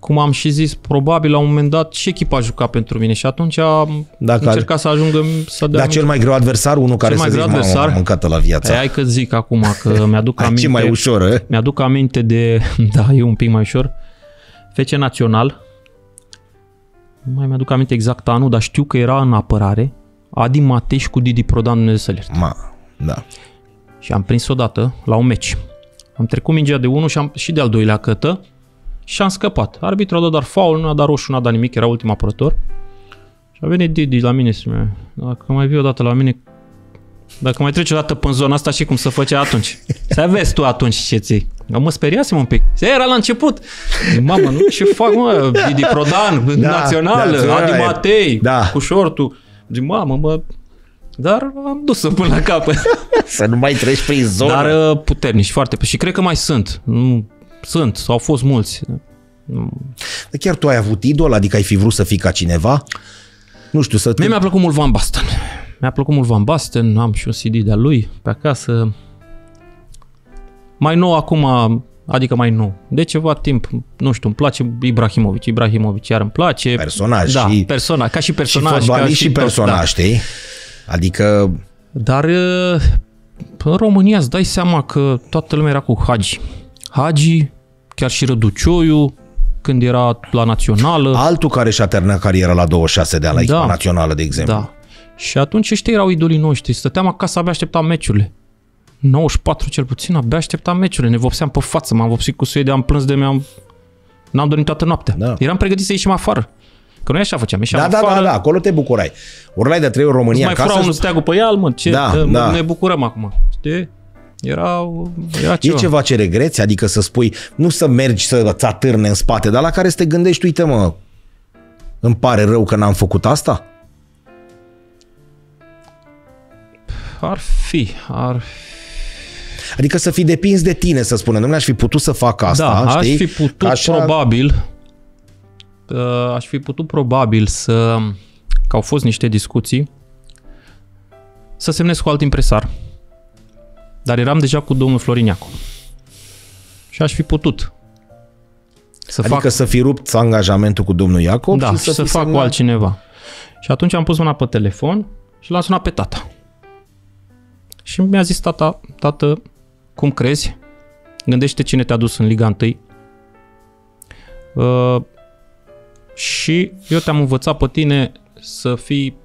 Uh, Cum am și zis, probabil la un moment dat și echipa a jucat pentru mine și atunci am Dacă- încercat să ajungă să dea... Dar cel mai greu adversar, unul care mai să zici, greu mamă, adversar? am mâncat la viața. Păi, hai că zic acum că mi-aduc Hai, aminte... ce mai ușor, eh? Mi-aduc aminte de... Da, e un pic mai ușor. FC Național. Nu mai mi-aduc aminte exact anul, dar știu că era în apărare. Adi Mateș cu Didi Prodan, Dumnezeu să-l ierte. Ma, da. Și am prins odată la un meci. Am trecut mingea de unul și, am, și de al doilea cătă și am scăpat. Arbitru a dat doar faul, nu a dat roșu, nu a dat nimic, era ultim apărător. Și a venit Didi la mine și mi dacă mai vii odată la mine, dacă mai treci odată până zona asta și cum să făcea atunci. Să vezi tu atunci ce ții. Mă speriasem un pic. Se era la început. Zic, Mamă, nu, ce fac, mă? Didi Prodan, Da, național, da, Adi e- Matei, da. cu șortul. Zic, mamă, mă... Dar am dus-o până la capăt. Să nu mai treci prin zonă. Dar uh, puternici, foarte Și cred că mai sunt. Nu, sunt, sau au fost mulți. Dar chiar tu ai avut idol? Adică ai fi vrut să fii ca cineva? Nu știu, să te... Mie mi-a plăcut mult Van Basten. Mi-a plăcut mult Van Basten, am și un CD de-a lui pe acasă. Mai nou acum, adică mai nou. De ceva timp, nu știu, îmi place Ibrahimovic. Ibrahimovic chiar îmi place. Personaj da, și- persona, ca și și personaj. fotbalist ca și tot, personaj, da. știi? Adică Dar uh, în România îți dai seama că toată lumea era cu Hagi. Hagi, chiar și Răducioiu, când era la națională. altul care și-a terminat cariera la 26 de ani la Da. echipa națională, de exemplu. Da. Și atunci ăștia erau idolii noștri. Stăteam acasă, abia așteptam meciurile. 94 cel puțin, abia așteptam meciurile. Ne vopseam pe față, m-am vopsit cu Suedia, am plâns de mi-am... N-am dormit toată noaptea. Da. Eram pregătit să ieșim afară. Că noi așa făceam, ieșeam Da, da, afară, da, da, acolo te bucurai. Urlai de trei ori îți România mai fura acasă. unul steagul pe el, mă, ce, Da, da, da. ne bucurăm acum. Știi? Era, era E ceva. ceva ce regreți? Adică să spui, nu să mergi să-ți atârne în spate, dar la care să te gândești, uite mă, îmi pare rău că n-am făcut asta? Ar fi, ar Adică să fi depins de tine, să spunem, domnule, aș fi putut să fac asta, da, știi? aș fi putut Așa- probabil uh, aș fi putut probabil să că au fost niște discuții să semnez cu alt impresar. Dar eram deja cu domnul Floriniacu. Și aș fi putut să Adică fac să fi rupt angajamentul cu domnul Iacob da, și și să fi fac cu semnat- altcineva. Și atunci am pus mâna pe telefon și l-am sunat pe tata. Și mi-a zis tata, tată, cum crezi? Gândește cine te-a dus în Liga 1. Uh, și eu te-am învățat pe tine să fii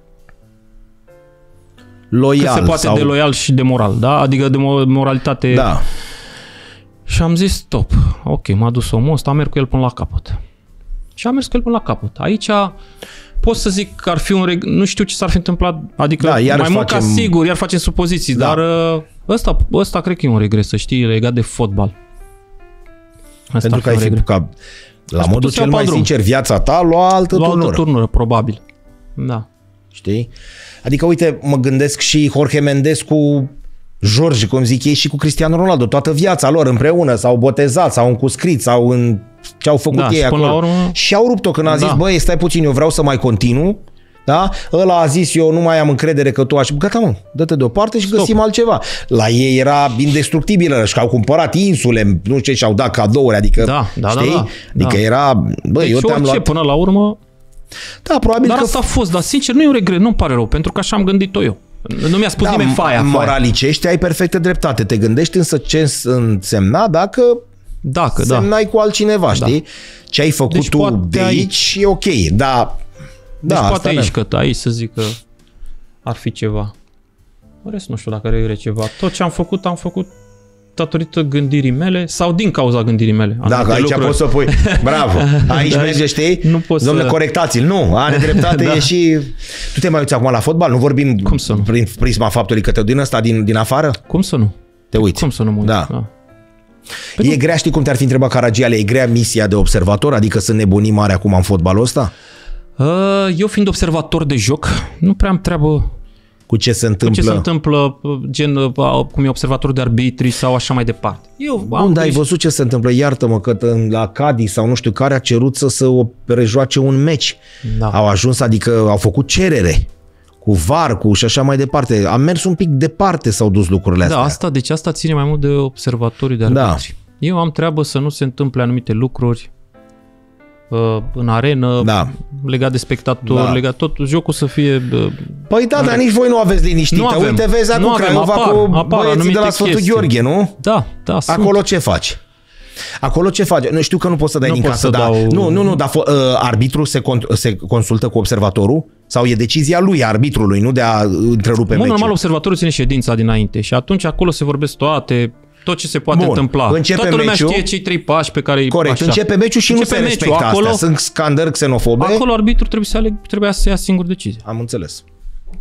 loial cât se poate sau... de loial și de moral, da? Adică de mo- moralitate. Da. Și am zis, stop, ok, m-a dus omul ăsta, merg cu el până la capăt. Și am mers cu el până la capăt. Aici pot să zic că ar fi un reg... Nu știu ce s-ar fi întâmplat, adică Da, mai iarăși mult facem- ca sigur, iar facem supoziții, Da. dar uh, ăsta, ăsta cred că e un regres, să știi, legat de fotbal. Asta Pentru ar că ai un fi regret. ca, la Aș modul putea să cel iau mai pe drum. sincer, viața ta lua altă La altă turnură. turnură, probabil. Da. Știi? Adică, uite, mă gândesc și Jorge Mendes cu George, cum zic ei, și cu Cristiano Ronaldo. Toată viața lor împreună, s-au botezat, s-au încuscrit, sau în ce au făcut Da, ei și până acolo. la urmă- Și au rupt-o când a Da. zis, băi, stai puțin, eu vreau să mai continu. Da? Ăla a zis, eu nu mai am încredere că tu aș... Gata, mă, dă-te deoparte și Stop. găsim altceva. La ei era indestructibil și că au cumpărat insule, nu știu ce, și-au dat cadouri, adică, Da, da, da, știi? da. Adică Da. era, băi, Deci eu te-am orice, luat... până la urmă, Da, probabil dar că asta a fost, dar sincer nu e un regret, nu-mi pare rău, pentru că așa am gândit-o eu. Nu mi-a spus nimeni faia, faia. moralicește, ai perfectă dreptate. Te gândești însă ce însemna dacă Dacă, da. semnai cu altcineva, știi? Ce ai făcut Deci tu poate de aici- aici e ok, dar... Deci da, poate asta aici ne- că aici să zic că ar fi ceva. În rest nu știu dacă regret ceva. Tot ce am făcut, am făcut datorită gândirii mele sau din cauza gândirii mele. Da, Anumite aici lucruri. poți să pui. Bravo. Aici Da, merge, știi? nu poți Domnule, să- corectați-l. Nu, are dreptate, Da. e și... Tu te mai uiți acum la fotbal? Nu vorbim Cum să nu? prin prisma faptului că te din ăsta, din, din afară? Cum să nu? Te uiți. Cum să nu mă uit? Da. da. E grea, știi cum te-ar fi întrebat Caragiale, e grea misia de observator? Adică sunt nebunii mari acum în fotbalul ăsta? Uh, Eu fiind observator de joc, nu prea am treabă Cu ce se cu întâmplă? ce se întâmplă, uh, gen uh, cum e observator de arbitri sau așa mai departe. Eu Bun, am dar ai grijă- văzut ce se întâmplă? Iartă-mă că în- la Cadi sau nu știu care a cerut să se o- rejoace un meci. Da. Au ajuns, adică au făcut cerere cu var, cu și așa mai departe. Am mers un pic departe s-au dus lucrurile astea. Da, asta, deci asta ține mai mult de observatorii de Da. arbitri. Eu am treabă să nu se întâmple anumite lucruri uh, în arenă, Da. legat de spectatori, Da. legat tot, jocul să fie... uh, Păi da, dar nici voi nu aveți liniștită. Nu avem. Uite, vezi acum Nu avem, Craiova apar, cu apar băieții de anumite la Sfântul chestii. Gheorghe, nu? Da, da, sunt. Acolo ce faci? Acolo ce faci? Nu știu că nu poți să dai Nu din pot casă, să dar... dau- Nu, nu, nu, dar fo- uh, arbitrul se, con- se consultă cu observatorul? Sau e decizia lui, arbitrului, nu de a întrerupe În mod meciul? normal, observatorul ține ședința dinainte și atunci acolo se vorbesc toate, tot ce se poate Bun, întâmpla. începe Toată lumea meciul. știe cei trei pași pe care îi Corect, așa. începe meciul și nu Începe se meciul, respectă acolo, astea. Sunt scandări xenofobe. Acolo arbitru trebuie să, aleg, trebuia să ia singur decizie. Am înțeles.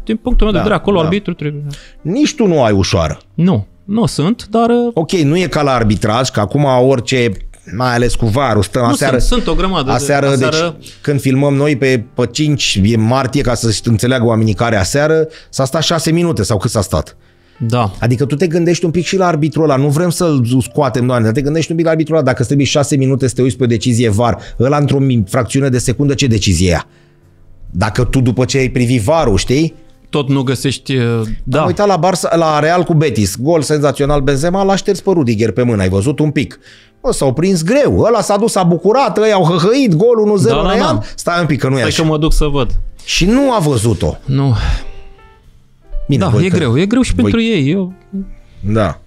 Din punctul meu Da, de vedere, acolo da. arbitru trebuie... Nici tu nu ai ușoară. Nu, nu sunt, dar uh, Ok, nu e ca la arbitraj, că acum orice, mai ales cu varul, stăm nu aseară, sunt, sunt o grămadă. Aseară, de, aseară deci, când filmăm noi pe, pe 5 e martie, ca să înțeleagă oamenii care aseară, s-a stat 6 minute sau cât s-a stat. Da, Adică tu te gândești un pic și la arbitrul ăla, nu vrem să-l scoatem, doamne, dar te gândești un pic la arbitrul ăla, dacă îți trebuie 6 minute să te uiți pe o decizie VAR, ăla într-o mi- fracțiune de secundă, ce decizie ia? Dacă tu după ce ai privit varul, știi? tot nu găsești... uh, Am Da, uitat la, Barça, la Real cu Betis, gol senzațional Benzema, l-a șters pe Rudiger pe mână, ai văzut un pic. Bă, s-au prins greu, ăla s-a dus, a bucurat, ăia au hăhăit, gol 1-0 Da, da, Real, da. stai un pic că nu e hai așa. că mă duc să văd. Și nu a văzut-o. Nu, Bine, da, voi e că- greu, e greu și voi- pentru ei. Eu, Da.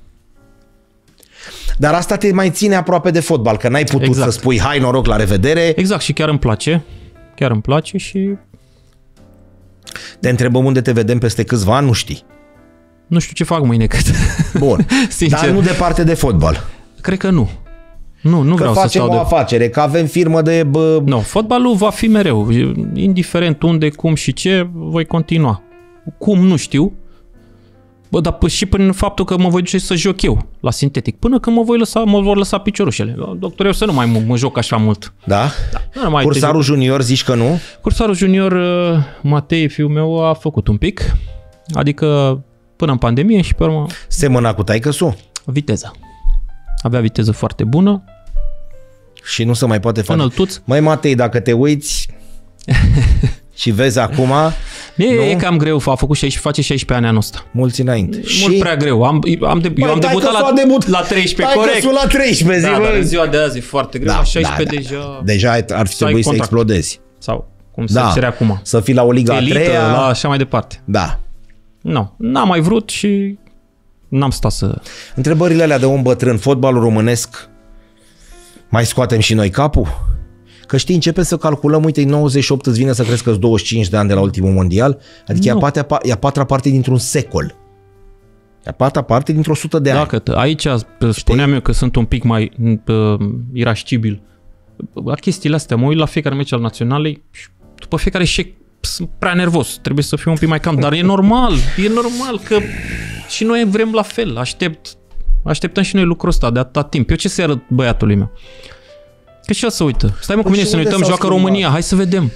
Dar asta te mai ține aproape de fotbal, că n-ai putut Exact. să spui hai noroc la revedere. exact, și chiar îmi place. Chiar îmi place și Te întrebăm unde te vedem peste câțiva ani, nu știi. nu știu ce fac mâine cât. Bun. Sincer. Dar nu departe de fotbal. Cred că nu. Nu, nu Că vreau să facem stau o de... afacere, că avem firmă de... Bă, Nu, fotbalul va fi mereu. Indiferent unde, cum și ce, voi continua. Cum, nu știu. Bă, dar p- și prin faptul că mă voi duce să joc eu la sintetic. Până când mă voi lăsa, mă vor lăsa piciorușele. Doctor, eu să nu mai mă, mă joc așa mult. da? Nu, nu mai Cursarul junior zici că nu? Cursarul junior, uh, Matei, fiul meu, a făcut un pic. Adică până în pandemie și pe urmă Semăna cu taică viteza. Avea viteză foarte bună, și nu se mai poate face. înăltuț. Măi, Matei, dacă te uiți și vezi acum, E, Nu? e cam greu, a făcut 16, face 16 ani anul ăsta. mulți înainte. Mult prea greu. Am, am de, eu am Băi, debutat taică-su la, a debut- la 13, taică-su corect. la 13, zi, Da, bă. dar în ziua de azi e foarte greu. Da, la 16 da, da. deja... Deja ar fi Să ai trebuit să contract. explodezi. Sau cum se Da. cere acum. Să fii la o liga a Elită, treia. la așa mai departe. Da. Nu, n-am mai vrut și n-am stat să... Întrebările alea de om bătrân, fotbalul românesc, mai scoatem și noi capul? Că știi, începem să calculăm, uite, 98 îți vine să crezi că 25 de ani de la ultimul mondial, adică e a, Nu. patra, e a patra parte dintr-un secol. E a patra parte dintr-o sută de ani. Dacă t- aici spuneam eu că sunt un pic mai uh, irascibil la chestiile astea, mă uit la fiecare meci al naționalei și după fiecare eșec sunt prea nervos, trebuie să fiu un pic mai calm, dar e normal, e normal că și noi vrem la fel, aștept, așteptăm și noi lucrul ăsta de atâta timp. Eu ce să arăt băiatului meu? Că și el să uită. Stai mă cu Păi mine și să ne unde uităm, s-au joacă schimbat? România, hai să vedem.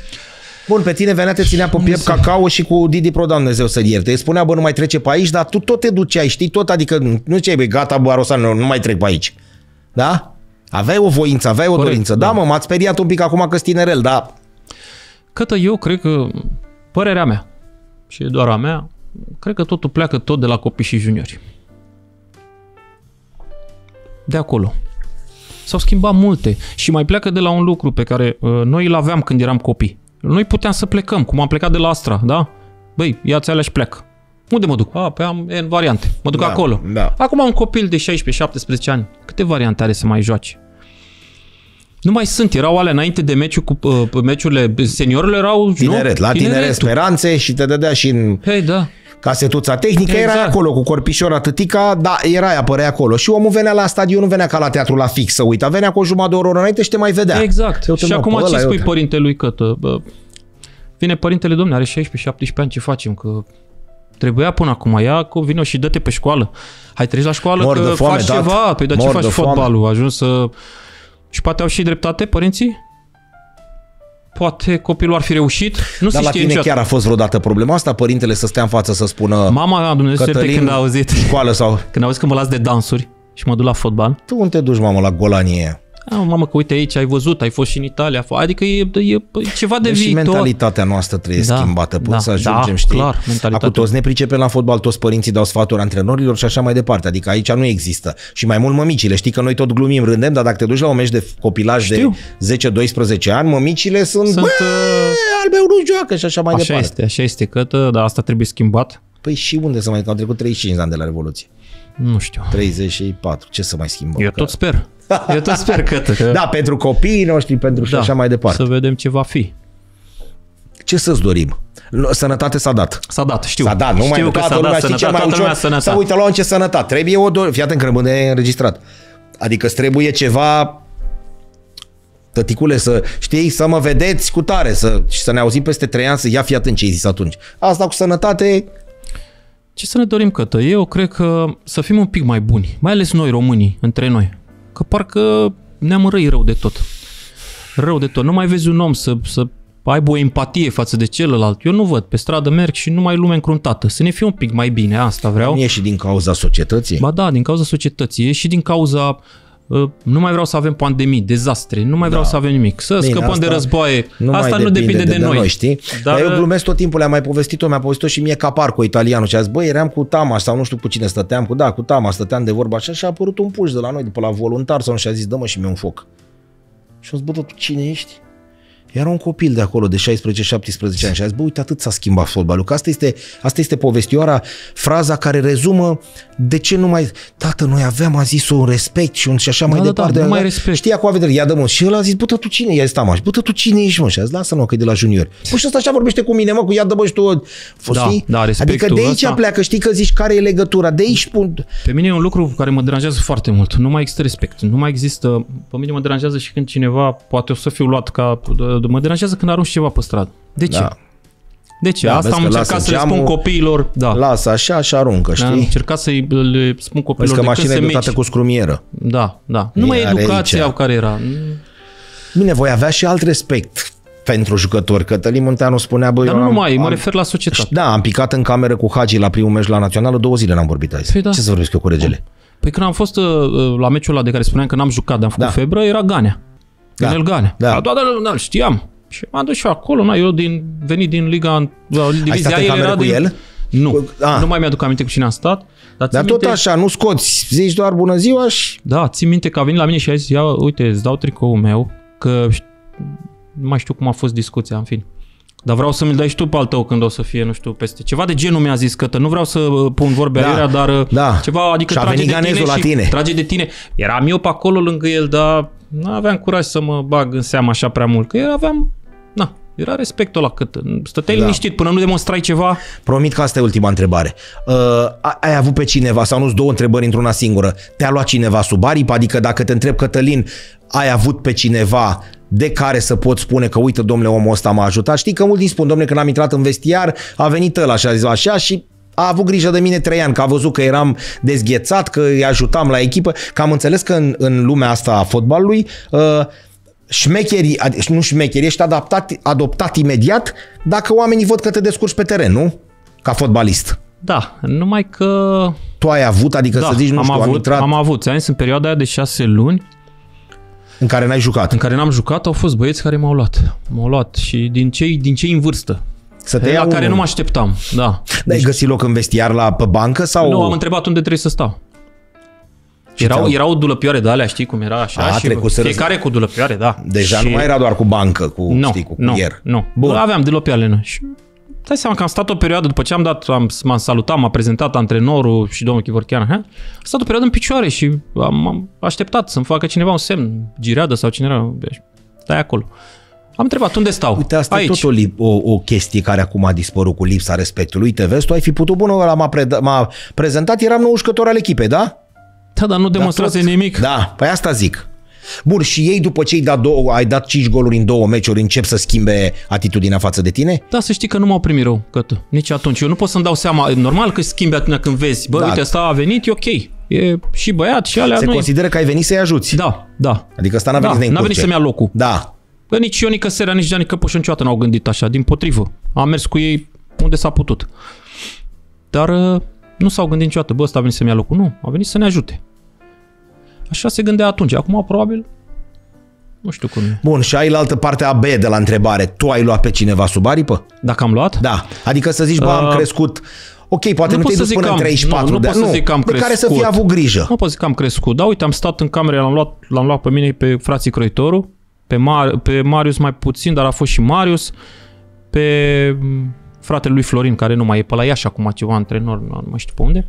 Bun, pe tine venea, te ținea pe piept cacao și cu Didi Pro, Dumnezeu să-l ierte. Îi spunea, bă, nu mai trece pe aici, dar tu tot te duceai, știi, tot, adică nu ziceai, bă, gata, bă, Arosan, nu, nu mai trec pe aici. Da? Aveai o voință, aveai o Corect, dorință. Da, da. mă, m-ați speriat un pic acum că sunt tinerel, dar Cătă eu cred că, părerea mea, și e doar a mea, cred că totul pleacă tot de la copii și juniori. De acolo. S-au schimbat multe și mai pleacă de la un lucru pe care uh, noi îl aveam când eram copii. Noi puteam să plecăm, cum am plecat de la Astra, da? Băi, ia-ți alea și plec. Unde mă duc? A, pe am în variante. Mă duc Da, acolo. da. Acum un copil de 16-17 ani, câte variante are să mai joace? Nu mai sunt, erau alea înainte de meciul cu uh, meciurile seniorilor erau tineret, nu? la tineret, Tineretul. speranțe și te dădea și în Hei, da. Casetuța tehnică, exact. era acolo cu corpișor atâtica, da, era apărea acolo. Și omul venea la stadion, nu venea ca la teatru la fix să uita, venea cu o jumătate de oră înainte și te mai vedea. Exact. Uite, și mă, acum pe ce ăla, spui uite. părintelui Cătă? Bă, vine părintele, domne, are 16-17 ani, ce facem? Că trebuia până acum, ia cu vino și dă-te pe școală. Hai, treci la școală Mor de că foame, faci tată. ceva. Păi, dar ce Mor faci de foame. fotbalul? Ajuns să... Și poate au și dreptate părinții? Poate copilul ar fi reușit? Nu Dar se la știe tine niciodată. chiar a fost vreodată problema asta? Părintele să stea în față să spună Mama, Dumnezeu să Cătălin, când a auzit, școală sau... când a auzit că mă las de dansuri și mă duc la fotbal. Tu unde te duci, mamă, la golanie? A, mamă, că uite aici, ai văzut, ai fost și în Italia. Adică e, e, e ceva de Deci și viitor. mentalitatea noastră trebuie Da, schimbată până da, să ajungem, da, știi? clar, mentalitatea. Acum toți ne pricepem la fotbal, toți părinții dau sfaturi antrenorilor și așa mai departe. Adică aici nu există. Și mai mult mămicile. Știi că noi tot glumim, rândem, dar dacă te duci la un meci de copilaj Știu. de 10-12 ani, mămicile sunt, Sunt, Bă, uh, al meu nu joacă și așa mai Așa departe. este, așa este, că dar asta trebuie schimbat. Păi și unde să mai... Că au trecut 35 de ani de la Revoluție. Nu știu. 34. Ce să mai schimbăm? Eu Că- tot sper. Eu tot sper că... că Da, pentru copiii noștri, pentru și așa mai departe. Să vedem ce va fi. Ce să-ți dorim? Sănătate s-a dat. S-a dat, știu. S-a dat, nu mai știu că toată s-a lumea dat știi ce sănătate, mai toată lumea ușor sănătate. să uită la ce sănătate. Trebuie o doar, fii atent că rămâne înregistrat. Adică îți trebuie ceva tăticule să știi, să mă vedeți cu tare să, și să ne auzim peste trei ani să ia fi atent ce ai zis atunci. Asta cu sănătate, Ce să ne dorim, Cătă? Eu cred că să fim un pic mai buni, mai ales noi românii, între noi. Că parcă ne-am răi rău de tot. Rău de tot. Nu mai vezi un om să, să aibă o empatie față de celălalt. Eu nu văd. Pe stradă merg și nu mai e lume încruntată. Să ne fie un pic mai bine. Asta vreau. nu e și din cauza societății. Ba da, din cauza societății. E și din cauza uh, nu mai vreau să avem pandemii, dezastre, nu mai vreau Da. să avem nimic. Să Bine, scăpăm de asta războaie. Nu asta mai nu depinde de, noi. știi? Dar, Dar, Dar eu glumesc tot timpul, le-am mai povestit-o, mi-a povestit-o și mie Caparco, italianul, și a zis, băi, eram cu Tamas sau nu știu cu cine stăteam, cu da, cu Tamas, stăteam de vorba așa și a apărut un puș de la noi, după la voluntar sau nu și a zis, dă-mă și mie un foc. Și am zis, bă, dar tu cine ești? Era un copil de acolo, de 16-17 ani și a zis, bă, uite, atât s-a schimbat fotbalul, că asta este, asta este povestioara, fraza care rezumă de ce nu mai... Tată, noi aveam, a zis, un respect și, un, și așa mai Da, da, departe. da, nu mai respect. Știa cu a vedere, ia dă mă. Și el a zis, bă, tu cine ești, Tamaș? Bă, tu cine ești, mă? Și a zis, lasă mă, că e de la junior. Bă, și ăsta așa vorbește cu mine, mă, cu ia dă mă și tu. Fost, Da, știi? da, Adică respectul de aici ăsta- pleacă, știi că zici care e legătura, de aici pun... Pe mine e un lucru care mă deranjează foarte mult. Nu mai există respect. Nu mai există... Pe mine mă deranjează și când cineva, poate o să fiu luat ca... Mă deranjează când arunci ceva pe stradă. De ce? Da. De ce? Da, Asta vezi am că încercat lasă să le spun geamul, copiilor. Da. Lasă așa și aruncă, Am știi? încercat să le spun Vezi copiilor că de când mașina se e mici. dotată cu scrumieră. Da, da. Nu mai are educația aici. care era. Bine, voi avea și alt respect pentru jucători. Cătălin Munteanu spunea, băi, Dar eu nu am, numai, mă am, refer la societate. Da, am picat în cameră cu Hagi la primul meci la Națională, două zile n-am vorbit azi. Păi da. Ce să vorbesc eu cu regele? Păi când am fost uh, la meciul ăla de care spuneam că n-am jucat, dar am făcut Da. febră, era Ganea. Da. Ganel Ganea. Da. Da, da, da, da, știam. Și m-am dus și eu acolo, na, eu din, venit din Liga, la Ai divizia stat în el cameră era cu din... el? Nu, Cu- a. nu mai mi-aduc aminte cu cine am stat. Dar, Dar țin tot minte, așa, nu scoți, zici doar bună ziua și... Da, țin minte că a venit la mine și a zis, ia, uite, îți dau tricoul meu, că ș- nu mai știu cum a fost discuția, în fin. Dar vreau să mi-l dai și tu pe al tău când o să fie, nu știu, peste. Ceva de genul mi-a zis că nu vreau să uh, pun vorbe Da, aiurea, dar uh, da. ceva, adică Și a trage venit de tine ganezul la și tine. trage de tine. Eram eu pe acolo lângă el, dar nu aveam curaj să mă bag în seamă așa prea mult, că eu aveam, na, era respectul la cât. Stăteai Da. liniștit până nu demonstrai ceva. Promit că asta e ultima întrebare. Uh, a- ai avut pe cineva, sau nu două întrebări într-una singură, te-a luat cineva sub aripă? Adică dacă te întreb, Cătălin, ai avut pe cineva de care să poți spune că uite, domnule, omul ăsta m-a ajutat. Știi că mulți îmi spun, domnule, când am intrat în vestiar, a venit ăla și a zis așa și a avut grijă de mine trei ani, că a văzut că eram dezghețat, că îi ajutam la echipă, că am înțeles că în, în lumea asta a fotbalului uh, șmecherii, ad- nu șmecherii, ești adaptat, adoptat imediat dacă oamenii văd că te descurci pe teren, nu? Ca fotbalist. Da, numai că Tu ai avut, adică da, să zici, nu am știu, am avut, intrat am avut. Ți-am zis, în perioada aia de șase luni, în care n-ai jucat. în care n-am jucat, au fost băieți care m-au luat. M-au luat și din cei, din cei în vârstă. Să te La ia care unul. nu mă așteptam, da. Dar ai găsit loc în vestiar la pe bancă sau? Nu, am întrebat unde trebuie să stau. Erau, ți-au- erau dulăpioare de alea, știi cum era așa? A, și trecuseră- fiecare cu dulăpioare, da. Deja și... nu mai era doar cu bancă, cu, nu, știi, cu nu, curier. nu. Bun. Aveam dulăpioare noi. Și dai seama că am stat o perioadă, după ce am dat, am, m-am salutat, m-a prezentat antrenorul și domnul Chivorchean, ha? am stat o perioadă în picioare și am, am așteptat să-mi facă cineva un semn, gireadă sau cine era, stai acolo. Am întrebat unde stau. Uite, asta Aici. e tot o, lip- o, o chestie care acum a dispărut cu lipsa respectului. Uite, vezi, tu ai fi putut, bună, ăla m-a, preda- m-a prezentat, eram nou jucător al echipei, da? Da, dar nu demonstrează tot- nimic. Da, păi asta zic. Bun, și ei după ce ai dat, două, ai dat 5 goluri în două meciuri, încep să schimbe atitudinea față de tine? Da, să știi că nu m-au primit rău, gata. Nici atunci. Eu nu pot să-mi dau seama. Normal că schimbi atunci când vezi. Bă, Da. da. uite, ăsta a venit, e ok. E și băiat și alea Se nu consideră că ai venit să-i ajuți. Da, da. Adică ăsta n-a Da, venit să ne n-a venit încurce. să-mi ia locul. Da. Că nici Ionica Serea, nici Gianni Căpuș niciodată n-au gândit așa, din potrivă. Am mers cu ei unde s-a putut. Dar uh, nu s-au gândit niciodată, bă, ăsta a venit să-mi ia locul. Nu, a venit să ne ajute. Așa se gândea atunci. Acum, probabil, nu știu cum e. Bun, și ai la altă parte a B de la întrebare. Tu ai luat pe cineva sub aripă? Dacă am luat? Da. Adică să zici, bă, am Uh, crescut... Ok, poate nu nu, pot te-ai să dus zic până că în am- 34 nu, nu de pot să zic că am de care să fii crescut. avut grijă. Nu pot zic că am crescut. Da, uite, am stat în cameră, l-am luat, l-am luat pe mine pe frații Croitoru, pe, Mar- pe Marius mai puțin, dar a fost și Marius, pe m, fratele lui Florin, care nu mai e pe la Iași acum ceva antrenor, nu nu mai știu pe unde.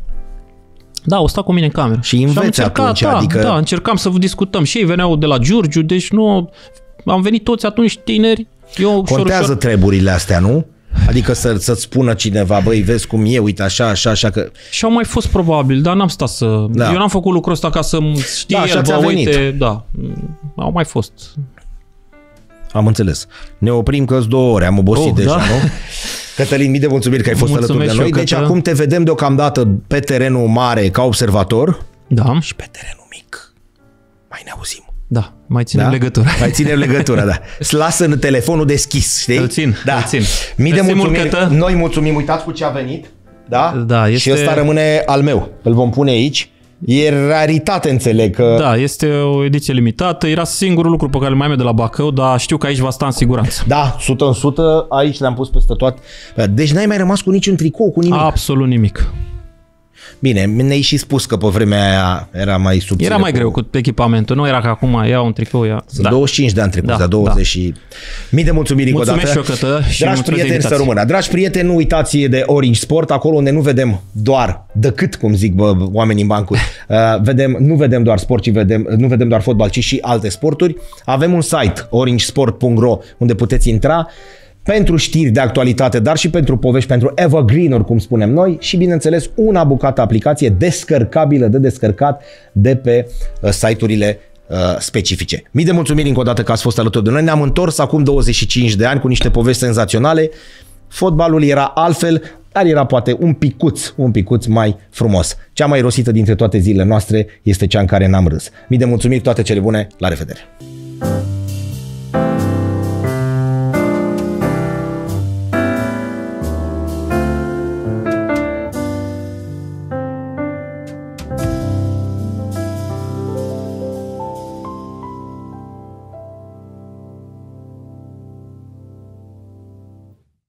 Da, o sta cu mine în cameră. Și înveți am încercat, atunci, da, adică- Da, încercam să vă discutăm. Și ei veneau de la Giurgiu, deci nu... Am venit toți atunci tineri. Eu ușor, Contează ușor, treburile astea, nu? Adică să, să-ți spună cineva, băi, vezi cum e, uite așa, așa, așa, că... Și au mai fost probabil, dar n-am stat să... Da. Da. Eu n-am făcut lucrul ăsta ca să știe Da, așa el, ți-a bă, venit. uite, da. Au mai fost. Am înțeles. Ne oprim că două ore, am obosit Oh, deja, da? nu? Cătălin, mii de mulțumiri că ai fost Mulțumesc alături de și noi. eu, Deci Cătă. acum te vedem deocamdată pe terenul mare ca observator Da, și pe terenul mic. Mai ne auzim. da, mai ținem Da? legătura. Mai ținem legătura, da. Îți lasă în telefonul deschis, știi? Îl țin, da. îl țin. Mii de Mersi mult, mulțumiri. Cătă. Noi mulțumim, uitați cu ce a venit. Da? Da, Și este- ăsta rămâne al meu. Îl vom pune aici. E raritate, înțeleg că... Da, este o ediție limitată. Era singurul lucru pe care îl mai am eu de la Bacău, dar știu că aici va sta în siguranță. Da, 100 în 100, aici le-am pus peste tot. Deci n-ai mai rămas cu niciun tricou, cu nimic. Absolut nimic. Bine, ne-ai și spus că pe vremea aia era mai subțire. Era mai cu- greu cu echipamentul. Nu era ca acum ia un tricou, ia... Sunt 25 de ani trecut, da, Da, 20 da. și... Mii de mulțumiri încă o Mulțumesc dată. și eu, Cătă, și Dragi mulțumesc de prieteni, să invitație. rămână. Dragi prieteni, nu uitați de Orange Sport, acolo unde nu vedem doar decât, cum zic bă, oamenii în bancuri, uh, vedem, nu vedem doar sport, ci vedem, nu vedem doar fotbal, ci și alte sporturi. Avem un site, orangesport.ro, unde puteți intra pentru știri de actualitate, dar și pentru povești, pentru evergreen-uri, cum spunem noi, și bineînțeles una bucată aplicație descărcabilă de descărcat de pe uh, site-urile uh, specifice. Mii de mulțumiri încă o dată că ați fost alături de noi. Ne-am întors acum 25 de ani cu niște povești senzaționale. Fotbalul era altfel, dar era poate un picuț, un picuț mai frumos. Cea mai rosită dintre toate zilele noastre este cea în care n-am râs. Mii de mulțumiri, toate cele bune, la revedere!